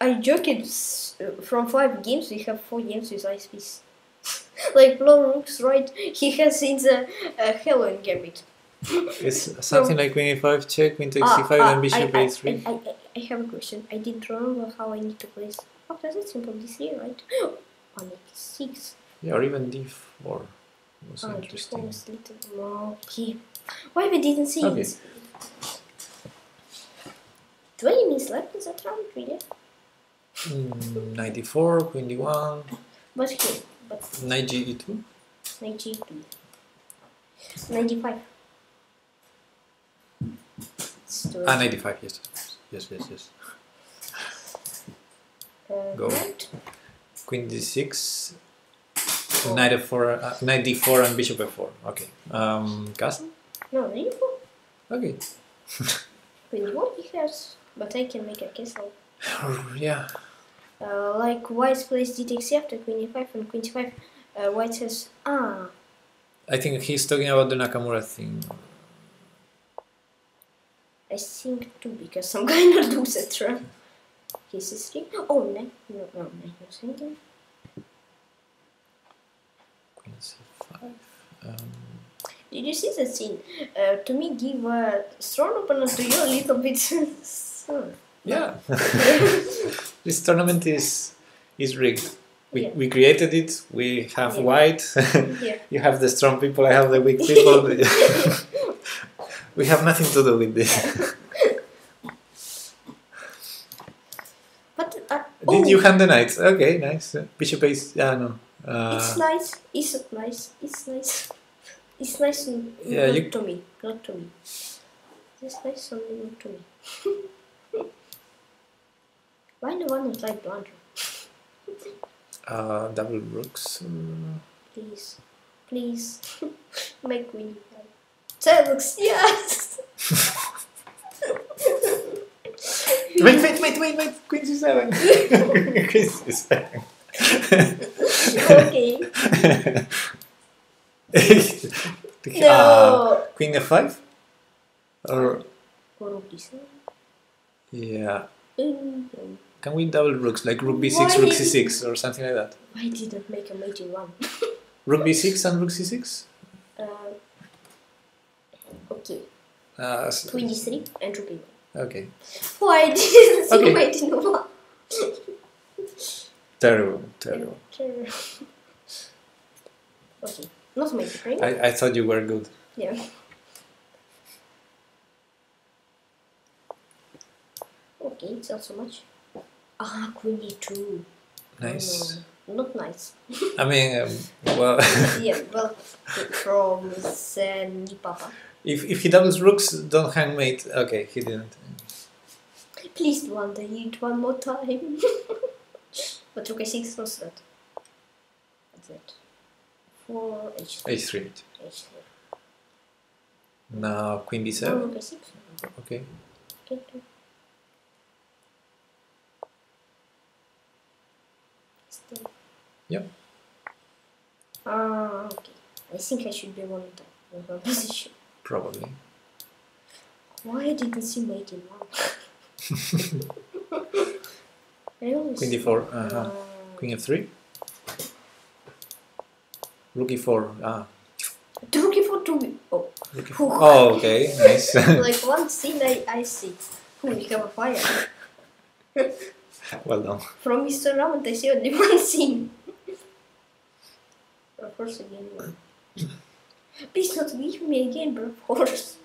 I joke it's uh, from five games we have four games with ice piece. [LAUGHS] like Flo Rook's right, he has in the uh, Helen gambit. It's something [LAUGHS] like Queen A5 check, Queen takes Ah, C5, ah, then Bishop I, I, A3. I, I, have a question. I didn't remember how I need to place. Oh, that's it, simple D3, right? [GASPS] On X6. Yeah, or even D4. Was Oh, D4 interesting. is little more. Okay. Why we didn't see Okay. it? 20 minutes left in that round, really? Mm, 94, Queen D1, But here, but Knight G2. 92. 95. It's too Ah, 95, yes. Yes, yes, yes. uh, go. right. Queen D6, Oh. Knight F4, uh, Knight D4, and Bishop F4. Okay. Um, castle? No, 94. Okay. [LAUGHS] 21 he has, but I can make a castle. [LAUGHS] yeah. Uh, like white plays d takes after queen e5 and queen e5. Uh, white says, ah, I think he's talking about the Nakamura thing. I think too, because some [LAUGHS] guy not do that run. He's a three. Oh, no, no, no, no, no, thinking. C5. Um, Did you see that scene? Uh, to me, give a strong opponent to you a little bit. [LAUGHS] so- yeah. [LAUGHS] this tournament is is rigged. We, Yeah. we created it. We have Yeah. white. yeah. you have the strong people. I have the weak people. We have nothing to do with this. [LAUGHS] But uh, Did oh, you hand the knight? Okay, nice. Bishop ace. Yeah, no. It's Uh, nice. It's nice. It's nice. It's nice. Yeah, not you- to me. Not to me. It's nice only not to me. [LAUGHS] Why no one is like blunder? Uh, double rooks. uh, Please. Please. [LAUGHS] Make queen e5. Telux, yes! Wait, wait, wait, wait, wait! Queen c7! Queen c7. okay. No! queen f5? Or, Rook d7. yeah. Mm, Can we double rooks, like rook b6, Why rook did- c6, or something like that? Why didn't make a mate in one? Rook b6 and rook c6? Uh, okay. Uh, s- Queen d3 and rook e1. okay. Why didn't see Okay. mate in one? Terrible, terrible. Okay. Not mate, right? I, I thought you were good. Yeah. Okay, it's not so much. Ah, e2. Nice. No, not nice. I mean, um, well, [LAUGHS] yeah, [LAUGHS] well, from Zen Papa. If, if he doubles rooks, don't hang mate. Okay, he didn't. Please do under it one more time. [LAUGHS] but rook a6 no threat. That's it. For h3. h3. h3. Now queen No, d7. rook a6. Okay. Okay. Still. Yep. Ah, okay. I think I should be one time in her position. Probably. Why didn't you see mate in one? Queen d4. Uh-huh. Uh, Queen f3. Rook e4. Ah. Rook e4 to Oh, Rook e4. Oh, okay. Nice. [LAUGHS] [LAUGHS] like one scene I, I see. Oh, we have a fire. [LAUGHS] well done. From Mr. Raman, I see only one scene. of course, again one. Please don't give me again, bro. Horse.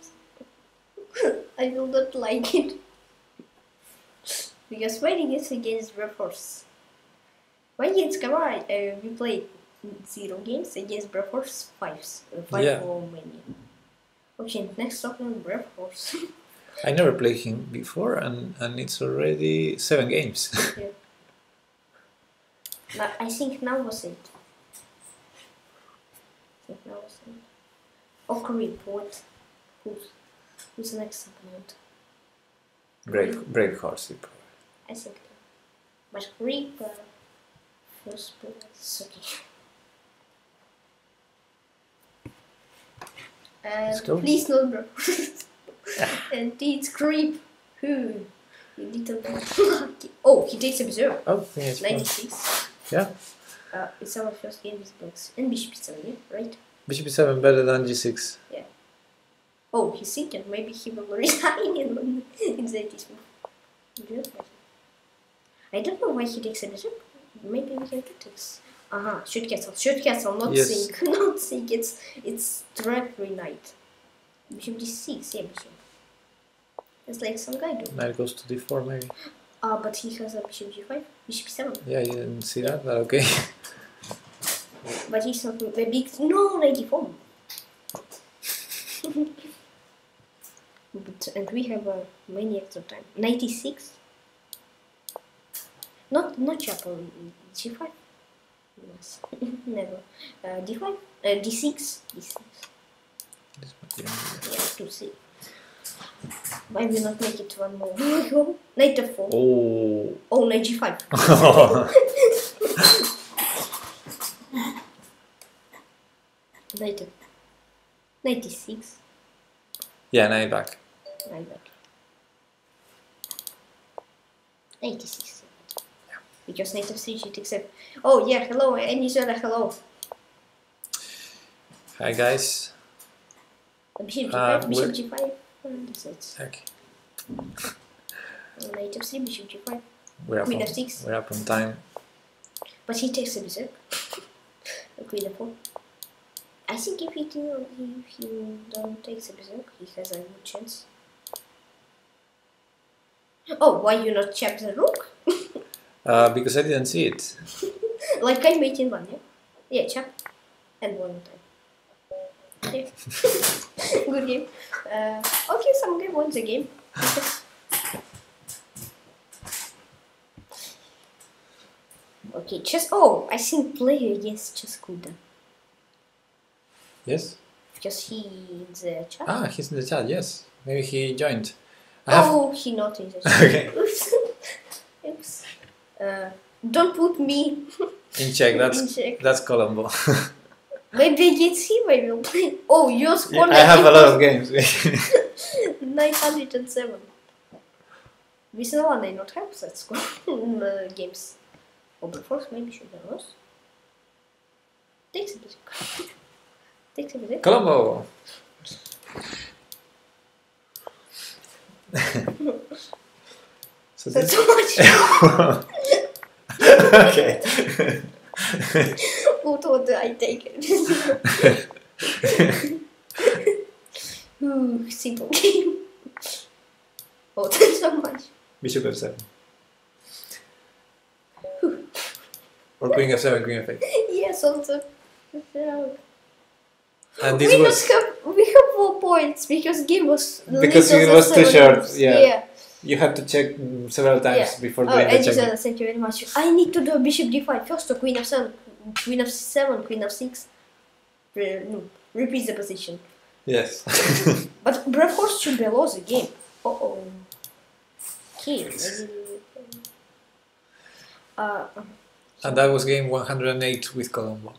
[LAUGHS] I will not like it. Because fighting is against Brave Horse. Why against Kamara, uh, we played zero games against Brave Horse fives. Uh, five Yeah. or many. Okay, next opponent Brave Horse. [LAUGHS] I never played him before, and, and it's already seven games. [LAUGHS] yeah. Now, I think now was it. I think now was it. Okari, what? Who's, who's the next opponent? brave, brave horse. probably- I think. But Reaper first. Okay. Let's Uh, please no bro. [LAUGHS] and it's creep. Who? You little lucky. [LAUGHS] Oh, he takes observe. Oh, yes. 96. Yeah. Uh, it's our first game with blocks. And bishop e7, yeah? right? Bishop e7 better than g6. Yeah. Oh, he's thinking maybe he will resign [LAUGHS] in, this move. I don't know why he takes a bishop. Maybe we can get this. Uh-huh, shoot castle, shoot castle, not Yes. sink, [LAUGHS] not sink, it's, it's directly knight. Bishop d6, yeah, bishop. It's like some guy do. Knight goes to d4 maybe. Ah, but he has a bishop g5, bishop e7. Yeah, you didn't see that, but okay. [LAUGHS] But he's not a big. No, 94. [LAUGHS] but, and we have uh, many extra time. 96? Not not chapel, g5? Yes. [LAUGHS] Never. Uh, d5? Uh, d6? D6. This Yeah, to see. Why we not make it one more? [LAUGHS] Knight f4. Oh. Oh, knight g5. F- 96. yeah, knight back. Right back. 86. Because knight f3 should accept. Oh yeah, hello, Anisha, hello. Hi guys. Bishop Uh, g5, bishop g5. and That's it. Okay. Knight f3, bishop g5. We're up, Queen on, f6. we're up on time. But he takes a bishop. [LAUGHS] Queen f4. I think if he, do, if he don't take the bishop, he has a good chance. Oh, why you not check the rook? Uh, because I didn't see it. [LAUGHS] Like I made in one, yeah? Yeah, chap. And one time. Okay. [LAUGHS] Good game. Uh, okay, some guy won the game. [LAUGHS] Okay, chess. Oh, I think player yes, Cheskuda. Yes? Because he in the chat. Ah, he's in the chat, yes. Maybe he joined. I oh, have... he not in the [LAUGHS] chat. okay. Oops. [LAUGHS] Oops. Uh, don't put me [LAUGHS] in check. That's in check. that's Colombo. maybe it's him. I will play. Oh, your score. Yeah, I have a lot of games. Nine hundred and seven. Recent one, I not have that score in uh, games. Or before, maybe should I was. Takes a bit. Takes a bit. Colombo. so That's this. okay. what would I take it? Ooh, simple game. Oh, that's so much. Bishop f7. or queen f7, queen f8. Yes, also. And this we was must have we have four points because game was Because it was too short, yeah. yeah. you have to check several times Yeah. before Oh, doing the Edison, check. thank you very much. I need to do bishop d5 first, or queen of7, queen of 7, queen of 6. Re- no, repeat the position. Yes. [LAUGHS] But brave horse should be lost the game. Uh oh. Okay. Uh, and that was game 108 with Colombo.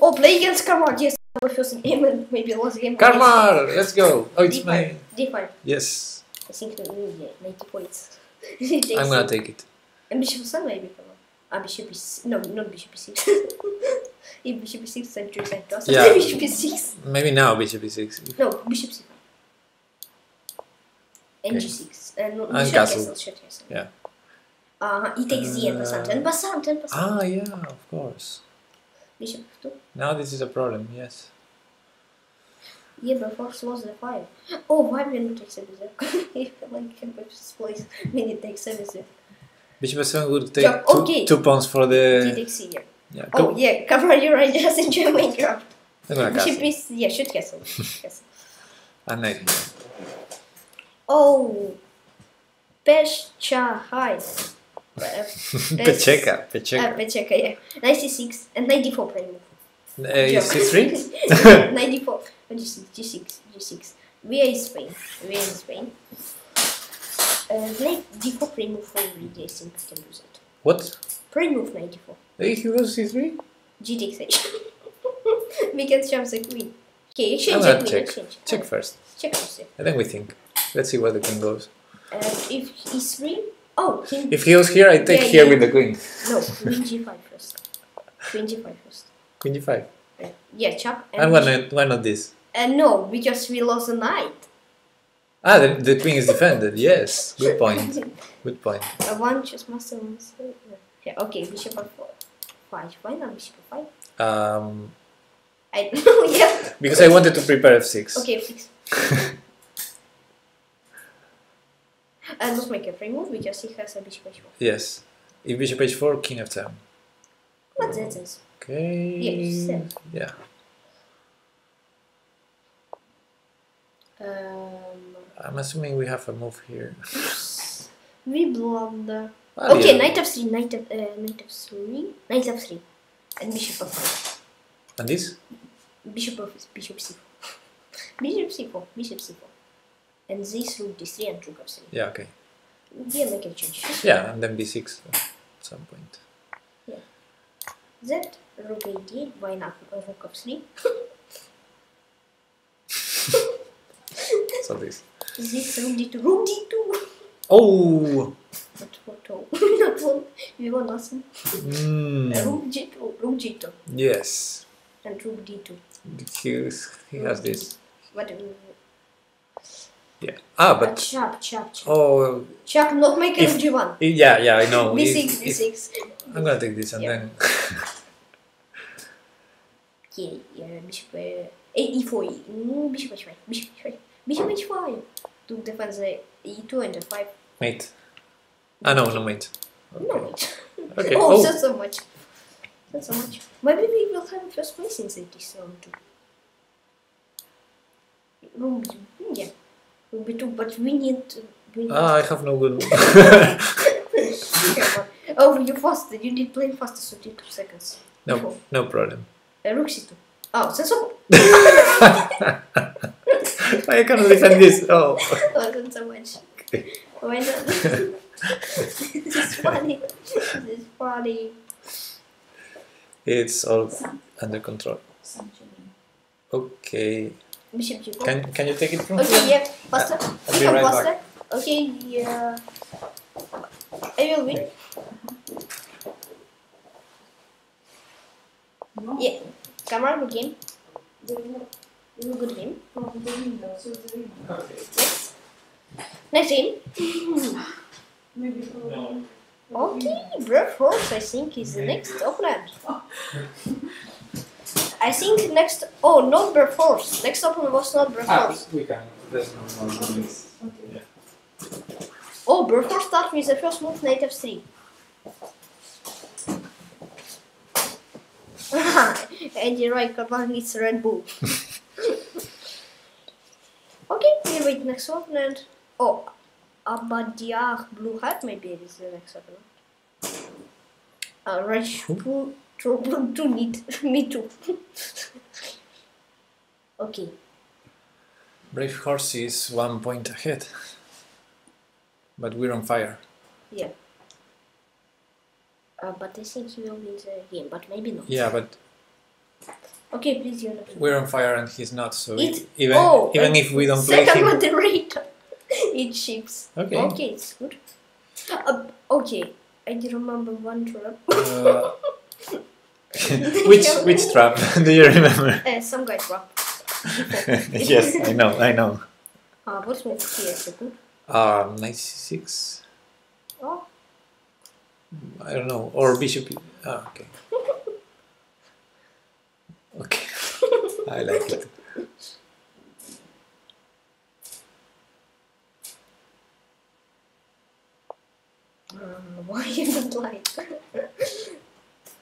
oh, play against Karmar. Yes, our first game and maybe the game. Karmar, let's go. Oh, it's D5. my. D5. Yes, I think we need 90 points. I'm gonna take it. And bishop 7 maybe. Ah, bishop is. No, not bishop is 6. if bishop is 6, then 3 side cross. Yeah. bishop is 6. Maybe now bishop e6. No, bishop c5. And Okay. g6. And, no, And castle. castle. Short castle. Yeah. Uh, he takes the 10%. 10%, 10%. Ah, yeah, of course. Bishop 2. Now this is a problem, yes. Yeah, but Fox was the fire. Oh, why we not take there? [LAUGHS] like, can place need take service there. Bishop f7 would take Yeah, two, okay. two pawns for the. takes here. Yeah, Oh, go. yeah, cover your right [LAUGHS] just enjoy Minecraft. Bishop is, yeah, shoot castle. [LAUGHS] castle. And knight. Oh, Pescha high. Pecheka, Ah, Pecheka. Pecheka, yeah. 96 and 94 prime move. Uh, is c3? 94. Oh, G6, G6, G6. We are in Spain. We are in Spain. Uh, knight d4 prime move for I think we can do that. What? Prime move 94. Hey, he goes c3? G takes [LAUGHS] h. we can shove the queen. Okay, exchange I'm queen, check. exchange. Check Ah, first. check first, yeah. And then we think. Let's see where the king goes. Uh, if he's three, Oh, king. If he was here, I take yeah, here yeah. with the queen. No, queen g5 first. Queen g5 first. Queen g5. Yeah, chop. And, and why not? Why not this? Uh, no, because we lost a knight. Ah, the, the queen is defended. yes, good point. [LAUGHS] Good point. I want just master. One, yeah, okay, bishop f four. Five. Why not bishop f five? Um. I [LAUGHS] know. yeah. because I wanted to prepare f6. Okay, f6. [LAUGHS] And not make a move because he has a bishop h4. Yes. If bishop h4, king f7. What that is? Okay. Yes. Yeah. Um, I'm assuming we have a move here. [LAUGHS] we blunder. the. Ah, okay, yeah. knight of three, knight, of uh, knight of three, knight of three, and bishop of four. And this? Bishop of bishop c4. [LAUGHS] Bishop c4, bishop c4. And this rook d3 and rook f3. Yeah, okay. Yeah, make a change. Yeah, and then b6 at some point. Yeah. Z, rook a8, why not rook f3? So this. This rook d2, rook d2! Oh! Not photo, [LAUGHS] not one, we want nothing. Mm. Rook g2, rook g2, Yes. and rook d2. He, he has this. What? uh, Yeah. Ah, But but. chop, chop, chop. Oh, Chop, not make If- rook g1. yeah, yeah, I know. [LAUGHS] b6, If- if- b6. I'm gonna take this and Yeah. then. [LAUGHS] Okay, yeah, bishop uh, e- e4, e- mm, bishop h5, bishop h5, bishop h5 to defend the e2 and f5. Mate. Ah, no, no, mate. No, Okay. [LAUGHS] Okay. oh, Oh, that's so much. That's so much. Maybe we will have first place in this round too. Room B, yeah, room B2, but we need. to- We need ah, I have no good. [LAUGHS] Oh, you faster. You did play faster, so 2 seconds. No, Before. no problem. Uh, rook c2. Oh, sensible. [LAUGHS] I cannot defend this. [LAUGHS] Oh. Wasn't so much. Okay. Why not? this is funny. This is funny. It's all under control. Okay. Bishop g4. Can can you take it from Okay, here? yeah, faster. Uh, I'll be can right faster. back. Okay, yeah. I will win. No. Yeah. Camera, good game. They will This is a good game. from the window, so the window. Next. Next game. Maybe. Okay, Brave Horse, I think, is the next opponent. [LAUGHS] I think next. Oh, not Brave Next opponent was not Brave Ah, we can. There's no more. Okay. Oh, Brave Horse starts with the first move, knight f3. Eddie Reichelbach is Red Bull. [LAUGHS] okay, we wait next opponent. Oh, Abadiah Blue Hat, maybe it is the next opponent. Uh, Rush Blue, True two need, me too. okay, Brave Horse is one point ahead. But we're on fire. yeah. Uh, but I think he will win the game, but maybe not. Yeah, but Okay, please, you're not. we're on fire and he's not. So It- even oh, even if we don't play him. Second moderator. it ships. Okay. Okay, it's good. Uh, okay, I remember one trap. uh, [LAUGHS] [LAUGHS] which which trap [LAUGHS] do you remember? uh, some guy [LAUGHS] trap. yes, I know, I know. Uh, what here is good? Um, knight c6. Oh, I don't know, or bishop. Ah, okay. Okay, I like it. um, why you don't like?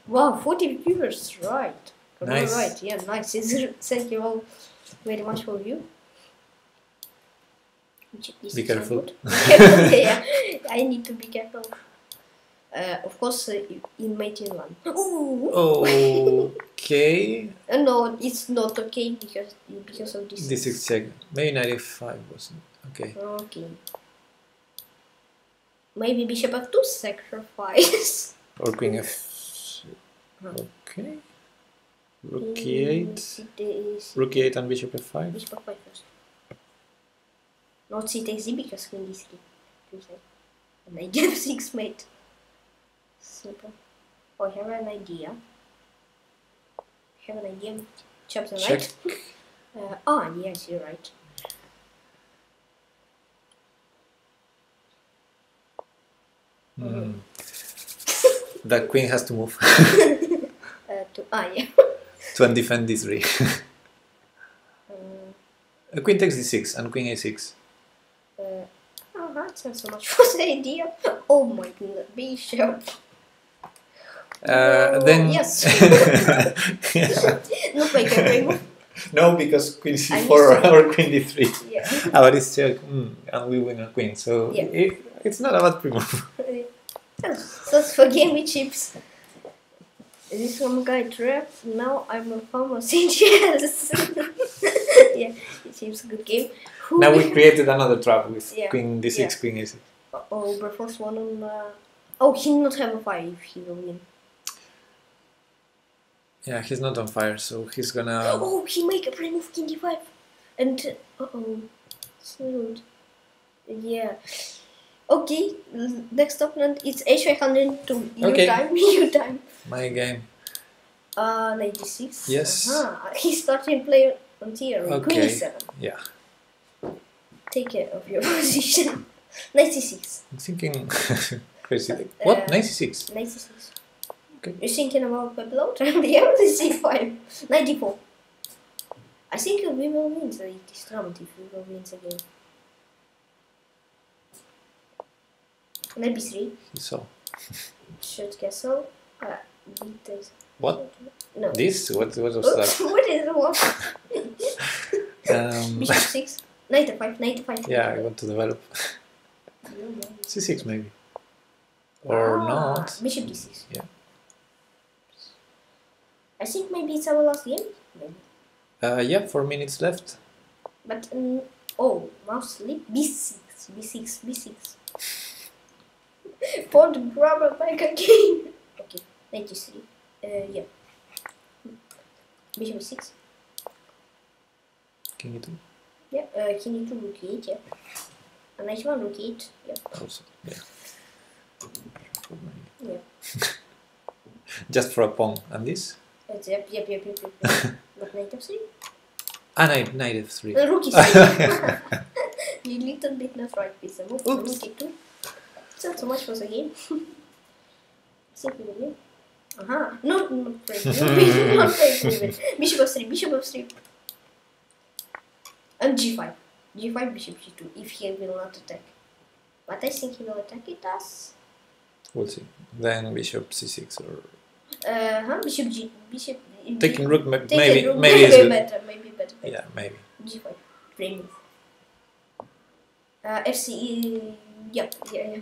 Wow, 40 viewers, right. Nice. Right, yeah, nice. Thank you all very much for you. Be careful. [LAUGHS] yeah, I need to be careful. Uh, of course, uh, in my team one. Ooh. [LAUGHS] Okay, Uh, no, it's not okay because because of this. this is check. Maybe 95 wasn't. Okay. Okay. Maybe bishop f2 sacrifice. Or queen f. Okay. Rook e8. It is Rook e8 and bishop f5. bishop f5 first. Not c takes d because queen d3. Two side. And I get [LAUGHS] six mate. Simple. Oh, I have an idea. I have an idea. Check. knight. Uh, ah, yes, you're right. Hmm. The queen has to move [LAUGHS] to ah, yeah. [LAUGHS] to defend this three. Um, [LAUGHS] [LAUGHS] A queen takes d6 and queen a6. Uh, oh, that's not so much for the idea. Oh my goodness, bishop. Uh, No, then yes. Not like a no, because queen c4 or queen d3. Yeah. Ah, but it's check, mm, and we win a queen, so Yeah. it, it's not a bad pre-move. so it's for game with chips. This one guy trapped. Now I'm a farmer yes. [LAUGHS] [LAUGHS] yeah, it seems a good game. Who now we [LAUGHS] created another trap with Yeah. queen d6, Yeah. queen a6. Oh, but first one on. Uh... Oh, he not have a fire if he will win. Yeah, he's not on fire, so he's gonna. [GASPS] Oh, he make a pre-move king d5. And, uh oh, smooth. Yeah. Okay, l- next opponent it's h502. Your Okay. time, [LAUGHS] your time. My game. Uh, 96. Yes. Uh-huh. He's starting play on tier. Okay. e7. Yeah. Take care of your [LAUGHS] position. 96. I'm thinking [LAUGHS] crazy. Uh, what? 96? 96. Okay. You're thinking about Pablo? the c5. 94. I think we will win the this round if we will win the game. B3, He saw. short castle, uh, beat this. What? No. This? What, what was that? [LAUGHS] what is the one? Um, Bishop 6, knight f5 knight f5 yeah, I want to develop. [LAUGHS] c6 maybe. or Ah, not. Bishop d6. Yeah. I think maybe it's our last game. Maybe. Uh, yeah, four minutes left. But um, oh, mouse sleep b6, b6, b6. Put the grabber back again. okay, 93. Uh, yeah. Bishop 6. Can you do? Yeah, uh, king e2, rook e8, yeah. And knight 1, rook e8, yeah. Also, yeah. Yeah. [LAUGHS] Just for a pawn. And this? It's, yep, yep, yep, yep, yep. [LAUGHS] yep. but knight f3. Ah, knight, knight f3. Uh, rook e3. you little bit not right with the move. Oops. Rook e2. It's not so much for the game. Simply the game. Uh-huh. No, not great. [LAUGHS] [LAUGHS] Not great. Not great. even. Bishop f3, bishop f3. And g5. g5, bishop g2, if he will not attack. But I think he will attack it as... We'll see. Then bishop c6 or Uh, huh? Bishop g... Bishop... taking rook. ma- Take Maybe, rook. maybe it's maybe good. better, maybe better. better. Yeah, maybe. G5. Great move. Uh, FCE. Yeah, yeah, yeah.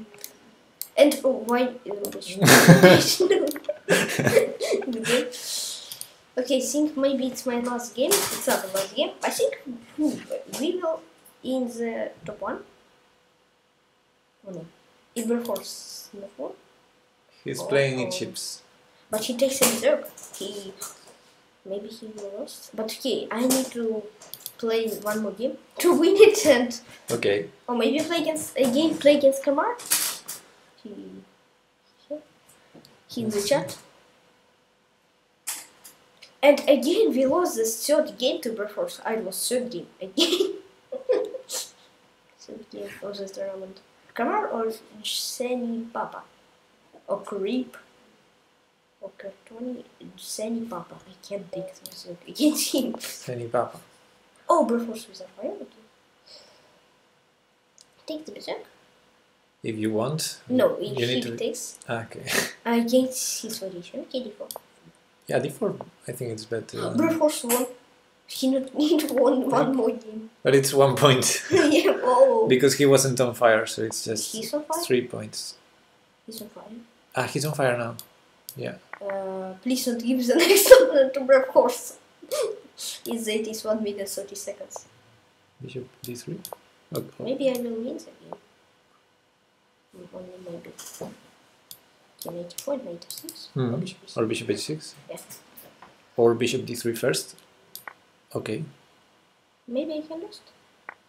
And oh, why? Which- [LAUGHS] okay. I think maybe it's my last game. It's not the last game. I think we will in the top one. Oh no, Iberforce in the four. He's Oh, playing in oh. chips. But he takes a reserve. He maybe he will lose. But okay, I need to play one more game to [LAUGHS] win it and Okay. or maybe play against again play against Kamar. He. He in the chat. And again we lost the third game to Berforce. I lost third game again. [LAUGHS] third game of the tournament. Kamar or Seni Papa? Or Creep? Or Cartoni? Seni Papa. I can't take this against him. Any papa. Oh, Berforce with a fire. Okay. Take the berserk. If you want. No, You if he need to. takes Ah, Okay. against his variation. Okay, d4. Yeah, d4. I think it's better. than- Berforce won. He not need one one more game. But it's one point [LAUGHS] yeah. Oh. [LAUGHS] because he wasn't on fire, so it's just He's on fire. three points. He's on fire. Ah, he's on fire now. Yeah. Uh, please don't give the [LAUGHS] next one to. His date is one minute thirty seconds. Bishop d3. Okay. Maybe I will win the game. Mm, Only maybe. Okay, 94, 96. Mhm. Or bishop is- Or bishop h6. Yeah. Or bishop d3 first. Okay. Maybe I can lose.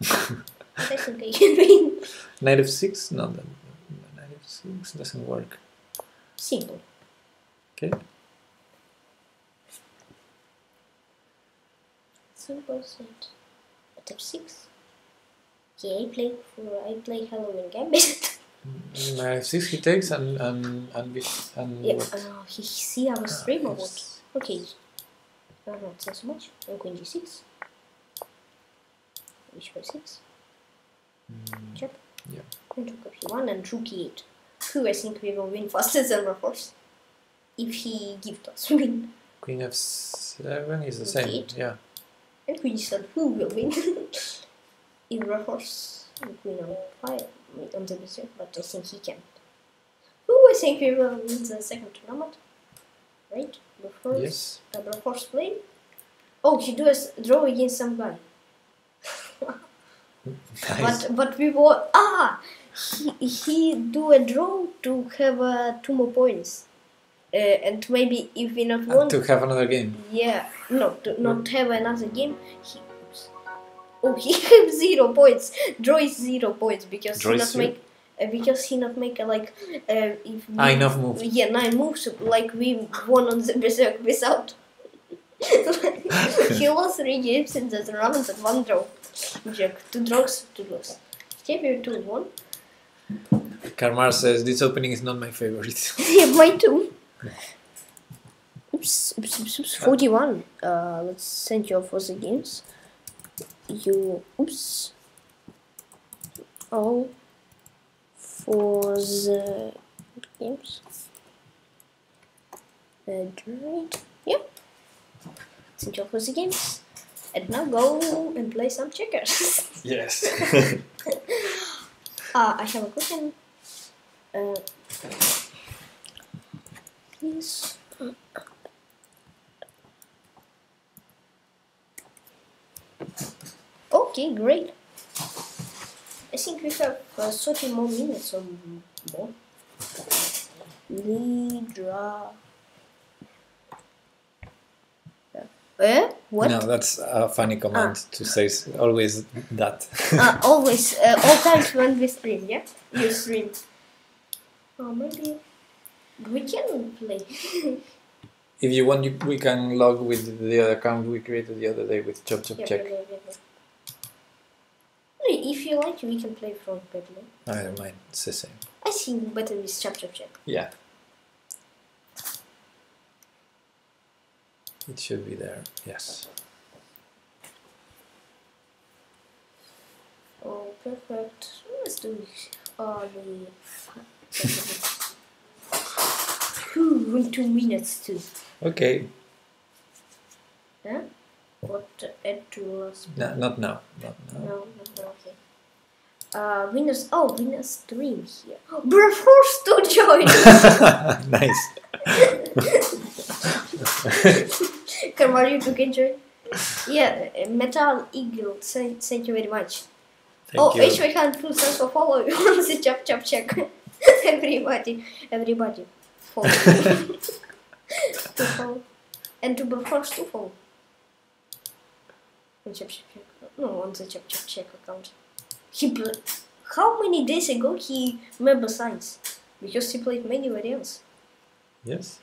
[LAUGHS] but I think I can win. Knight f6? No, then knight f6 doesn't work. Simple. Okay. Simple set. At f6. Yeah, I play for I play Halloween Gambit. Knight f6 he takes and and and, and yeah. what? Uh, he see our stream or what? Okay. Uh, not so much. And queen g6. Which f6. Mm, Check. Yeah. And rook f1 and rook e8. Who I think we will win faster than Force. If he gives us [LAUGHS] win. Queen f7 is the Rook same. eight. Yeah. And queen g7, who will win? In Force and queen on fire on the berserk, but I think he can't. Who I think we will win the second tournament. Right? The first Yes. uh, Force play. Oh, he does draw against some guy. [LAUGHS] Nice. But but we were ah he, he do a draw to have uh, two more points, and maybe if we not want to have another game. yeah, no, to not have another game. He, oh, [LAUGHS] he have zero points. Draw is zero points because Draw he not make uh, because he not make uh, like uh, if we, Ah, enough move. yeah nine moves like we won on the [LAUGHS] berserk without. [LAUGHS] he lost three games in the tournament and one draw. Jack, two draws, two lose. Xavier two one. Karmar says this opening is not my favorite. yeah, mine too. Oops, oops, oops, oops. 41. Uh, let's send you off for the games. You, oops. All for the games. Android. Yep. Send you off for the games. And now go and play some checkers. [LAUGHS] yes. [LAUGHS] uh, I have a question. Uh, this. Okay, great. I think we have uh, 30 more minutes or more. Lidra. Eh? What? No, that's a funny command to say always that. uh, [LAUGHS] always, uh, all times when we stream, yeah? You stream. Oh, maybe we can play. if you want, you, we can log with the other account we created the other day with Chop Chop Yeah, Check. yeah, yeah, yeah. If you like, we can play from Batman. I don't mind, it's the same. I think better with Chop Chop Check. Yeah. It should be there, yes. Oh, perfect. Let's do uh, the. [LAUGHS] Whew, in two minutes too. Okay, Huh? What add to last? no, not now. Not now. no, no, okay. Uh, winners. Oh, winners stream here. Oh, Bro, forced to join. nice. [LAUGHS] Kamaru, you can join. Yeah, Metal Eagle. Thank, thank you very much. Thank oh, you. HY hand full sense for follow [LAUGHS] on the chop chop check. [LAUGHS] everybody, everybody, follow. [LAUGHS] [LAUGHS] to follow. And to be first to follow. On chop chop check. No, on the chop chop check account. He pl- How many days ago he member signs? Because he played many variants. Yes.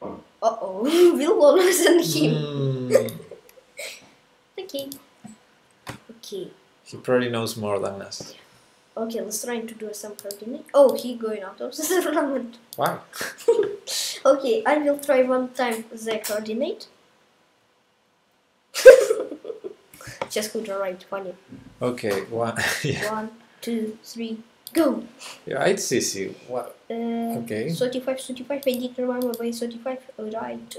Uh oh, [LAUGHS] Will Wallace and him. Mm, Okay. Okay. he probably knows more than us. Okay, let's try to do some coordinate. Oh, he going out of [LAUGHS] the tournament. Why? [LAUGHS] Okay, I will try one time the coordinate. [LAUGHS] Just could write funny. Okay, one. yeah. One, two, three, go. yeah, it's easy. What? Uh, Okay. 35, 35, I did remember by 35, right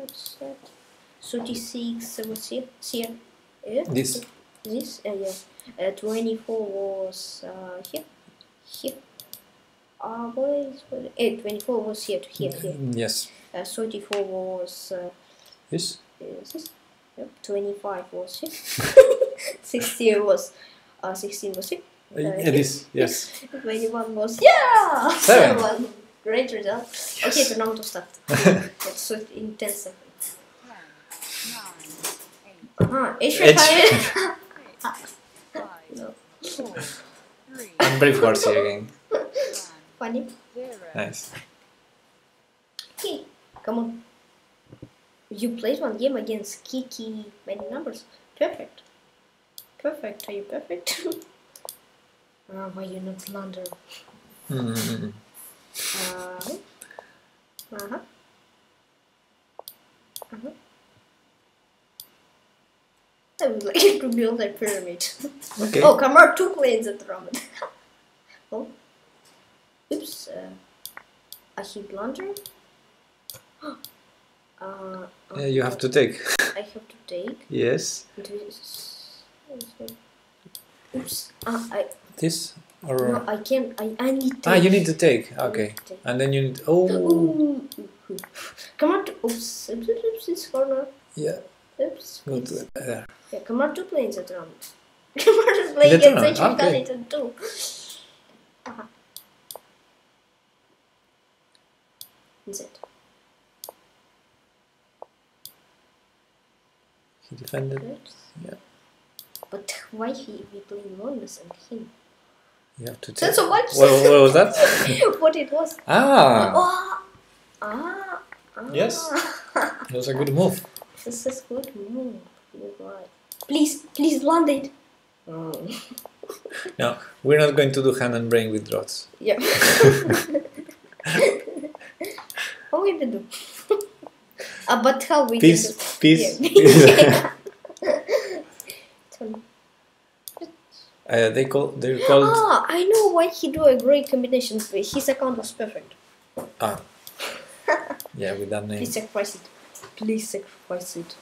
that's 36 was here. here. Yeah? This. This, uh, yeah. Uh, 24 was uh, here. Here. Uh, where is, where, eh, 24 was here to here, here. Yes. Uh, 34 was uh, This. is this? Yep. 25 was here. [LAUGHS] 16 was uh, 16 was here. Uh, it is. [LAUGHS] Yes. 21 was yeah. [LAUGHS] Seven. Seven. Great result. Okay, so now to start. Let's so in 10. Uh-huh. H H. And Brave Horsey again. Funny. Nice. Okay, come on. You played one game against Kiki many numbers. Perfect. Perfect. Are you perfect? [LAUGHS] uh, why you not blunder? Mm. [LAUGHS] Uh, uh-huh. Uh-huh. I would like to build a pyramid. Okay. Oh, come on, two planes at the moment. [LAUGHS] oh. Oops. Uh, I hit blunder. uh, Yeah, you have to take. I have to take Yes. this. Oops. Uh, I This or. no, I can't. I I need. To Ah, you need to take. Okay. to take. And then you need. Oh. Ooh. [LAUGHS] Come on. To. Oops. Oops. oops this corner. Yeah. Oops. Go to there. Yeah, come on. Two planes at the moment. Come on, just [LAUGHS] play The against tournament, HM okay. Connington too. Uh-huh. That's it. He defended. Oops. Yeah. But why he be playing London and him? You have to. That's so much. What, what was that? [LAUGHS] what it was. ah. Oh, ah, ah. Yes. That was a good move. This is good move. You're right. Please, please land it. Oh. No, we're not going to do hand and brain with drots. Yeah. [LAUGHS] how we can do? [LAUGHS] uh, but how we Peace. can do? Peace. Yeah. [LAUGHS] Turn. Uh, they call. They're called. ah, I know why he do a great combination. His account was perfect. Ah. Yeah, with that name. Please sacrifice it. Please sacrifice it.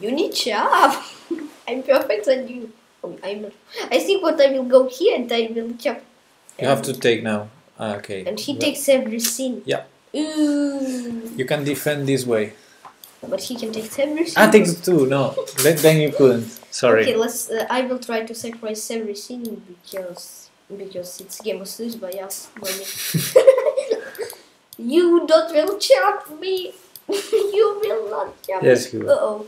You need job. [LAUGHS] I'm perfect than you. Oh, I'm not. I think what I will go here and I will chop. You have to take now. Ah, okay. And he Well, takes everything. Yeah. Ooh. You can defend this way. But he can take everything. I take two. No, then then you couldn't. Sorry. Okay, let's. Uh, I will try to sacrifice everything because because it's game of lose by us. By me. You don't will chop me. [LAUGHS] you will not chop Yes, you will. Uh oh.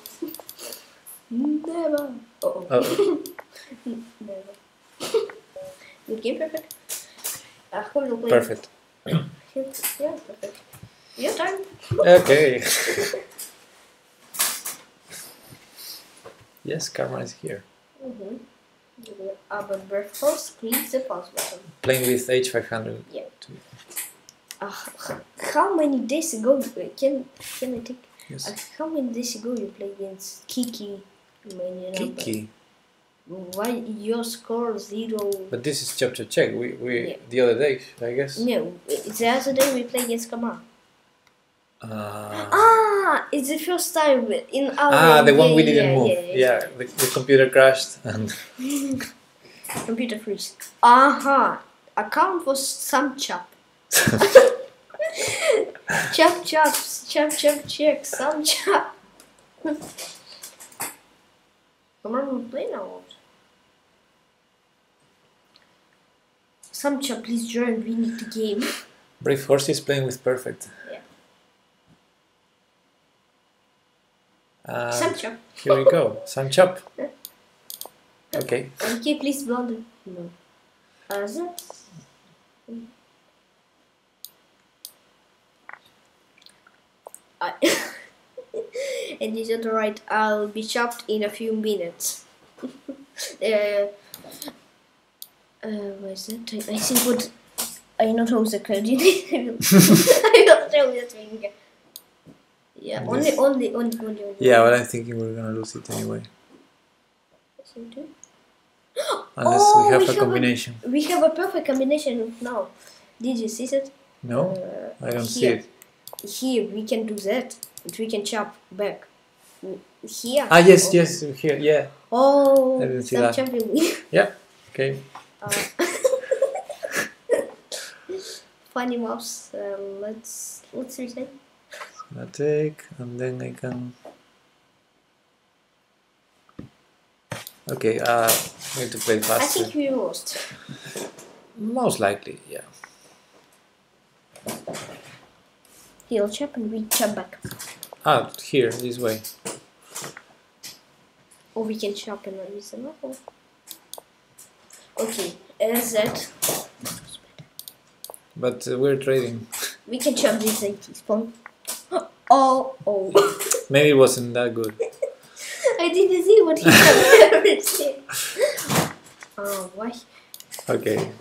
Never. Uh oh. Oh, [LAUGHS] Never. [LAUGHS] Good game, perfect. Uh, will play? perfect. Yeah, perfect. Your turn. Okay. yes, karma is here. Mm-hmm. Uh, but birth first, click the pause button. Playing with H500. Yeah. Uh, how many days ago you- can can I take? Yes. Uh, how many days ago you played against Kiki? Kiki. Why your score zero? But this is chapter check. We we Yeah. the other day, I guess. No, it's the other day we played against Kama. Uh, Ah, it's the first time in our. ah, the one yeah, we didn't yeah, move. Yeah, Yeah, the, the computer crashed and [LAUGHS] Computer freeze. Aha, account was some chap. Chap chap chap chap check some on, we play now. Some chap, please join. We need the game. Brave Horse is playing with perfect. Yeah. Uh, some chap. here we go. Some chop. [LAUGHS] Okay. Okay, please blunder. No. Uh, that's... I [LAUGHS] and you said right, I'll be chopped in a few minutes. [LAUGHS] uh, uh, what is that? I, I think what I not hold the credit. [LAUGHS] I don't know that thing. Yeah, only, Yes. only, only, only, only. Yeah, but I'm thinking we're gonna lose it anyway. [GASPS] Unless Oh, we have we a have a- combination. We have a perfect combination now. Did you see it? No, Uh, I don't see it. Here we can do that. And we can chop back. Here. Ah, yes, Oh. yes, here, yeah. Oh, I didn't see that. chopping. [LAUGHS] Okay. Uh, [LAUGHS] funny mouse. Uh, let's let's reset. Gonna take, and then I can. Okay, uh, I need to play fast. I think we lost. Most likely, yeah. He'll chop and we chop back. Ah, here, this way. Or we can chop and use another. Okay, is that But uh, we're trading. [LAUGHS] we can chop this 80 spawn. [GASPS] Oh, oh. Maybe it wasn't that good. [LAUGHS] I didn't see what he [LAUGHS] everything. Oh, why? Okay,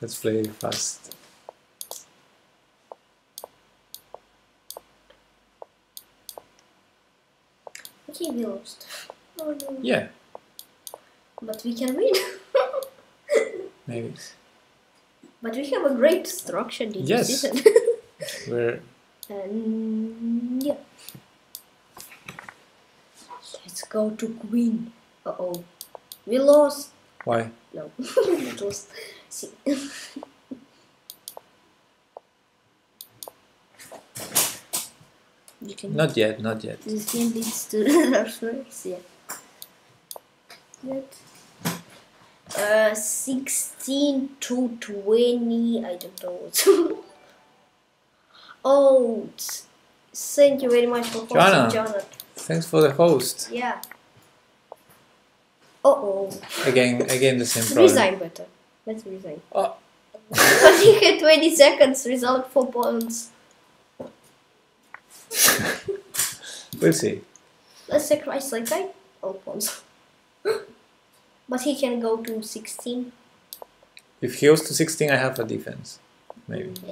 let's play fast. Okay, we lost. Oh no. Yeah, But we can win. [LAUGHS] maybe. but we have a great structure. Did Yes. that? [LAUGHS] We're [LAUGHS] and yeah. Let's go to Queen. Uh oh. We lost. why? No. we lost. See. You can Not yet, not yet. This game leads to [LAUGHS] first, yeah. That. Uh, 16 to 20, I don't know [LAUGHS] what. oh, thank you very much for hosting, Joanna. Jonathan. Thanks for the host. Yeah. Uh oh. Again, again the same problem. Resign better. Let's resign. Oh. but he had 20 seconds, result 4 points. [LAUGHS] We'll see. Let's sacrifice like that. Points. [GASPS] but he can go to 16. If he goes to 16, I have a defense. Maybe. [LAUGHS]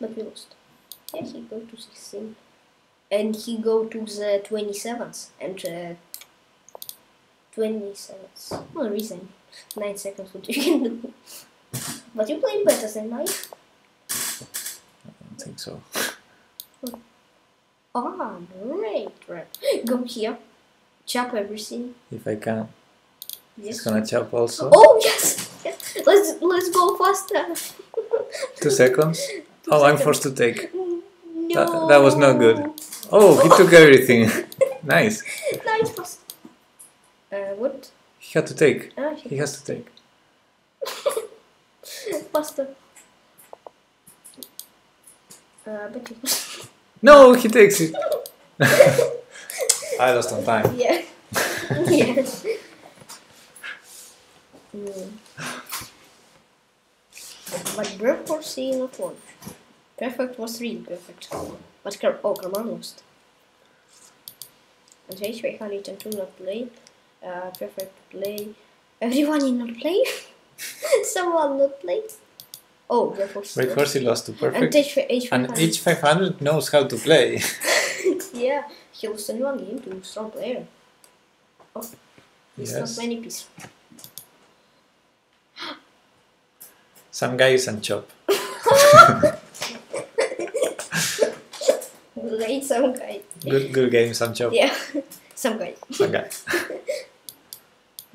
But we lost. Yeah, he go to 16. And he go to the 27th. And uh, 27th. No reason. 9 seconds what you can [LAUGHS] do. But you played better than I. I don't think so. Ah, great. Right. Go here. Chop everything. If I can. Yes. It's gonna chop also. Oh yes! yes. [LAUGHS] Let's let's go faster. [LAUGHS] Two seconds. Oh, I'm forced to take. No. That, that was not good. Oh, he took [LAUGHS] everything. nice. Nice pass. Uh, what? He had to take. Ah, He has to take. Faster. Uh, but you- No, he takes it. I lost on time. yeah. [LAUGHS] yeah. Mm. But Burke for C not one. Perfect was really perfect. But Car- oh, Carman lost. And H I need to not play. Uh, perfect play. Everyone in not play. [LAUGHS] Someone not play. Oh, Red Horsey lost to perfect. And H500 knows how to play. [LAUGHS] Yeah, he lost in one game to strong player. Oh, he's Yes. not many pieces. Some guy is on chop. [LAUGHS] Great, some guy. Good, good game, some chop. Yeah, [LAUGHS] some guy. Some guy.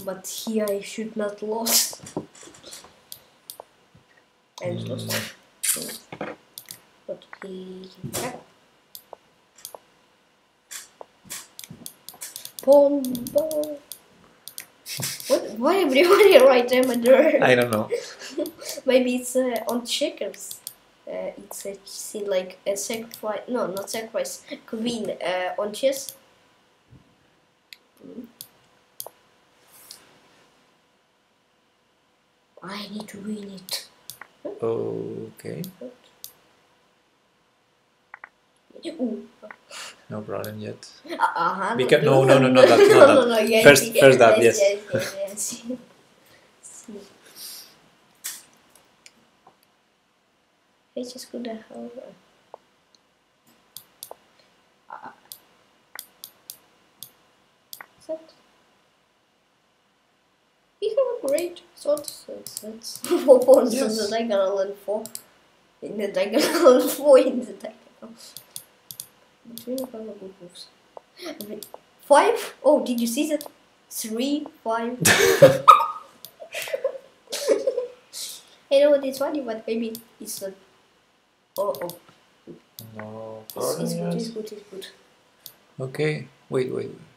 But here I should not lost. And he he back. Bomba. what? Why everybody [LAUGHS] right Amador? I don't know. [LAUGHS] Maybe it's uh, on checkers. Uh, it's a scene like a sacrifice. No, not sacrifice. Queen uh, on chess. Mm. I need to win it. Okay, no problem yet. Uh-huh. Beca- no, no, no, not [LAUGHS] that, no, that. no, yes, First- yes, first that, yes, yes. yes, yes, yes. [LAUGHS] See. Just go the hell. Uh, is that? We have a great sort so it's that's [LAUGHS] four points in Yes. the diagonal and four in the diagonal and four in the diagonal. But we don't have a good moves. Wait, Five? Oh, did you see that? Three, five. I know it's funny, but maybe it's not. Oh, oh. No It's, it's good, it's good, it's good. Okay, wait, wait. wait.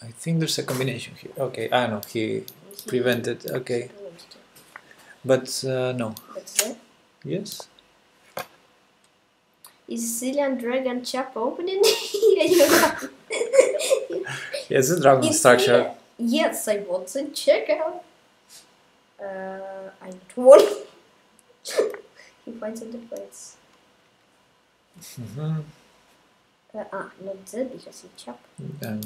I think there's a combination here. Okay, ah know he prevented. Okay, but uh, no. Yes. Is Sicilian Dragon Chap opening? [LAUGHS] [LAUGHS] Yes, dragon It's structure. Yes, I want to check out. Uh, I need one. [LAUGHS] he finds a difference. hmm Uh, ah, not that because he chap. Then,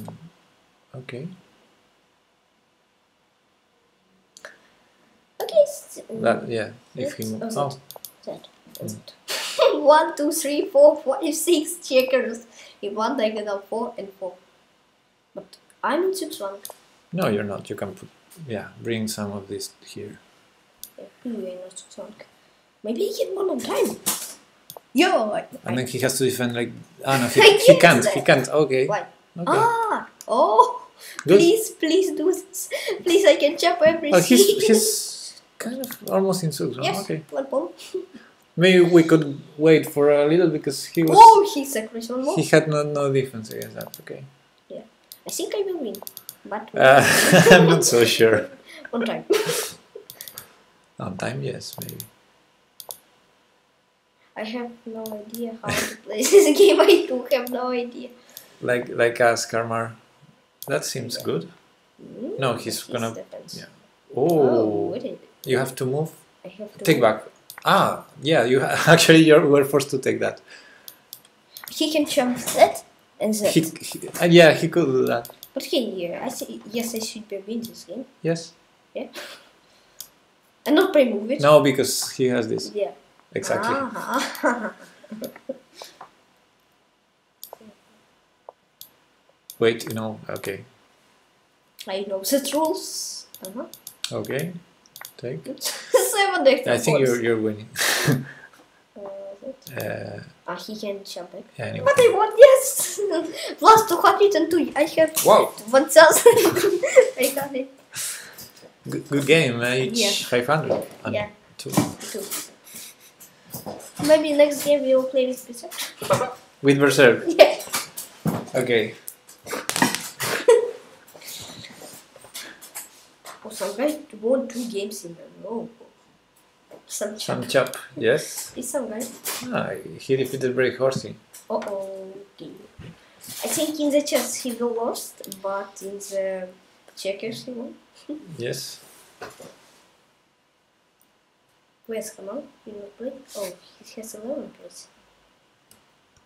okay. Okay, s- That yeah. If moves. Oh, Oh, that. It. one, two, three, four, five, six checkers. If one diagonal, four and four. But I'm in six one. no, you're not. You can put. Yeah, bring some of this here. Yeah, you not six one. Maybe he get one on time. Yo, I, And then he has to defend like. Ah no, he, [LAUGHS] he can't. He can't. Okay. why? Okay. Ah, oh, Please, please do this. Please, I can chop everything. Oh, he's he's kind of almost in suits. yes, Okay. Maybe we could wait for a little because he was. Oh, he's a one more. He had no, no defense against that. Okay. Yeah. I think I will win, but Uh, [LAUGHS] I'm not so sure. [LAUGHS] on time. [LAUGHS] On time, yes, maybe. I have no idea how to play this game. I do have no idea. Like like us, Karmar. That seems good. No, he's gonna. defense. yeah. Oh, Oh, it? you have to move. I have to Take back. Ah, yeah. You ha- [LAUGHS] actually you were forced to take that. He can jump that and that. He, he, uh, yeah, he could do that. but he, uh, I see. Yes, I should be win this game Yes. Yeah. [LAUGHS] And not play move it. No, because he has this Yeah. exactly. Ah. [LAUGHS] Wait, you know. Okay. I know the rules. Uh-huh. Okay. Take. [LAUGHS] Seven extra I think you're you're winning. Uh. [LAUGHS] Uh, ah, he can jump back. yeah, anyway. But I want yes. [LAUGHS] Plus two hundred and two. I have Wow. one thousand. I got it. Good, good game. Uh, each Yeah. 500. And Yeah. Two. Two. maybe next game we will play with Berserk. With Berserk. Yeah. Okay. Oh, some guy won two games in a row. Some chap. Some chap. Yes. Is some guy? Ah, he defeated Break Horsey. Uh oh. I think in the chess he will lost, but in the checkers he won. [LAUGHS] Yes. Where's Kamal? He not play? Oh, he has 11 points.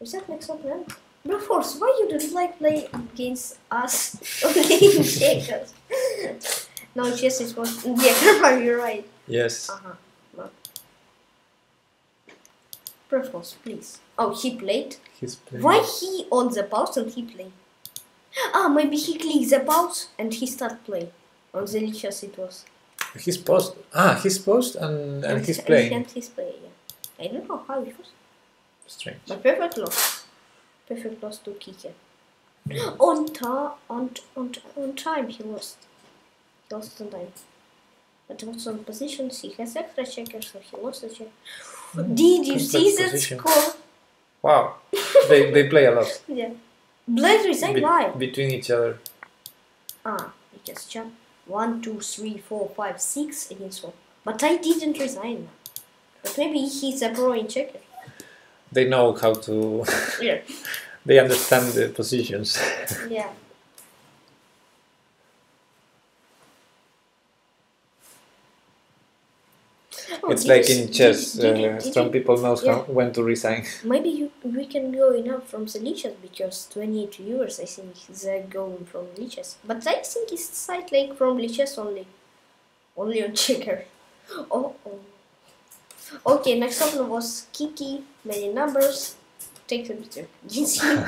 Is that next up then? Bro, Force, why you don't like play against us [LAUGHS] only in checkers? No, chess is was. Yeah, [LAUGHS] Kamal, you're right. Yes. Uh huh. No. Please. Oh, he played? He's playing. Why he on the pause and he play? Ah, maybe he clicked the pause and he start play. On the lichess it was. He's post. Ah, he's post and, and he's playing. And he's playing, yeah. I don't know how it was. Strange. But perfect loss. Perfect loss to Kike. on, ta- on, on, on time he lost. He lost on time. But also on positions he has extra checkers, so he lost the check. Did you see that position. score? Wow. they, they play a lot. [LAUGHS] Yeah. Blade resign Be- why? between each other. Ah, just jump. One, two, three, four, five, six against one. But I didn't resign. But maybe he's a pro in checker. They know how to. Yeah. [LAUGHS] they understand the positions. Yeah. Oh, it's did like in did- chess. did you- uh, did you- people know yeah. when to resign. [LAUGHS] Maybe you, we can go enough from the lichess because 28 viewers I think they're going from lichess. But I think it's side like from lichess only. Only on checker. [LAUGHS] Oh, oh. Okay, next one was Kiki, many numbers. Takes a bit against him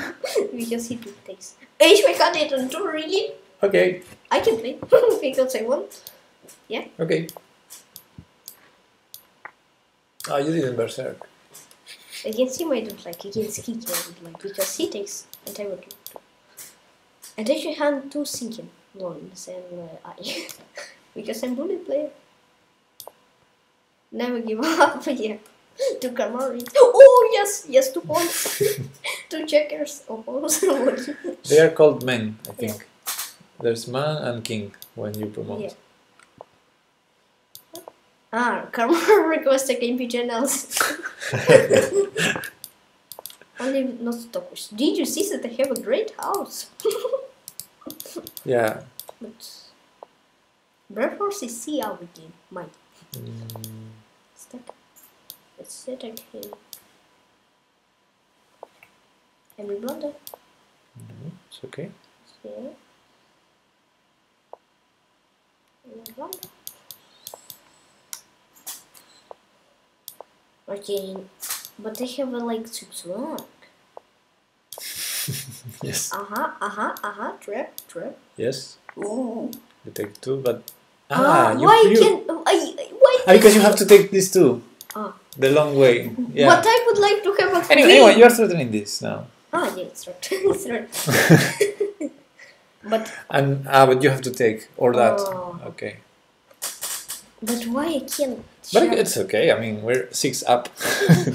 because he took takes. HMK didn't do really. Okay. I can play [LAUGHS] because I want. Yeah. Okay. Ah, you didn't berserk. Against him I don't like, against Kiki I don't like because he takes and I would like to. And I should hand two sinking ones and uh, I [LAUGHS] because I'm bullet player. Never give [LAUGHS] up, yeah. To Kamari. Oh yes, yes, two points. [LAUGHS] two checkers. Oh, also. They are called men, I think. There's man and king when you promote. Yeah. Ah, Kamari [LAUGHS] request a game channels. [LAUGHS] Only not Stockfish. Did you see that I have a great house? [LAUGHS] yeah. But Brave Horse is see our game. Mine. Mm, Stack. Let's set it here. Every blunder. no, it's okay. Here. Okay, but I have a like six [LAUGHS] work. Yes. Uh huh, uh huh, uh huh. Trap, trap. Yes. Ooh. You take two, but Ah, you, why you, can I? Why? ah, because you have to take these two. Ah. The long way. Yeah. But I would like to have a Anyway, anyway, you are threatening this now. Ah, yeah, it's right. [LAUGHS] it's right. [LAUGHS] but And ah, but you have to take or that. Oh. Okay. but why I can't? But share- it's okay. I mean, we're six up. yeah,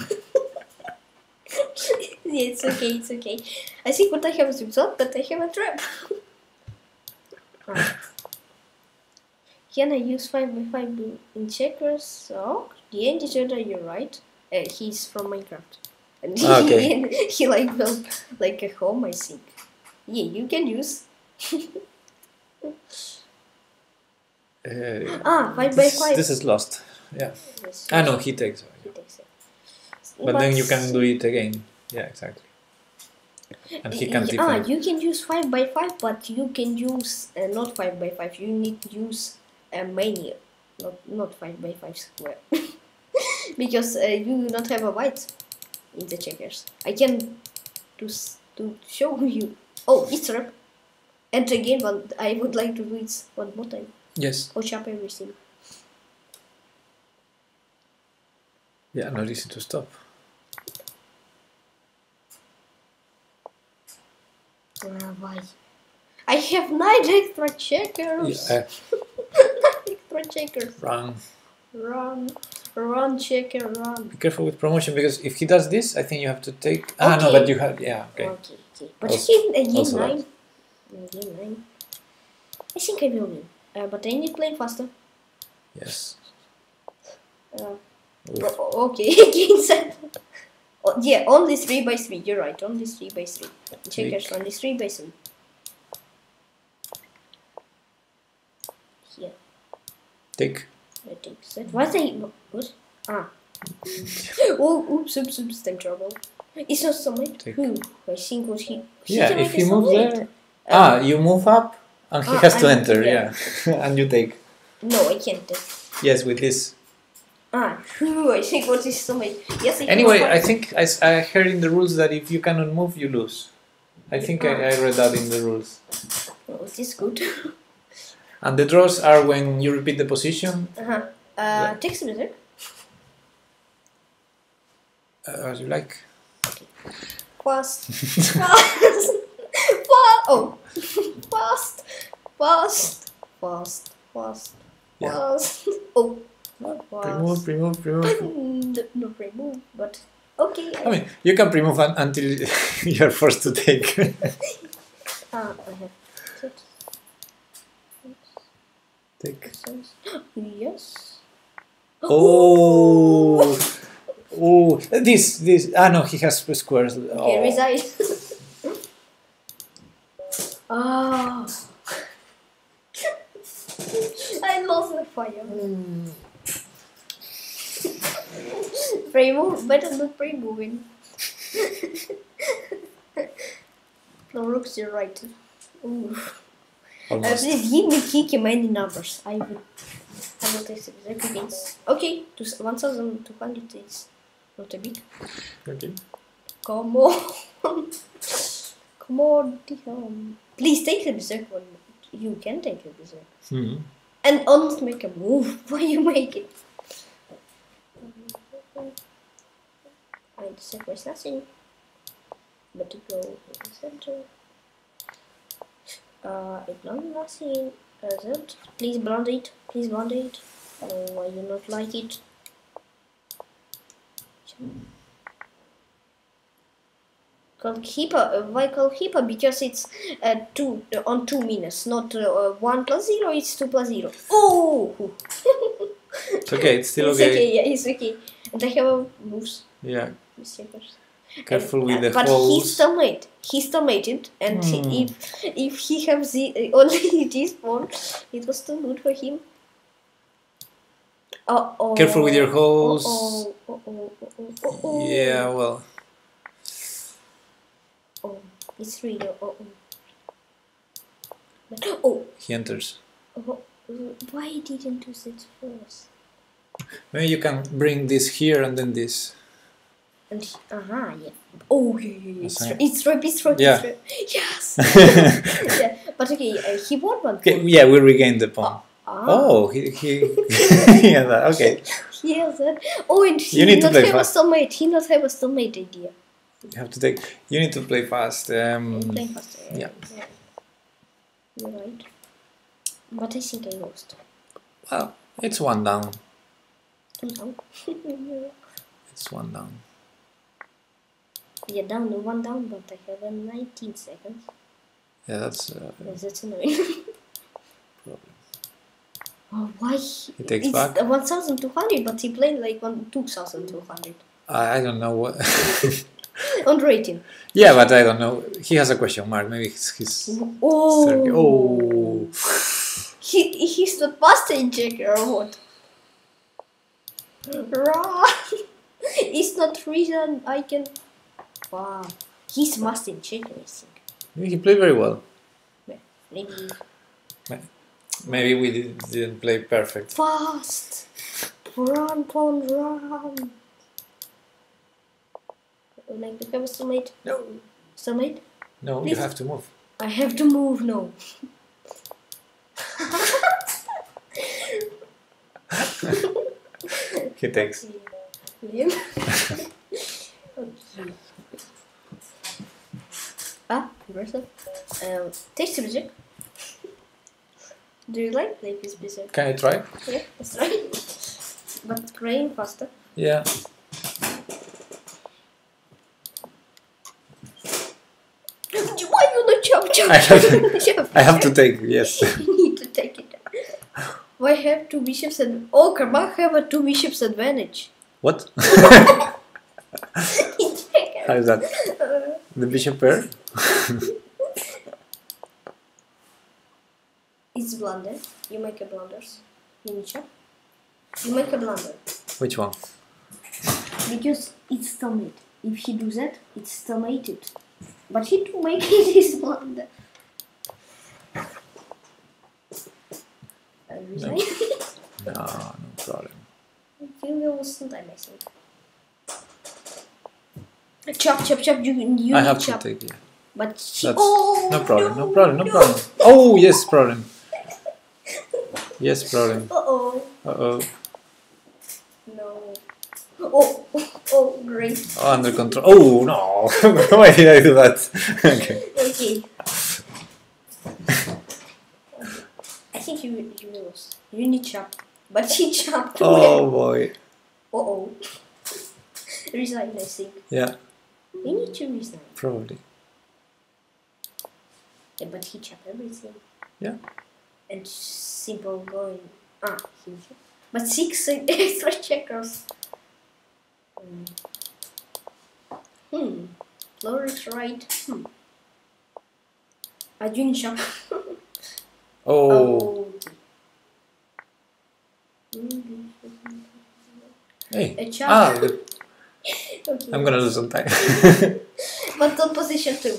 [LAUGHS] it's okay. It's okay. I think what I have is result, but I have a trap. [LAUGHS] Can I use five by five in- in checkers? So the end Jedi, you're right. Uh, he's from Minecraft, and [LAUGHS] Ah, okay. he, he like built like a home. I think. Yeah, you can use. Uh, Ah, five by this, five. this is lost. Yeah. Yes, Ah, no, he takes. he takes it. But then you can do it again. Yeah, exactly. And he can Y- defend. Ah, you can use 5 by 5 but you can use uh, not 5 by 5 You need to use a mania, not not 5 by 5 square. [LAUGHS] because uh, you do not have a white in the checkers. I can to, to show [LAUGHS] you. Oh, it's rep. And again, but I would like to do it one more time. Yes. Watch up everything. Yeah, not easy to stop. Uh, why? I have 9 extra checkers! Yeah, [LAUGHS] extra checkers. run. Run. Run, checker, run. Be careful with promotion because if he does this, I think you have to take. Ah, no, but you have. Yeah, okay. Okay, okay. But Also- again, again nine. Again nine. I think I will win. Uh, but I need play faster. Yes. Uh, Oof. okay, [LAUGHS] again seven. Oh, yeah, only three by three. You're right. Only three by three. Checkers only three by three. Here, Take. I take that. What I what? Ah. [LAUGHS] oh, oops, oops, oops. Time trouble. It's not summit. Take. Who? I think what he. he Yeah, if he moves there. Ah, you move up and he Ah, has to I'm- enter, yeah. yeah. [LAUGHS] and you take. No, I can't. take. Yes, with this. Ah? [LAUGHS] I think what is summit. Yes, I Anyway, I think I, I heard in the rules that if you cannot move, you lose. I think I, I read that in the rules. Oh, this is good. [LAUGHS] And the draws are when you repeat the position, uh-huh. Uh, text music. uh, as you like. Fast. [LAUGHS] Oh. fast. Fast. Fast. Fast. Fast. Oh. Fast. Remove, remove, remove. No, no remove, but okay. I mean, you can pre-move un- until [LAUGHS] you're forced to take. [LAUGHS] ah, I have six, take. six, yes. Oh, [LAUGHS] oh, this, this. Ah, no, he has squares. Okay, Oh. reside. ah. I lost the fire. [LAUGHS] Pray move, better not pray moving. [LAUGHS] no, looks you're right. Ooh. Uh, please give me kicky many numbers. I will. I will take against. Okay, to 1200 is not a big. Okay. Come on. [LAUGHS] Come on, damn. Please take the berserk one. You can take the berserk. Hmm. And almost make a move. Why you make it? I sacrifice nothing. But to go in the center. Uh, I blonde nothing. Uh, that. Please blonde it. Please blonde it. No, I do not like it. Colhipa, uh, why Colhipa? Because it's uh, two uh, on two minus, not uh, one plus zero. It's two plus zero. Oh, [LAUGHS] It's okay. It's still it's okay. okay. Yeah, it's okay. And I have a moves. Yeah. Checkers. Careful with Uh, the but he still made. He still made it, and he- Hmm. if if he has the uh, [LAUGHS] only this one, it was too good for him. Uh oh. Careful with your holes. Oh oh oh oh oh oh. Yeah. Well. Oh, it's really oh oh. Oh, He enters. oh, why didn't do that first? Maybe you can bring this here and then this. And uh huh, yeah. Oh, yeah, yeah, yeah. It's Okay. it's right, it's right, Yeah. it's. Yes. [LAUGHS] [LAUGHS] yeah, but okay, uh, he won one. Okay, yeah, we regained the pawn. Ah, Oh, he he. [LAUGHS] yeah, that, okay. he has that. Oh, and he You need to play have fast. a soulmate. He not have a soulmate idea. You have to take. You need to play fast. Um, Play faster. yeah. You're right. But I think I lost. well, it's one down. [LAUGHS] It's one down. yeah, down, the one down, but I have a 19 seconds. Yeah, that's. Uh, Yes, that's annoying. [LAUGHS] problem. oh, why? He takes it's back. 1,200, but he played like one 2,200 I, I don't know what. [LAUGHS] on rating. yeah, but I don't know. He has a question mark. Maybe he's. he's Oh, oh. He, he's master in checker or what? Run! [LAUGHS] it's not reason I can. Wow, he's master in checker, I think. Maybe he played very well. Maybe Maybe we did, didn't play perfect. fast. Run, pawn, run. Like to have a soulmate. No. Soulmate? No, Please. you have to move. I have to move now. [LAUGHS] He takes. Liam. okay. [LAUGHS] Ah, reversal. Um, taste music. Do you like like this music? Can I try? Yeah, that's right. But Crane faster. Yeah. Why you not chop chop? I have chop, I have to take yes. [LAUGHS] You need to take it. Why have two bishops and oh Karabakh have a two bishops advantage. What? [LAUGHS] How is that? The bishop pair? [LAUGHS] It's blunder. You make a blunders. You need chop. You make a blunder. Which one? Because it's stalemate. If he do that, it's stalemated. But he to make [LAUGHS] it is blunder. Uh, resign. No, no problem. you will sometime, I think. Chop, chop, chop. You, you I have chop. to take yeah. But she, oh, no problem, no no, problem, no no. problem. Oh yes, problem. Yes, problem. Uh oh. Uh oh. No. Oh, oh, oh, great. Oh, under control. Oh no! [LAUGHS] Why did I do that? [LAUGHS] okay. Okay. I think you you lose. You need chop, but he [LAUGHS] chopped. Oh boy. Uh oh. [LAUGHS] resign, I think. Yeah, We need to resign. probably. Yeah, but he chopped everything. Yeah. And simple going. Ah, he. But six [LAUGHS] extra checkers. Hmm. Hmm. Flourish right. Hmm. I didn't chop. Oh. Hey. Ah, [LAUGHS] Okay. I'm gonna lose some time. [LAUGHS] But on position two.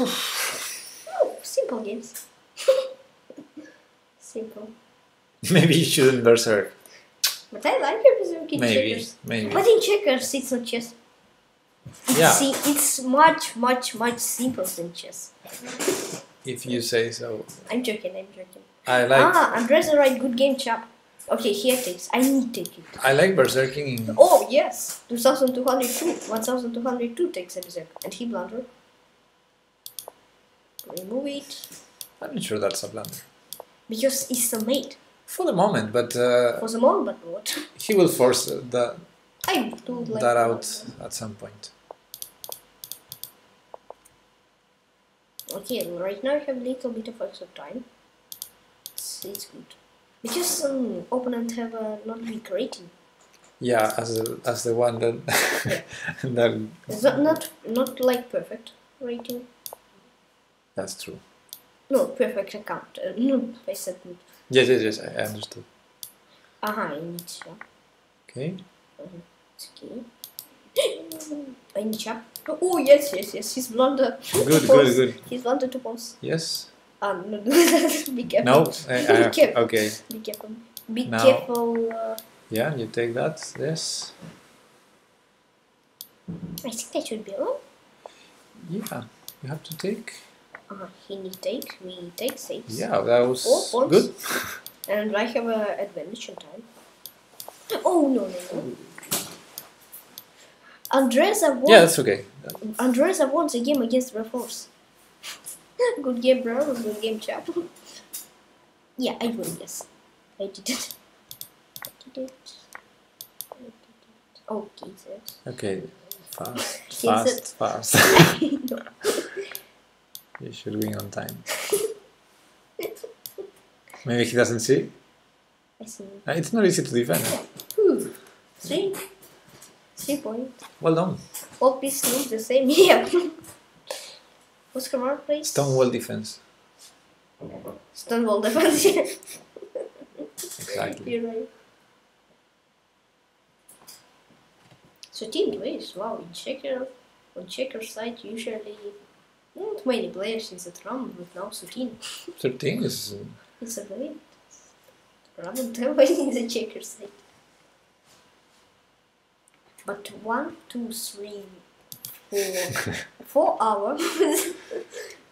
oh, [SIGHS] simple games. [LAUGHS] simple. Maybe you shouldn't berserk. But I like your berserk in Maybe, checkers. maybe. But in checkers, it's not chess. It's, Yeah. si- it's much, much, much simpler than chess. If you say so. I'm joking, I'm joking. I like ah, Andres right good game chap. Okay, here takes. I need take it. I like berserking in Oh, yes. 2202. 1202 takes a berserk. And he blunder. Remove it. I'm not sure that's a blunder. Because it's a mate. For the moment, but uh, For the moment, but what? he will force that I do like that out at some point. Okay, right now I have a little bit of extra time. It's, it's good. Because um, some opponent have a not big rating. Yeah, as a, as the one that [LAUGHS] that It's not, not not like perfect rating. that's true. No, perfect account. Uh, no, I said good. Yes, yes, yes. I understood. Aha, I need chap. Okay. Uh-huh. It's okay. [GASPS] I need chap. Oh yes, yes, yes. He's blunder. Good, good, good. He's blunder to pause. Yes. Ah, no, [LAUGHS] be careful. No. I, [LAUGHS] I, Be careful. okay. Be careful. Be Now- careful. Uh, Yeah, you take that. Yes. I think that should be all. Yeah. You have to take. Uh, he need take. We take six. Yeah, that was Four points. good. [LAUGHS] And I have a advantage in time. Oh no no no. Andresa won. Yeah, that's okay. Andresa won the game against Reforce. [LAUGHS] good game, bro. Good game, chap. [LAUGHS] yeah, I won. Yes, I did it. I did it. I did it. Oh, Jesus. Okay. Fast, [LAUGHS] fast, fast. you should win on time. Maybe he doesn't see. I see. Uh, It's not easy to defend. Whew. Three. Three points. Well done. All pieces look the same. Yeah. What's Kamar, please? Stonewall defense. Stonewall defense. [LAUGHS] Exactly. You're right. So team ways, wow, in checker on checker side usually not many players in the round with now 13. 13 is. It's a great round [LAUGHS] in the checker side. But one, two, three, four, [LAUGHS] four hours [LAUGHS]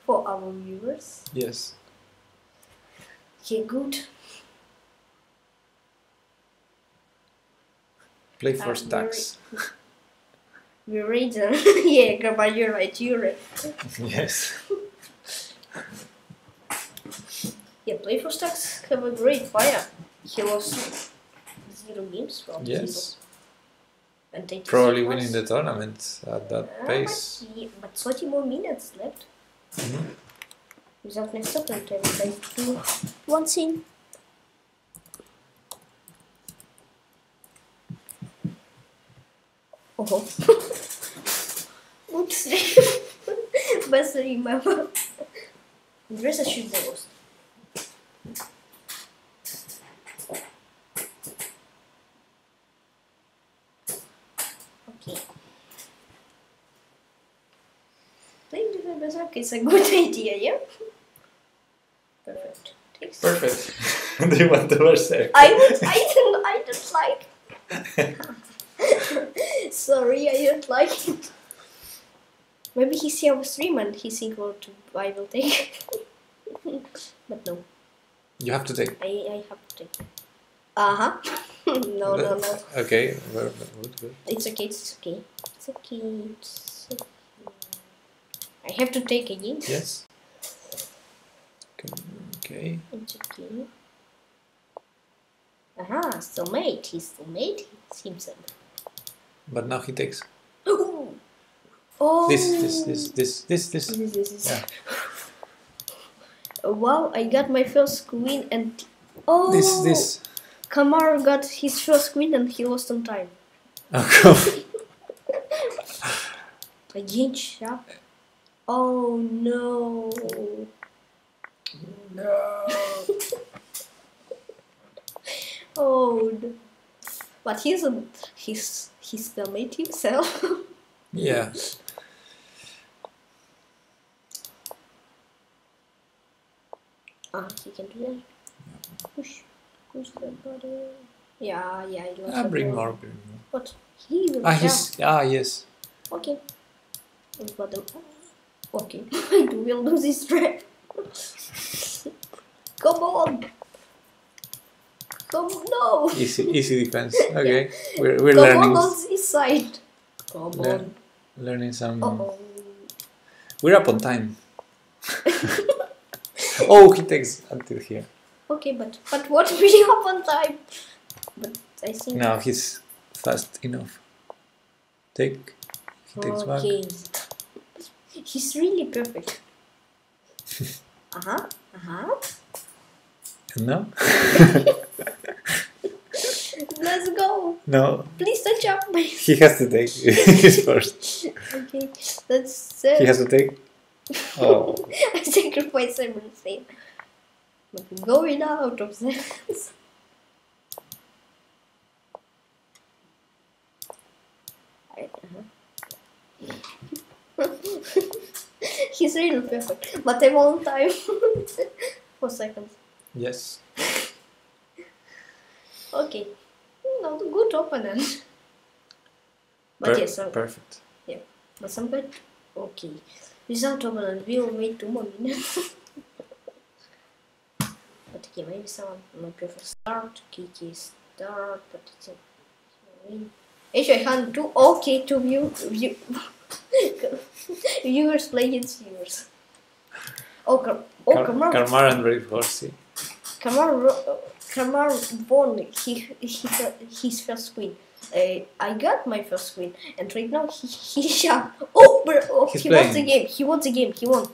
for our viewers. Yes. Yeah, good. Play for stacks. We read them. yeah, Grandma, you're right, you're right. [LAUGHS] yes. Yeah, play for stacks have a great fire. He was zero games from Yes. And 86 Probably winning the tournament at that Ah, pace. But, he, but 30 more minutes left. Mhm. Without next opponent, I would like to do one thing. Oh. [LAUGHS] Oops. [LAUGHS] Best remember. Dress I shoot the most. Okay. Playing Berserk is a good idea, yeah? Perfect. Perfect. [LAUGHS] Do you want to berserk? I would. I don't. I don't like. [LAUGHS] Sorry, I don't like it. Maybe he see our stream and he's equal to I will take. [LAUGHS] but no, You have to take. I, I have to take. Uh huh. no, no, no. Okay, very good, good. It's okay. It's okay. It's okay. It's okay. I have to take again. Yes. Okay. okay. Aha, still mate. He's still mate. Himself. But now he takes Oh. [GASPS] Oh. this, this, this, this, this, this. This, this, this. Yeah. [LAUGHS] Wow, I got my first queen and oh, This, this. Kamar got his first queen and he lost on time. Oh, come. [LAUGHS] Again, sharp. Oh no. No. [LAUGHS] Oh. no. But he's a, he's he's the mate himself. [LAUGHS] Yeah. ah, he can do that. Push, push the body. Yeah, yeah. I lost Ah, bring more, bring more. What? He will Ah, he's. Ah, yes. Okay. And bottom. Okay. I do will lose this trap. [LAUGHS] Come on. Come no. Easy, [LAUGHS] easy defense. Okay, we're, we're Come learning, on on this side. Come on. learning some. Uh oh. We're up on time. [LAUGHS] oh, he takes until here. Okay, but but what we up on time? But I think. Now he's fast enough. Take. He takes back. He's really perfect. [LAUGHS] uh huh. Uh huh. And now? [LAUGHS] Let's go. No, Please don't jump. [LAUGHS] he has to take his first. okay. That's it. He has to take. Oh, I sacrifice everything. But we're going out of this. I, uh-huh. [LAUGHS] He's really perfect, but I'm on time. for seconds. yes. [LAUGHS] Okay. Not a good opponent. But Per- yes, I'm, perfect. but some good. Okay. Without opponent, we'll wait two more minutes. [LAUGHS] but okay, maybe someone might prefer start. Kiki start, but it's a. Actually, I can't do. Okay, to view. view [LAUGHS] viewers play against viewers. Oh, oh Kar- Kamar. Karmar and Brave Horsey. Kamar, ro- Kamar won he, he, his first queen. Uh, I got my first queen, and right now he he [LAUGHS] shot. Oh, bro, oh He's he won the game. He won the game. He won.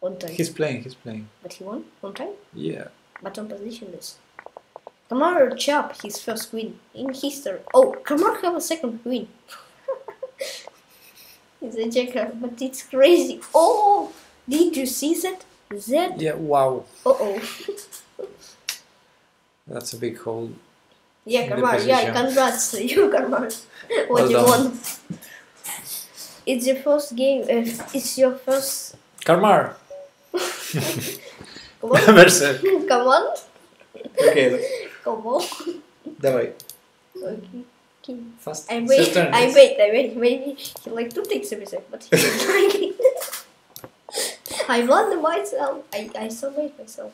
One time, He's playing, he's playing. but he won one time. Yeah. But on position is. Kamar chop his first queen in history. Oh, Kamar have a second queen. [LAUGHS] He's a jacker, but it's crazy. Oh, did you see that? That. Yeah, wow. Uh oh. [LAUGHS] That's a big hole. Yeah, Kamar. Yeah, congrats to you, Kamar. [LAUGHS] what Well you done. won. It's your first game. Uh, it's your first. Karmar! [LAUGHS] Come on. Come on. Okay, Come on. dawaj. Okay. Okay. Fast. I wait. I wait. I wait. Maybe he like to take second, but he didn't. [LAUGHS] I won myself. I I survived myself.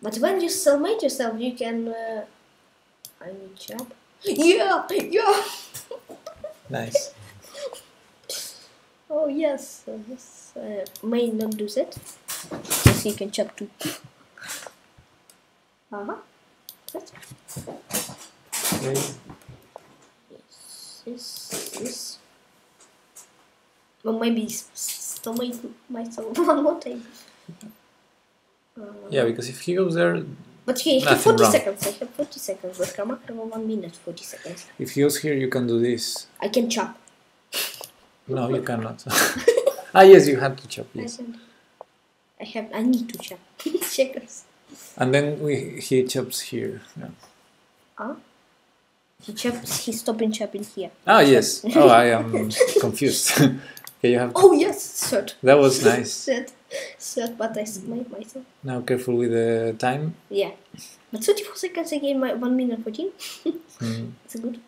But when you soulmate yourself, you can. Uh, I need job. Yeah, yeah. Nice. Oh yes, uh, yes. Uh, may not do that. Yes, you can chop too. Uh-huh. That's Okay. this, this. Well, maybe still make myself one more time. Uh, Yeah, because if he goes there, But hey, I have 40 wrong. seconds. I have 40 seconds. But have 1 minute, 40 seconds. if he goes here, you can do this. I can chop. No, you cannot. [LAUGHS] ah, yes, you had to chop. I Yes, can. I have. I need to chop. [LAUGHS] Checkers. And then we he chops here. Yeah. Ah. He chops. He's stopping chopping here. Ah, yes. Oh, I am [LAUGHS] confused. [LAUGHS] okay, you have. Oh yes, third. That was nice. [LAUGHS] Third. Third, but I made myself. Now careful with the time. Yeah. But 34 seconds again. My 1 minute 14. Hmm, It's good.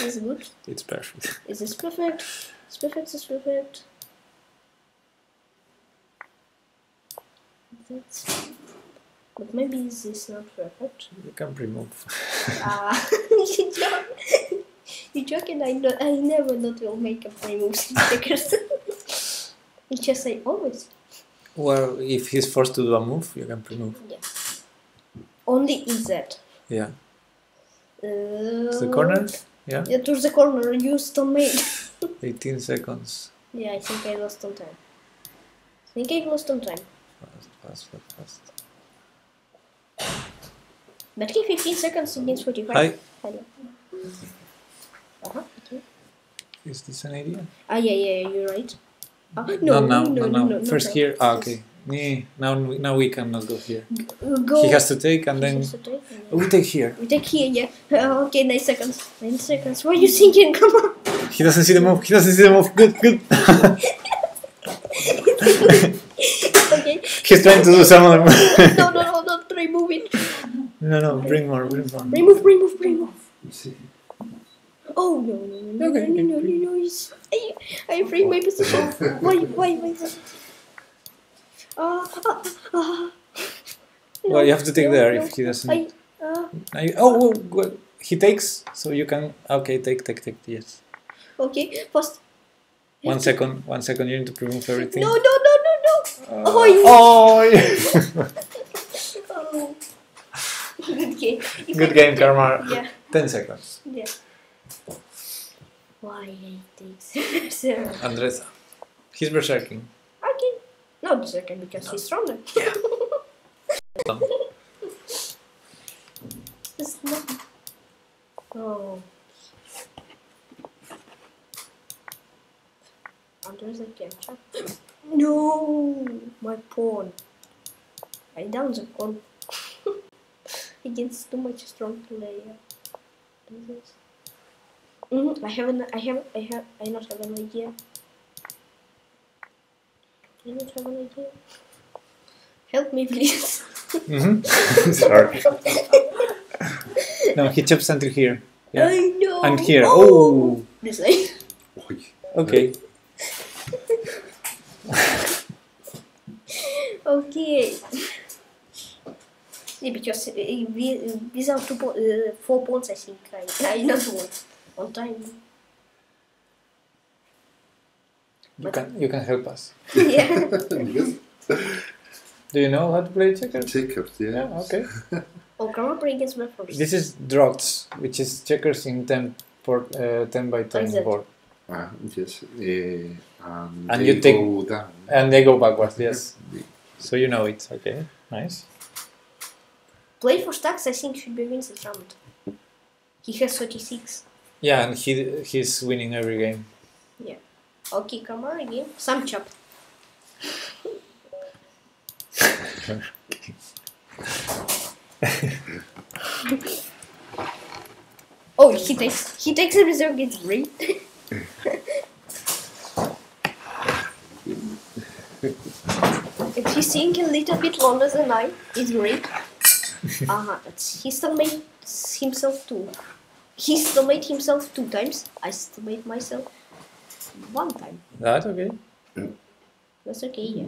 It's good. it's perfect. Is this perfect? It's perfect. It's perfect. That's. But maybe this is not perfect. You can remove. Ah, [LAUGHS] [LAUGHS] you joke. You joke, and I know I never not will make up my moves in checkers. [LAUGHS] it's just I always. Well, if he's forced to do a move, you can remove. Only is that. Yeah. Uh, To the corner. Yeah. Yeah, to the corner. You still made. 18 seconds. Yeah, I think I lost some time. I think I lost some time. Fast, fast, fast, fast. But okay, 15 seconds against 45. Hi. Hello. Uh-huh, okay. Is this an idea? Ah, yeah, yeah, yeah, you're right. Ah, no, no, no, no, no, no, no, First no. here. Ah, okay. Nee, now, we- now we cannot go here. Uh, Go. He has to take and He then take, and we take here. We take here, yeah. Uh, [LAUGHS] okay, 9 seconds. 9 seconds. What are you thinking? [LAUGHS] Come on. He doesn't see the move. He doesn't see the move. Good, good. [LAUGHS] okay. He's trying to do some other move. No, no, no, don't try moving. No, no, bring more, bring more. Remove, remove, remove. Sí. Oh, no, no, no, no, Okay. no, no, no, no. it's- I, I bring my position. [LAUGHS] Why, why, why? why? Ah, ah, ah. Well, you have to take no, there no. if he doesn't. I, uh, Now you- oh, well, he takes, so you can. Okay, take, take, take. Yes. okay, first. One second, one second. You need to remove everything. No, no, no, no, no. Uh, [LAUGHS] [LAUGHS] Oh, you- oh, yeah. Oh. Good game. If [LAUGHS] Good I- game, Karma. Yeah, [LAUGHS] Ten seconds. yeah. Why I take zero? [LAUGHS] Andres, he's berserking. Okay. No, second because he's stronger. It's not. Oh. Andres again. chop. No, my pawn. I down the pawn. Against too much strong player. This. Mm, I have an. I have. I have. I not have an idea. I don't have an idea. Help me, please. Mm-hmm. [LAUGHS] Sorry. No, he chops until here. Yeah. I know. And here. Oh. This side. Uy. Okay. Okay. Yeah, because uh, we, these are two po- uh, four points, I think. I, I not one. One time. You can you can help us. yeah. Yes. [LAUGHS] Do you know how to play checkers? Checkers, yeah. Yeah. Okay. [LAUGHS] Oh, Karma play against me first. This is draughts, which is checkers in ten por uh, ten by ten Exactly. board, Ah, yes. Eh, and And they you take- go down. and they go backwards. Yes. So you know it. Okay. Nice. Play for stacks, I think, should be wins this round. He has 36. Yeah, and he he's winning every game. Yeah. Okay, come on again. Some chop. [LAUGHS] oh, he takes he takes a reserve gets great. [LAUGHS] if he's thinking a little bit longer than I, it's great. Uh-huh. [LAUGHS] He still made himself two. He still made himself two times. I still made myself one time. That's okay. That's okay, yeah.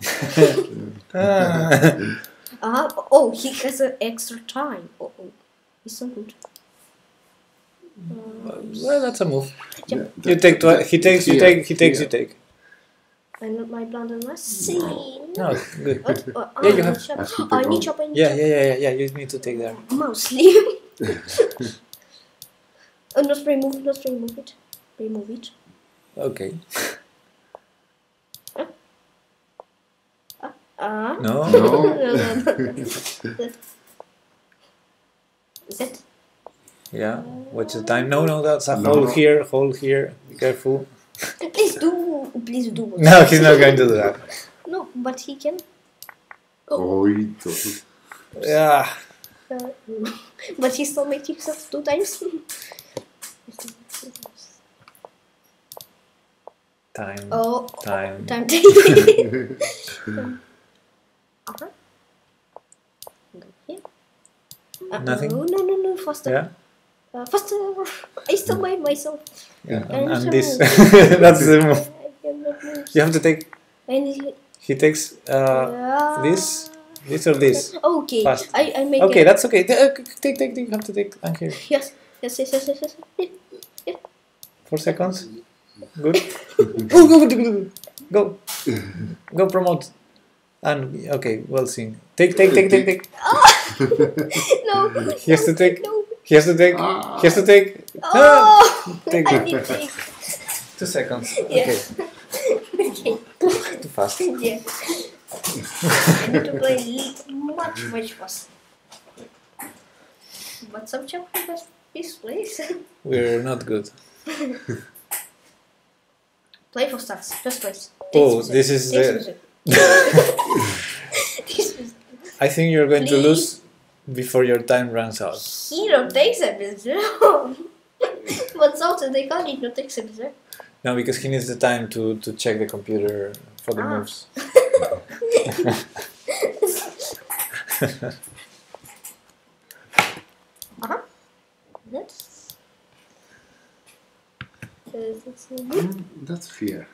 [LAUGHS] [LAUGHS] Ah. Uh-huh. Oh, he has an extra time. Oh, oh. He's so good. Um, well, that's a move. Yeah. Yeah, You take twi- he takes you take he takes here. you take. I'm not my blunder machine. No, good. What? Oh, Yeah, you ah, have- chop. Have to Oh, [GASPS] I need one. chop. I need Yeah, chop. yeah, yeah, yeah, yeah. You need to take there. [LAUGHS] Mostly. [LAUGHS] oh, not remove. Not remove it. Remove it. Okay. [LAUGHS] Ah. No. No. no, no, no. That. Yeah. What's the time? No, no. That's a No, hole no. here. Hole here. Be careful. Please do. Please do. No, he's not going to do that. [LAUGHS] No, but he can. Oito. Yeah. Uh, [LAUGHS] but he still made himself two times. Time. oh, Time. time. [LAUGHS] Go. Uh, Nothing? No, no, no, no, faster. Yeah. Uh, faster. I still made myself. Yeah. And, and this [LAUGHS] that's the move. I cannot move. You have to take. I need. He takes uh, this, this or this. Okay. Fast. I, I make Okay, that's okay. Uh, Take, take, take. You have to take. I'm here. Yes. Yes, yes, yes, yes, yes. yes. Four seconds. Good. go, go, go, go, go. Go promote. And okay, well seen. Take, take, take, take, take. [LAUGHS] no. He has to take. No. He has to take. Ah. He has to take. Oh! [LAUGHS] Take I it. need take. Two seconds. Yeah. Okay. okay. [LAUGHS] Too fast. Yeah. I need to play much, much faster. But some chapter was this place. [LAUGHS] We're not good. play for stars. Just place. Oh, Take this is Take the. music. This is I think you're going to lose before your time runs out. Hero takes a bizarre. but also they can't it not takes a bizarre. No, because he needs the time to, to check the computer for the Ah. moves. [LAUGHS] Uh-huh. That's. Uh, that's uh, Mm, That's fair.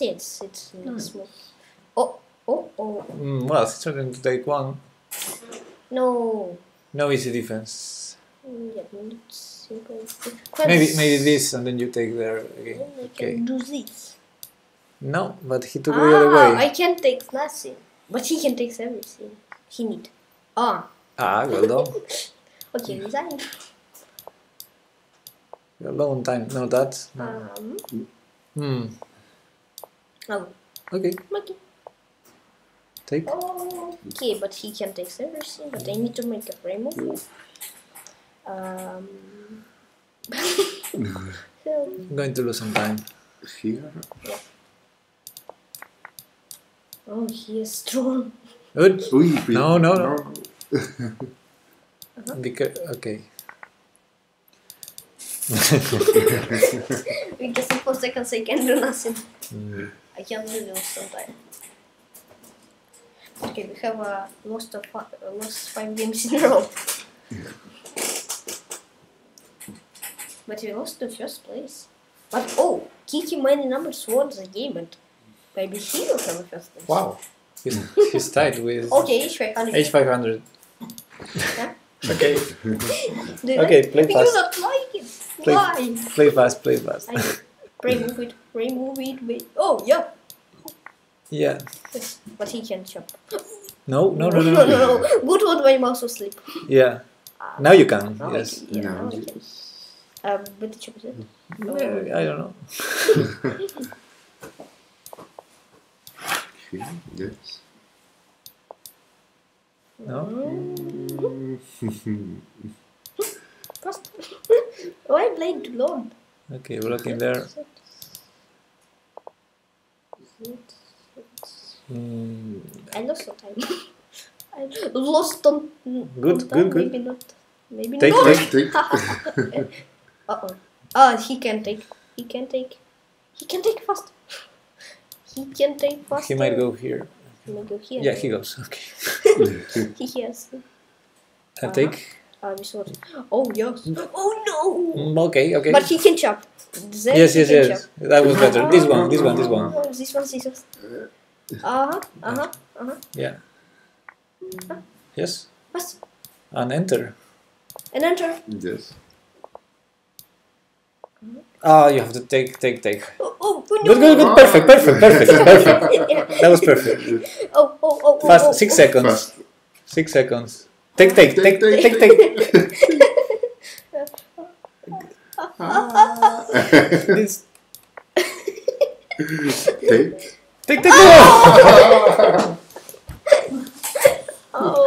it's it's not small. Oh oh oh Mm, well, he's trying to take one. No. No easy defense. Mm, Yeah, simple. Maybe maybe this and then you take there again. I Okay. can do this. No, but he took the other Ah, way. I can take nothing, but he can take everything. He need. Ah, Ah, well done. [LAUGHS] okay, resign. A long time. No, that. No. Um, Hmm. oh, Okay. okay. Take. Okay, but he can take everything, but I need to make a frame move. Um. I'm [LAUGHS] going to lose some time. Here. oh, he is strong. Good. Uy, No, no, no. Because, okay. [LAUGHS] Because in four seconds I can do nothing. Mm. I can really lose some time. Okay, we have uh, lost, a uh, lost five games in a row. but we lost the first place. But oh, Kiki many numbers won the game, and maybe he will have a first place. Wow. He's, he's tied with Okay, H500. H500. Okay. Okay, like- play You fast. not like it. Play- Why? Play fast, play fast. I remove it, remove it, wait. Oh, yeah. Yeah. But he can jump. No, no, no, no, no. [LAUGHS] no, no. Good one, my mouse will sleep. Yeah. Ah, Now you can. now Yes. can- yeah, now I can. Um, but the chip is it? Eh, I don't know. [LAUGHS] [LAUGHS] Yes. No. Fast. Why blade too long? Okay, blocking there. Mm, I lost [LAUGHS] some time. I lost on. Good, on good, good. Maybe not. Maybe Take, not. take. Take. [LAUGHS] Uh oh. Ah, he can take. He can take. He can take fast. He can take fast. he might go here. He might go here. Yeah, he goes. Okay. [LAUGHS] He has. I take. Uh, this one. Oh yes. Oh no. Mm, okay, okay. But he can chop. There yes, yes, yes. chop. That was better. This one, this one, this one. Oh, this one, this one. Uh huh. Uh huh. Uh huh. Yeah. Yes. Fast. And enter. And enter. yes. Oh, you have to take, take, take. Oh, oh, oh, Good, good, good. Perfect, perfect, perfect, [LAUGHS] perfect. yeah. That was perfect. Oh, oh, oh, oh, Fast, oh, six oh. seconds. Fast. Six seconds. Take, take, take, Take, take, take. [LAUGHS] Ah. Take. Take, take, take. Oh.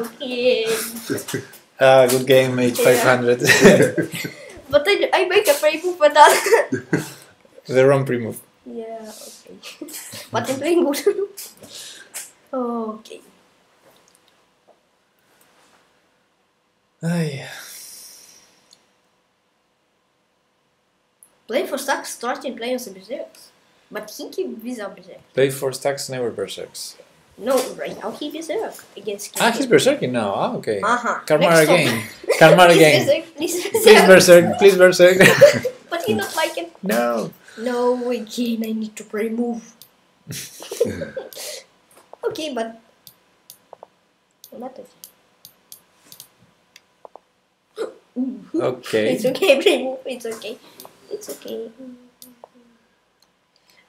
okay. [LAUGHS] Ah, good game, mate. Yeah. 500. [LAUGHS] But I, I make a free move for that. [LAUGHS] the wrong pre-move. yeah, okay. but I'm playing good. okay. Ay. Play for stacks starting playing as a berserks. But he keep without berserk. Play for stacks, never berserks. No, right now he berserk against Ah, he's berserking now. Ah, okay. Uh-huh. Karmar Next again. Karmar [LAUGHS] again. berserk, please Please berserk. please berserk. [LAUGHS] But he not like it. no. No, again, I need to remove. [LAUGHS] okay, but. [GASPS] Okay. It's okay, pre-move. It's okay. It's okay.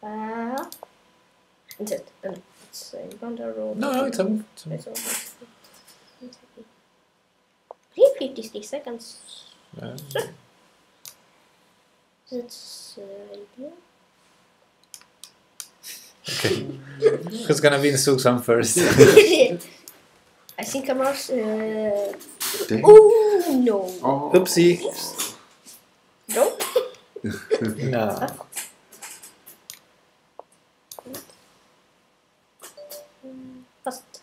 Uh, that's it. Uh, it's uh, Wonder Roll. No, no, it's a move. It's a move. It's okay. It's okay. Three fifty-six seconds. Uh, That's uh, ideal. okay. Who's gonna be in Suxan first? [LAUGHS] [LAUGHS] I think I'm off. Uh... Oh no! Oh. Oopsie. No. [LAUGHS] No. First. Mm.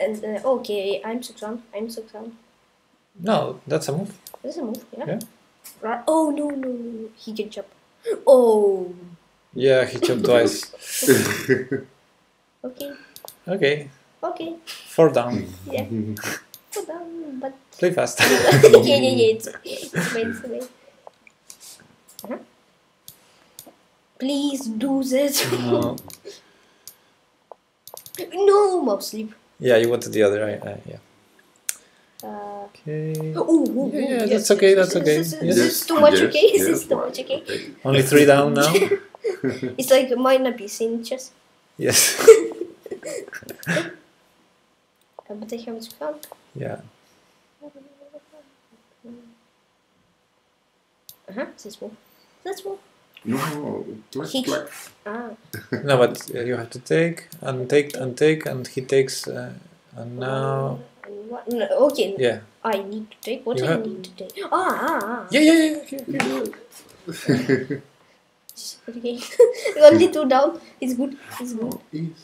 And uh, okay, I'm so Suksan. I'm so Suksan. No, that's a move. This is a move, yeah. Yeah. Oh no no no! He can jump. Oh. Yeah, he jumped twice. [LAUGHS] Okay. Okay. Okay. Four down. Yeah. Hold on, but Play fast. [LAUGHS] yeah, yeah, yeah. It's okay. It's okay. It's [LAUGHS] okay. Uh-huh. Please do this. no. [LAUGHS] no, mouse sleep. Yeah, you wanted the other. I, uh, yeah. Uh, Okay. oh, oh, Yeah, yeah, oh, that's okay, that's This, okay. this, this, Yes. this is too much, Yes, okay? [LAUGHS] This yes, is too much, okay? Only three down now. [LAUGHS] It's like mine piece in chess. Yes. Uh, but I haven't found. Yeah. Uh huh. This one. This move. No, black, He- black. Ah. No, but uh, you have to take and take and take, and he takes. Uh, and now. What? No, okay. Yeah. I need to take what You I have- need to take. Ah, ah, ah. Yeah, yeah, yeah. Okay, okay. Okay. [LAUGHS] [LAUGHS] Only two down. It's good. It's good. Oh, easy.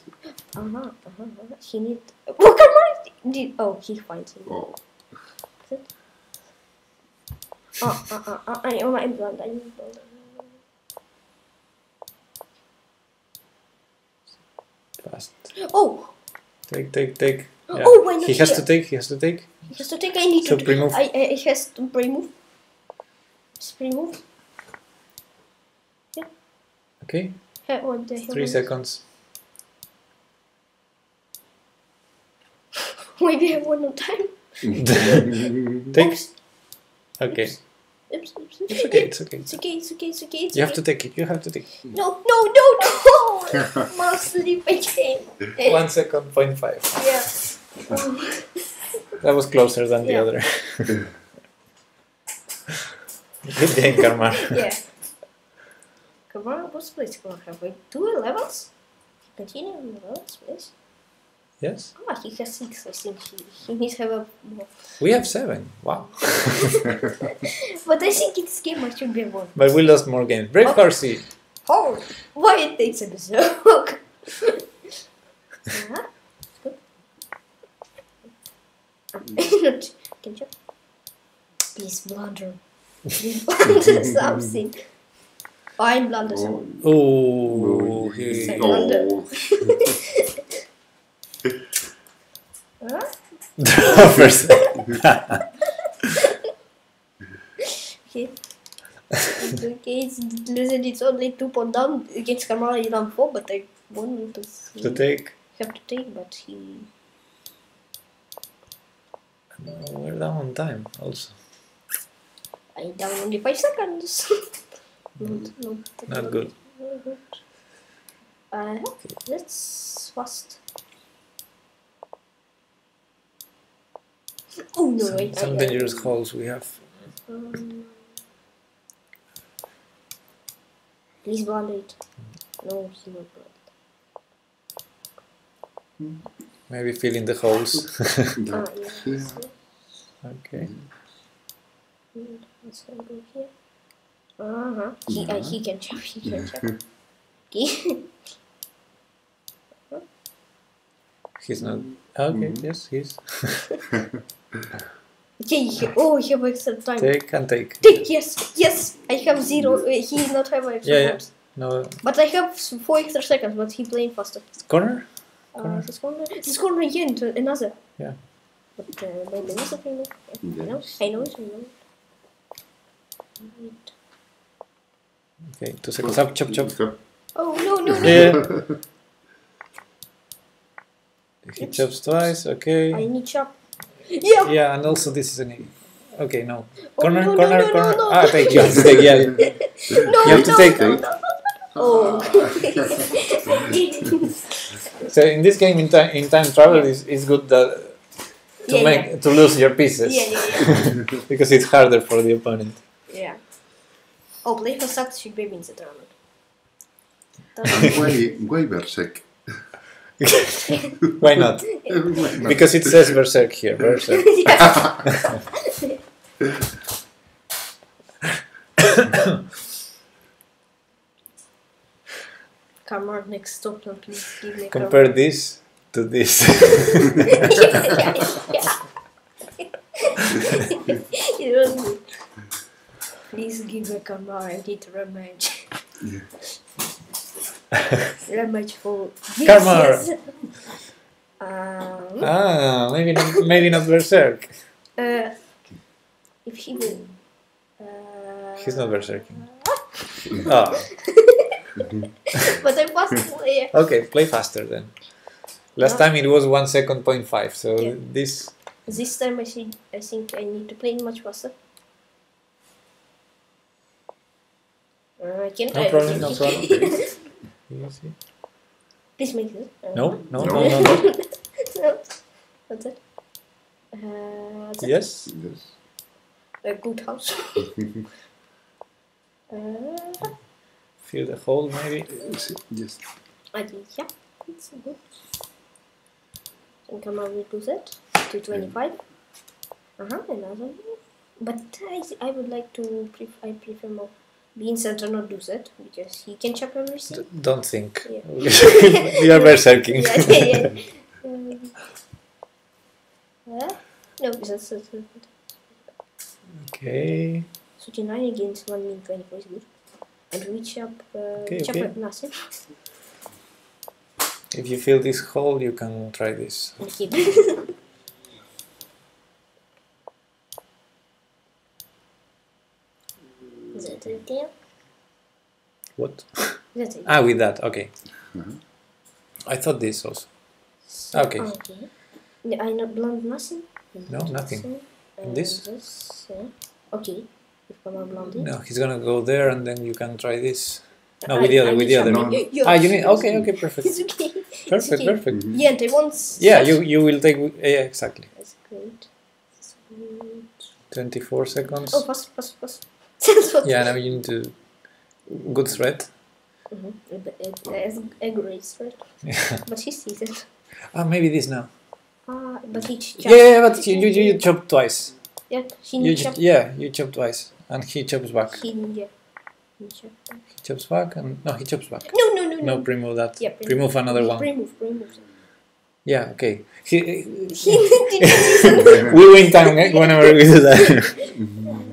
Uh huh. Uh huh. He need. Oh come on! Did oh he finds it. Oh, Ah ah ah ah! I oh I'm blind. I'm blind. Fast. Oh Take, take, take. Oh, yeah. Oh, why not He has here? to take. He has to take. he has to take. I need So to. pre-move. I, I he has to pre-move. Just pre-move. Okay. Hey, what the hell? Three seconds. [LAUGHS] Maybe I have one more time. [LAUGHS] [LAUGHS] Thanks. Okay. Oops, oops, oops. It's okay. It's okay. It's okay. It's okay. It's okay. It's You have to take it. You have to take. it. No, no, no, no! Must sleep again. One second. Point five. Yeah. That was closer than the other. [LAUGHS] Good game, Karmar. yeah. Come on, what's place gonna have? Like two levels? Continue on the levels, please. Yes. Ah, he has six. I think he, he needs to have a more. We have seven. Wow. [LAUGHS] But I think it's game I should be one. But we lost more games. Brave Oh. Corsi. Oh, why it takes a berserk? [LAUGHS] uh-huh. Good. Can you? Please blunder. Please blunder [LAUGHS] something. Oh, I'm blunder something. Oh, he. Second. Huh? [LAUGHS] First. Okay. okay, it's, listen, it's only two point down against Kamara. He's down four, but I won because To take. have to take. But he No, we're down on time also. I down only five seconds. [LAUGHS] not, not, Not good. Good. Uh, let's fast. Oh no! Some, wait, some I, dangerous holes we have. Um, please blind it. No, he not blind. Maybe fill in the holes. [LAUGHS] [LAUGHS] Ah, yes. Yeah. okay. Mm, Let's go here. Uh huh. He uh, he can jump. He can jump. [LAUGHS] Okay. He's not. Okay, yes, he's. Okay. he- Oh, he have extra time. Take and take. Take yes, yes. I have zero. Uh, he not have extra Yeah, yeah. No. But I have four extra seconds. But he playing faster. Corner? Uh, Corner. this corner. This corner again. To another. Yeah. But uh, maybe another thing. I know. I know. it, I know. it. Okay, two seconds up. Chop, chop. Oh no no no! Yeah. [LAUGHS] He chops twice. I Okay. need chop. Yeah. Yeah, and also this is an. Okay, no. Oh, Corner, no, no, corner, no, no, corner. no. Ah, take. [LAUGHS] You have to take. Yeah. yeah. No, You have to no, take- no, no, no. Oh. [LAUGHS] So in this game, in time, in time travel, is is good that to Yeah, make yeah. to lose your pieces yeah, yeah, yeah. [LAUGHS] because it's harder for the opponent. yeah. yeah. Oh, play for sucks should be wins the tournament. Why, why Berserk? [LAUGHS] Why not? Why not? Because it says Berserk here. Berserk. [LAUGHS] yes. [COUGHS] Come on, next stop, now, please give me Compare this to this. [LAUGHS] it was good. Please give me a camera. I need rematch. rematch [LAUGHS] for this. Karma. Yes. Um, ah, maybe not, maybe not Berserk. uh, if he will. Uh, He's not Berserking. Ah, [LAUGHS] but I passed. Yeah. okay, play faster then. Last time it was one second point five, so Yeah. this This time I think I think I need to play much faster. Uh, can No I, problem, no problem. [LAUGHS] you see? Please make this. Uh, No, no, no, No. no, no. [LAUGHS] no. What's that? Uh, what's that? Yes. Yes. A good house. [LAUGHS] uh, Fill the hole maybe. Yes. I think yeah, it's good. And come on, we do that to twenty-five. Uh huh. Another. one. But I, I would like to pref- I prefer more being center not do that because he can chop everything. D- don't think. Yeah. [LAUGHS] you are berserking. [LAUGHS] yeah, yeah, yeah. [LAUGHS] Um, uh, no, that's, that's, that's okay. 39 against 1 in 24 is good. And we chop, uh, Okay, chop okay. nothing. If you fill this hole, you can try this. Okay. Is that it there? What? That's it. Ah, with that. Okay. Mhm. I thought this also. So- okay. okay. I not blonde nothing? No, nothing. Uh, This? this uh, okay. If I'm a blondie. No, he's gonna go there, and then you can try this. No, I- with the other, I with the other. something. No. Yes, Ah, you need. Okay, [LAUGHS] okay, perfect, It's okay. It's perfect, okay. perfect. Mhm. Yeah, and I want. Yeah, you you will take. Yeah, exactly. That's great. That's great. Twenty-four seconds. Oh, fast, fast, fast. [LAUGHS] That's what. Yeah, now you need to. Good threat. Mm-hmm. That's a great threat. Yeah. [LAUGHS] But he sees it. Ah, maybe this now. Ah, but he ch- Yeah, yeah, but you you, you chop twice. yeah, he You need ch- chop. yeah, you chop twice, and he chops back. He yeah. He chop. He chops back, and no, he chops back. No, no, no, no. No, remove that. Yeah, remove. remove another one. Remove, remove. Yeah, okay. He, He [LAUGHS] we win time whenever we do that.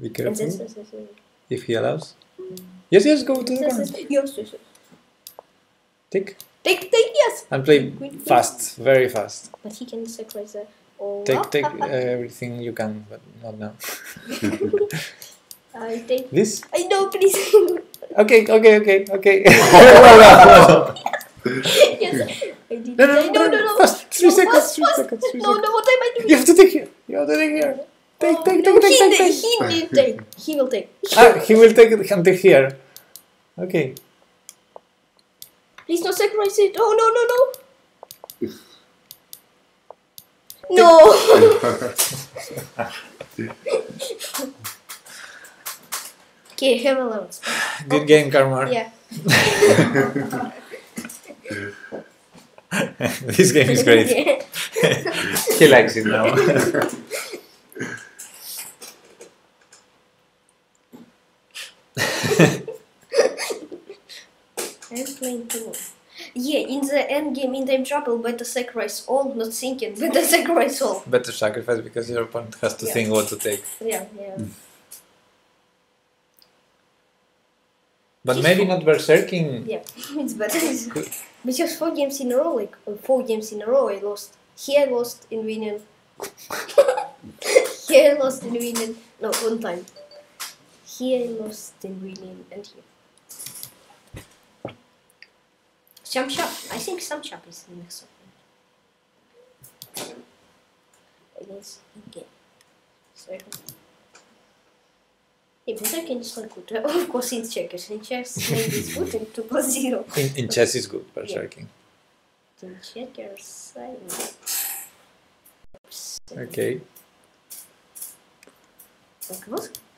That's Be careful this, this, this, this. if he allows. Yes, yes, go to the This, corner. Yes, yes, yes. Tick Take, take, yes. and play Quick, quick. fast, very fast. But he can sacrifice the Oh, Take take uh, everything you can, but not now. [LAUGHS] I take. This? I know, please. [LAUGHS] Okay, okay, okay, okay. [LAUGHS] yes, I did. No, no, I- no, no, no. Fast, three No, seconds, fast, three fast. seconds, three No, seconds. no, what am I doing? You have to take here. You have to take here. Take, Oh, take, take, take, he, take, take. He will take. He will take. Ah, he will take it and take here. Okay. Please don't sacrifice it. Oh no no no. [LAUGHS] No. [LAUGHS] okay, have a look. Good game, Karmar. Yeah. [LAUGHS] this game is great. he likes it now. I'm playing too. Yeah, in the end game, in time trouble, better sacrifice all, not thinking, [LAUGHS] better sacrifice all. Better sacrifice because your opponent has to Yeah. think what to take. Yeah, yeah. But maybe not berserking. Yeah, [LAUGHS] it's better. because four games in a row, like uh, four games in a row, I lost. Here I lost in winning. [LAUGHS] here I lost in winning. No, one time. Here I lost in winning, and here. Some shop. I think some shop is the next one. Against again. So. Yeah, but I can just like good. [LAUGHS] Of course, in checkers. In chess, maybe it's good in 2 plus 0. [LAUGHS] In, in chess is good, berserking. In checkers, I know. Okay.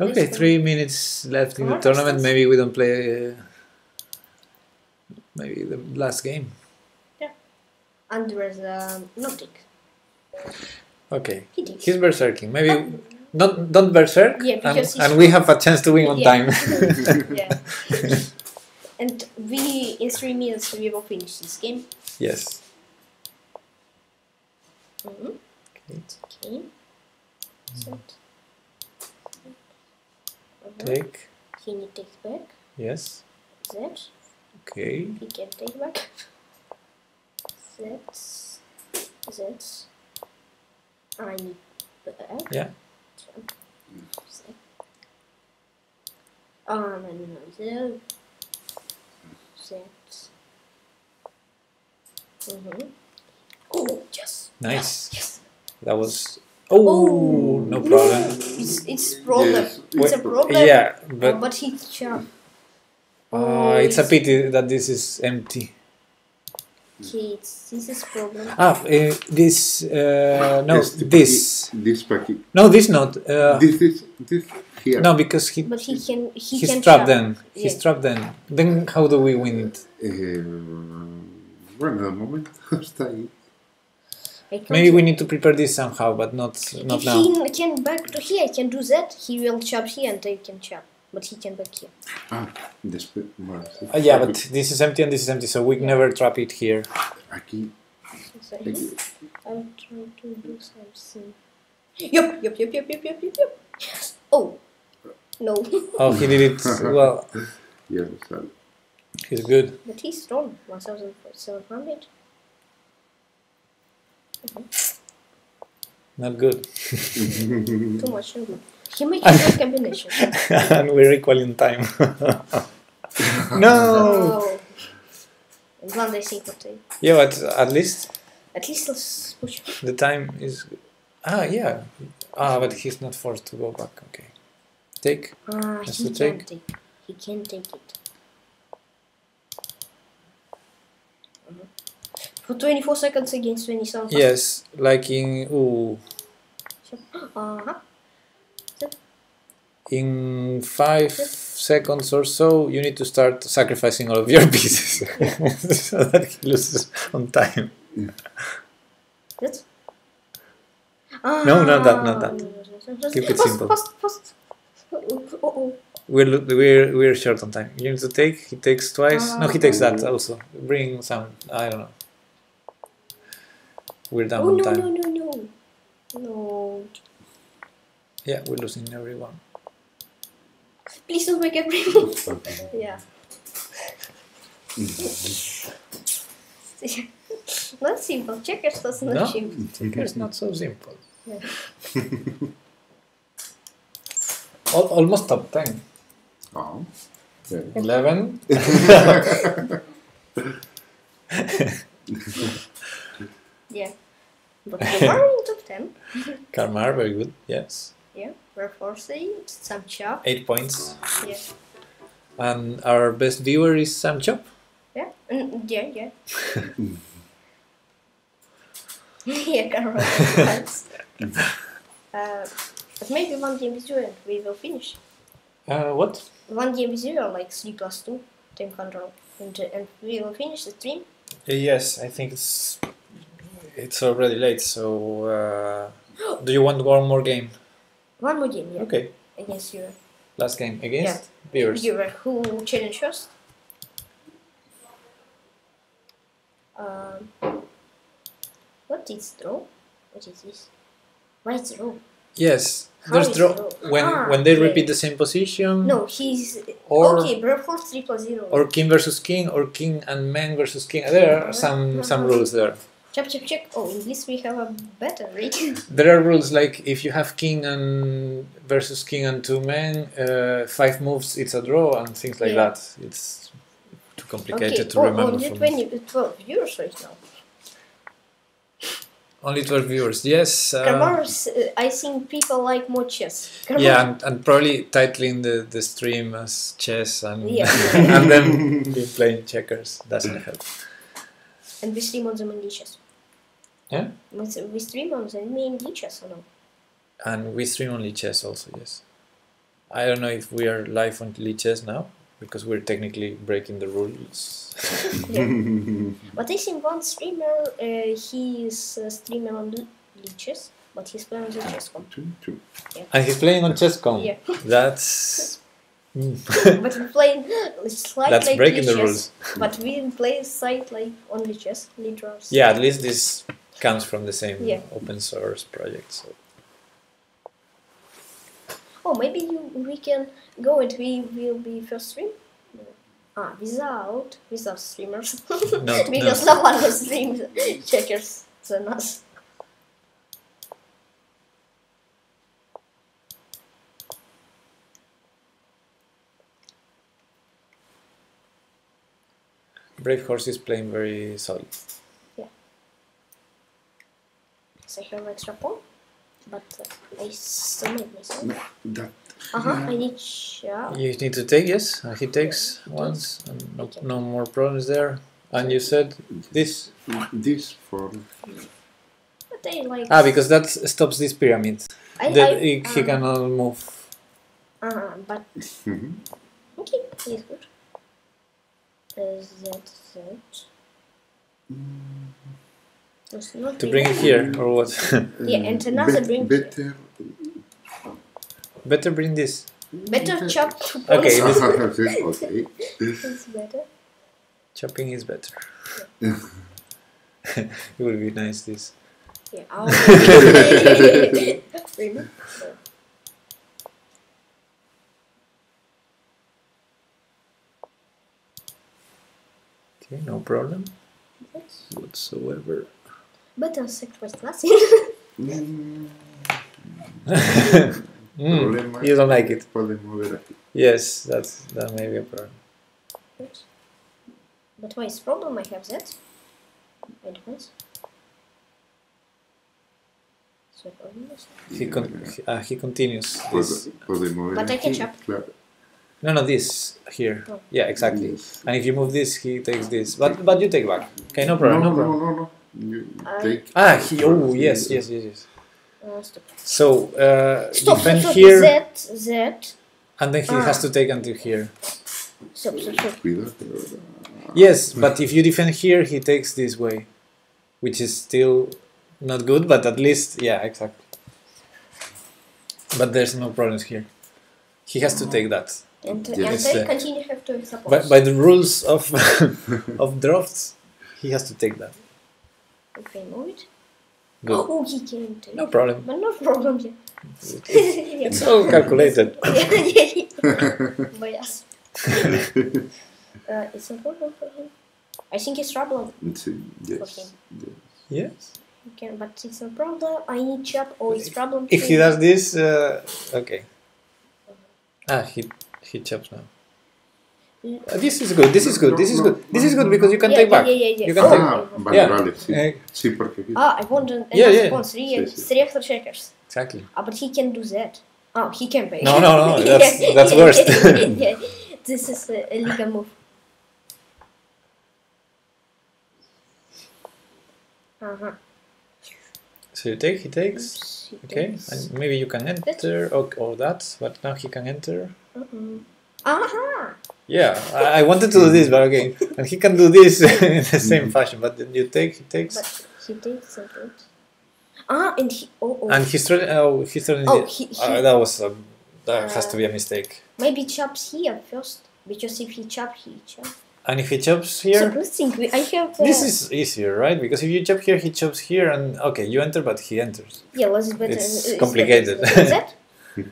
Okay, Let's three minutes left in the tournament. let's- Maybe we don't play. Uh, maybe the last game. Under the Nautic. Okay. He. He's berserking. Maybe don't don't berserk. Yeah, and, because he's and we have a chance to win on Yeah. time. [LAUGHS] yeah. [LAUGHS] and we, in three minutes, we will finish this game. yes. Mm-hmm. Okay. Okay. Set. Mhm. Take. He need takes back. Yes. That. Okay. He can take back. That's. That's. I need back. Yeah. That. Oh, no, no, no. That. That. Mm-hmm. Oh, yes. Nice. Yes. That was. Oh, no problem. It's it's problem. Yes, it's a problem. Yeah, Uh, but but he chop. uh, it's a pity that this is empty. Okay, it's, this is problem. Ah, uh, this. Uh, no, Yes, this. This packet. No, this not. Uh, This is this here. no, because he But he can he he's can trapped chop. then. He's trapped then. Then how do we win it? Eh, bueno, de momento está [LAUGHS] ahí. I can't Maybe we need to prepare this somehow, but not not if now. he can back to here, I can do that. He will chop here and I can chop. But he can back here. Ah, después. Bueno. Uh, yeah, but this is empty and this is empty, so we never trap it here. Aquí. So aquí. here, I'm trying to do something. Yup, yup, yup, yup, yup, yup, yup, yup. Yes. Oh. No. Oh, he did it well. [LAUGHS] Ya sale. He's good. but he's strong. 1,700. Not good. Too much. Good. He makes [LAUGHS] a good combination. and we're equal in time. [LAUGHS] no. Oh. I'm glad I think what I. Yeah, but at least At least let's push. the time is. Ah, yeah. Ah, but he's not forced to go back. Okay. Take. Ah, he can take? take. He can take it. For 24 seconds against 27. Yes, like in. Ooh. [GASPS] Uh-huh. In five seconds or so, you need to start sacrificing all of your [LAUGHS] pieces [LAUGHS] so that he loses on time. [LAUGHS] That? No, not that, not that. Ah, Keep it simple. Fast, fast. Oh, oh, oh. We're we're we're short on time. You need to take. He takes twice. no, he takes that Ah. also. Bring some. I don't know. We're down Oh, on no, time. no, no, no. No. Yeah, we're losing everyone. Please don't make everything. [LAUGHS] yeah. [LAUGHS] not simple. Checkers was not No, simple. checkers not so simple. Yeah. [LAUGHS] Al- almost top ten. Oh. Okay. Eleven. Yeah. But in top 10. Karmar, very good. Yes, Yeah. We're forcing some chop. eight points. Yeah. And our best viewer is Sam Chop. Yeah. Mm, yeah, yeah. [LAUGHS] [LAUGHS] yeah. Thanks. uh, but maybe one game is zero and we will finish. Uh, what? One game is zero, like 3 plus 2, team control. And, uh, and we will finish the stream. Uh, Yes, I think it's it's already late. So, uh, do you want one more game? One more game, yeah. Okay, Against you. last game against viewers. You who challenge first? Um, what is draw? What is this? Why is draw? Yes, How there's draw draw? when Ah, when they okay. repeat the same position. No, he's Or okay. Bradford three plus zero. or king versus king or king and man versus king. There are some some rules there. Check check check. Oh, in this we have a better rating. [LAUGHS] There are rules like if you have king and versus king and two men, uh, five moves it's a draw and things like Yeah. that. It's too complicated okay. to Oh, remember. only for me. 20, 12 viewers right now. Only twelve viewers. Yes. Uh, uh, I think people like more chess. [LAUGHS] Yeah, and, and probably titling the, the stream as chess and Yeah. [LAUGHS] and then be playing checkers doesn't help. And we stream on the main chess. Yeah? We, we stream on the main chess or no? And we stream only chess also. Yes. I don't know if we are live on chess now because we're technically breaking the rules. [LAUGHS] But I think one streamer, uh, he is a streamer on Li- Lichess, but he's playing on chess.com. Two, two. and he's playing on chess.com. Yeah. [LAUGHS] That's mm, but we play slight that's like breaking the rules. But we play site like only chess, Lidraughts. Yeah, at least this comes from the same Yeah. open source project. So Oh, maybe you, we can go and we will be first stream. Ah, without without streamers. [LAUGHS] [LAUGHS] No, because no. one will stream [LAUGHS] checkers than us. Brave Horse is playing very solid. So I have extra pawn, but uh, I still made myself. No, that. Uh huh. I need yeah. You need to take yes. and he takes once, and no, no more problems there. And you said this This for. But I like. ah because that stops this pyramid. I, That I, he, he uh, cannot move. Uh, but Mhm. [LAUGHS] okay, he's good. Uh, that it? It's not To bring it here or what? [LAUGHS] Um, yeah, and another Bet- bring better. Better bring this. better chop two points. [LAUGHS] Okay, this- [LAUGHS] okay. okay. It's better. Chopping is better. it would be nice this. Yeah. I'll? Okay, no problem Yes. whatsoever. Better sacrifice nothing. Mm, Mm, [LAUGHS] Problema. you don't like it. Podemos ver aquí. Yes, that's that may be a problem. Oops. But why is problem? I have that. Wait once. So problem is- He con- he, uh, he continues. This. Pod- But I aquí. can chop. No, no, this here. Oh. Yeah, exactly. Yes. And if you move this, he takes this. But but you take back. Okay, no problem. no, No, problem. no, no, no. You take. Ah, he. Oh, yes, yes, yes, yes. Uh, stop. So uh, Stop, defend stop, stop. here, That, that. and then he Ah. has to take until here. Stop, stop, stop. Yes, but if you defend here, he takes this way, which is still not good, but at least yeah, exactly. But there's no problems here. He has to take that. And, Yes. and I Uh, continue have to extra By, by the rules of [LAUGHS] of drafts, he has to take that. Okay, move it. Good. Oh, he can take No problem. But no problem, yeah. It's all calculated. But yes. Uh, it's a problem for him. I think it's problem. It's, uh, yes. Okay. yes. Yes. Okay, but it's no problem. I need chop or it's problem. If he does this, uh, okay. Ah, he he chops now. Uh, this is good. This is good. This is good. This is good because you can yeah, take yeah, back. Yeah, yeah, yeah. You can oh, take- Ah, okay. vale, Yeah. vale, sí. Eh, porque. Ah, I want an, Yeah, yeah. pawn. Three, Sí, sí. three extra checkers. exactly. Ah, but he can do that. Oh, he can pay. No, no, no, [LAUGHS] that's- Yeah, that's yeah, worst. yeah, yeah. This is a illegal move. Uh-huh. So you take. He takes. He Okay, takes. and maybe you can enter or, or that, but now he can enter. Uh-uh. Aha! Yeah, I, I wanted to do this, but okay, and he can do this [LAUGHS] in the same fashion. But then you take, he takes, But he takes a bit. Ah, and he. Oh, oh. and he's threatening. Oh, he's threatening. Oh, he- he- Uh, that was a, that has to be a mistake. Maybe chops here first. Because if he chop, he chop. And if he chops here, let's think. we- I have. Uh, this is easier, right? Because if you chop here, he chops here, and okay, you enter, but he enters, Yeah, was better. It's complicated. Is that? [LAUGHS]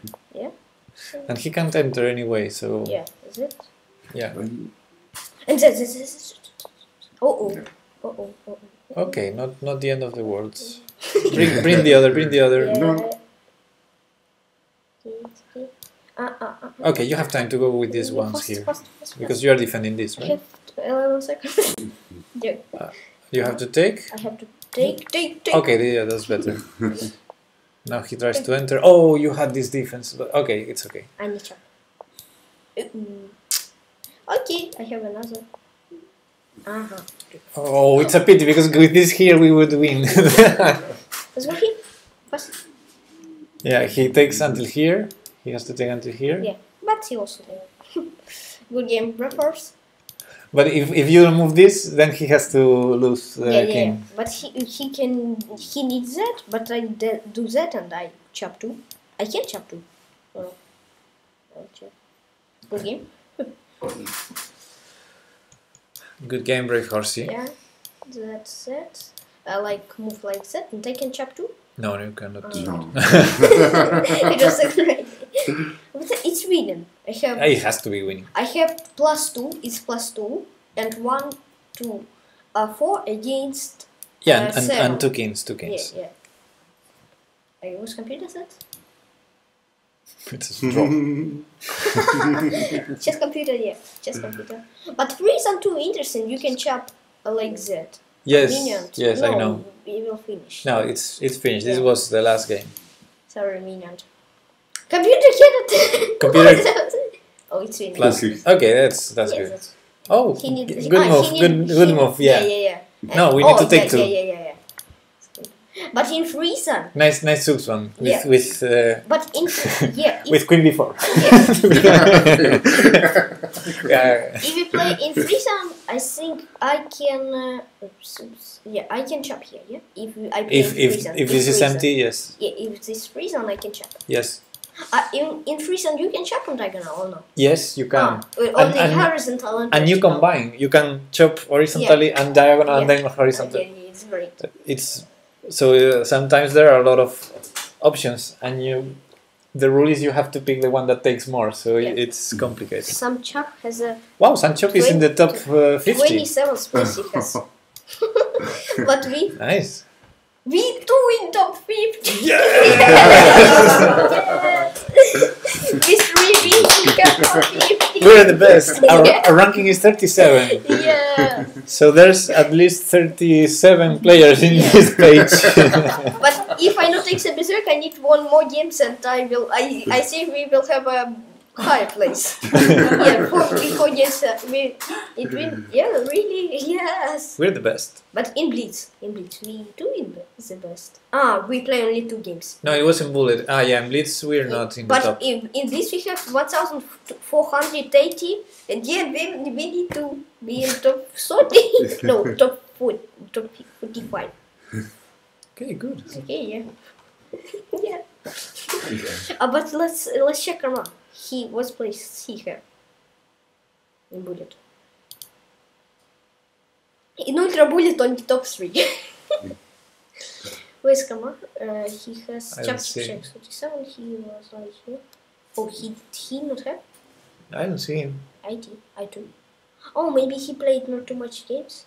yeah. and he can't enter anyway. So Yeah. Is it? yeah. And that, this is. Oh oh. Oh oh. Oh. Okay, not not the end of the world. bring bring the other, bring the other. Yeah. No. Ah, ah, ah. Okay, you have time to go with these ones Fast, here fast, fast, because you are defending this, I right? have t- 11 seconds. [LAUGHS] yeah, You have to take. I have to take, take, take. Okay, yeah, that's better. [LAUGHS] now he tries to enter. Oh, you had this defense, but okay, it's okay. I need to. Okay, I have another. Uh huh. Oh, it's a pity because with this here we would win. [LAUGHS] Yeah, he takes until here. He has to take until here. Yeah, but he also did. [LAUGHS] Good game, reverse. But if, if you remove this, then he has to lose the yeah, yeah, yeah. king. But he he can he needs that. But I de- do that and I chop two. I can chop two. Oh. I'll. Good game. [LAUGHS] Good game, Brave Horsey. Yeah, that's it. I like move like that and I can chop two. No, you cannot. No. it was a great. But it's winning. I have It has to be winning. I have plus two. It's plus two and one, two, uh, four against. Yeah, Uh, and, and, seven. and two kings, two Yeah, kings. yeah. I was computer set. [LAUGHS] It's a draw. [LAUGHS] Just computer, yeah. Just computer. But Frisian too interesting. You can chop uh, like that. yes, Minions. yes, no, I know. We will finish. No, it's it's finished. This Yeah. was the last game. Sorry, minion. Computer cannot. [LAUGHS] Computer- [LAUGHS] oh, it's finished. Plus, Okay. okay, that's that's Yes, good. that's- Oh, He need, good ah, move, he good need- good he- move. Yeah, yeah, yeah. No, we need oh, to take yeah, two. Yeah, yeah, yeah, yeah. It's good. But in Frisian, nice nice one with Yeah. with uh, but in yeah, [LAUGHS] with queen before. [LAUGHS] [LAUGHS] yeah. if you play in Frisian, I think I can. Uh, yeah, I can chop here. Yeah, if I play If if if this is empty, yes, Yeah, if this Frisian, I can chop. yes, Uh, in in you can chop on diagonal or no? yes, you can. Uh, only and- horizontal and, And you combine. You can chop horizontally and diagonal and then horizontal. Okay, yeah, it's great. It's so uh, sometimes there are a lot of options, and you the rule is you have to pick the one that takes more. So Yeah. it's complicated. Some has a Wow, Sanchop is in the top uh, 50. 27 space he has. but we Nice. we two in top 50. we three we in top 50. We're the best. Our, Yeah. our ranking is 37. Yeah. So there's at least 37 players in Yeah. this [LAUGHS] page. But if I not take the berserk, I need one more games and I will. I I think we will have a higher place. yeah, [LAUGHS] four, four games. Uh, we, it will. Yeah, really. Yes. We're the best. But in Blitz, in Blitz, we do in the best. Ah, we play only two games. No, it wasn't Bullet. Ah, yeah, in Blitz we're not in the But top. in, in this we have 1480 and yeah, we, we need to be in top 30. [LAUGHS] no, top 40, top 45. Okay, good. Okay, yeah. [LAUGHS] yeah. uh, but let's let's check around. He was place he here. In bullet. In ultra bullet on the top three. [LAUGHS] Where's Kama? Uh, he has I chapter see. check 37. He was like here. Oh, he he not have I don't see him. IT. I do. Oh, maybe he played not too much games.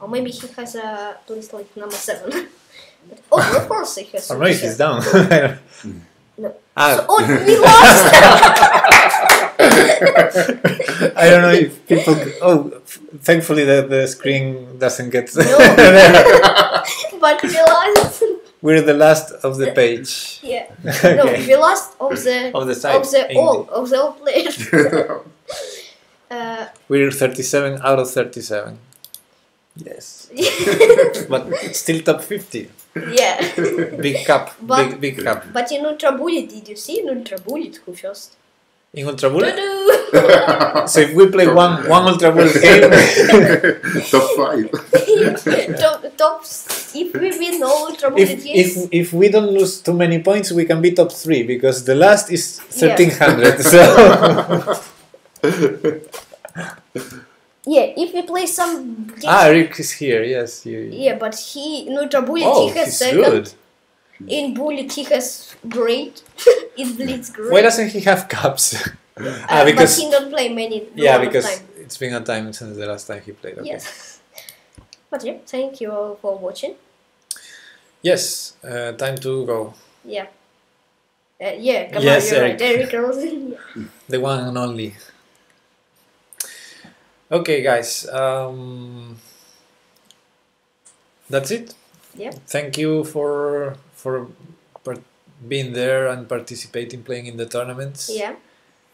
Or maybe he has a place like number seven. [LAUGHS] But, oh, of course he has. Super he's down. [LAUGHS] No. Ah, So, oh, we lost! [LAUGHS] I don't know if people. Oh, f- thankfully the, the screen doesn't get. No. [LAUGHS] but we lost. We're the last of the page. Yeah. [LAUGHS] No, we lost of the Of the side. of the in- all of the all players. uh, We're 37 out of 37. Yes. But still top 50. Yeah. [LAUGHS] Big cup. But- big, big cup. But in Ultra Bullet, did you see in Ultra Bullet who first? In Ultra Bullet? Doo-doo! [LAUGHS] So if we play one one Ultra Bullet game, [LAUGHS] Top five. top, top, if we win all Ultra Bullet if, games, if if we don't lose too many points, we can be top three because the last is Yeah. 1300. So yeah, if we play some games, ah, Rick is here. Yes, you. yeah, but he in Ultra Bullet Oh, he has second. good. In Bullet he has great. it bleeds great. Why doesn't he have cups? [LAUGHS] Uh, ah, because but he don't play many. yeah, because time. it's been a time since the last time he played. Okay. Yes. [LAUGHS] But yeah, thank you all for watching. Yes. Uh, time to go. Yeah. Uh, yeah, come Yes, on, you're Eric. right. Eric Rosen. [LAUGHS] The one and only. Okay, guys. Um, that's it. Yeah. Thank you for for par- being there and participating, playing in the tournaments. yeah.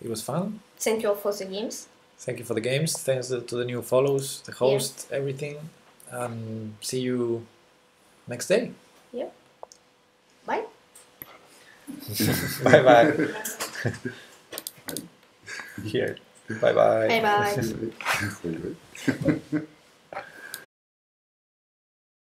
It was fun. Thank you all for the games. Thank you for the games. Thanks to to the new follows, the host, everything. And see you next day. Yeah. Bye. [LAUGHS] bye bye. [LAUGHS] Here. Bye bye. Bye bye. Wait, [LAUGHS] wait.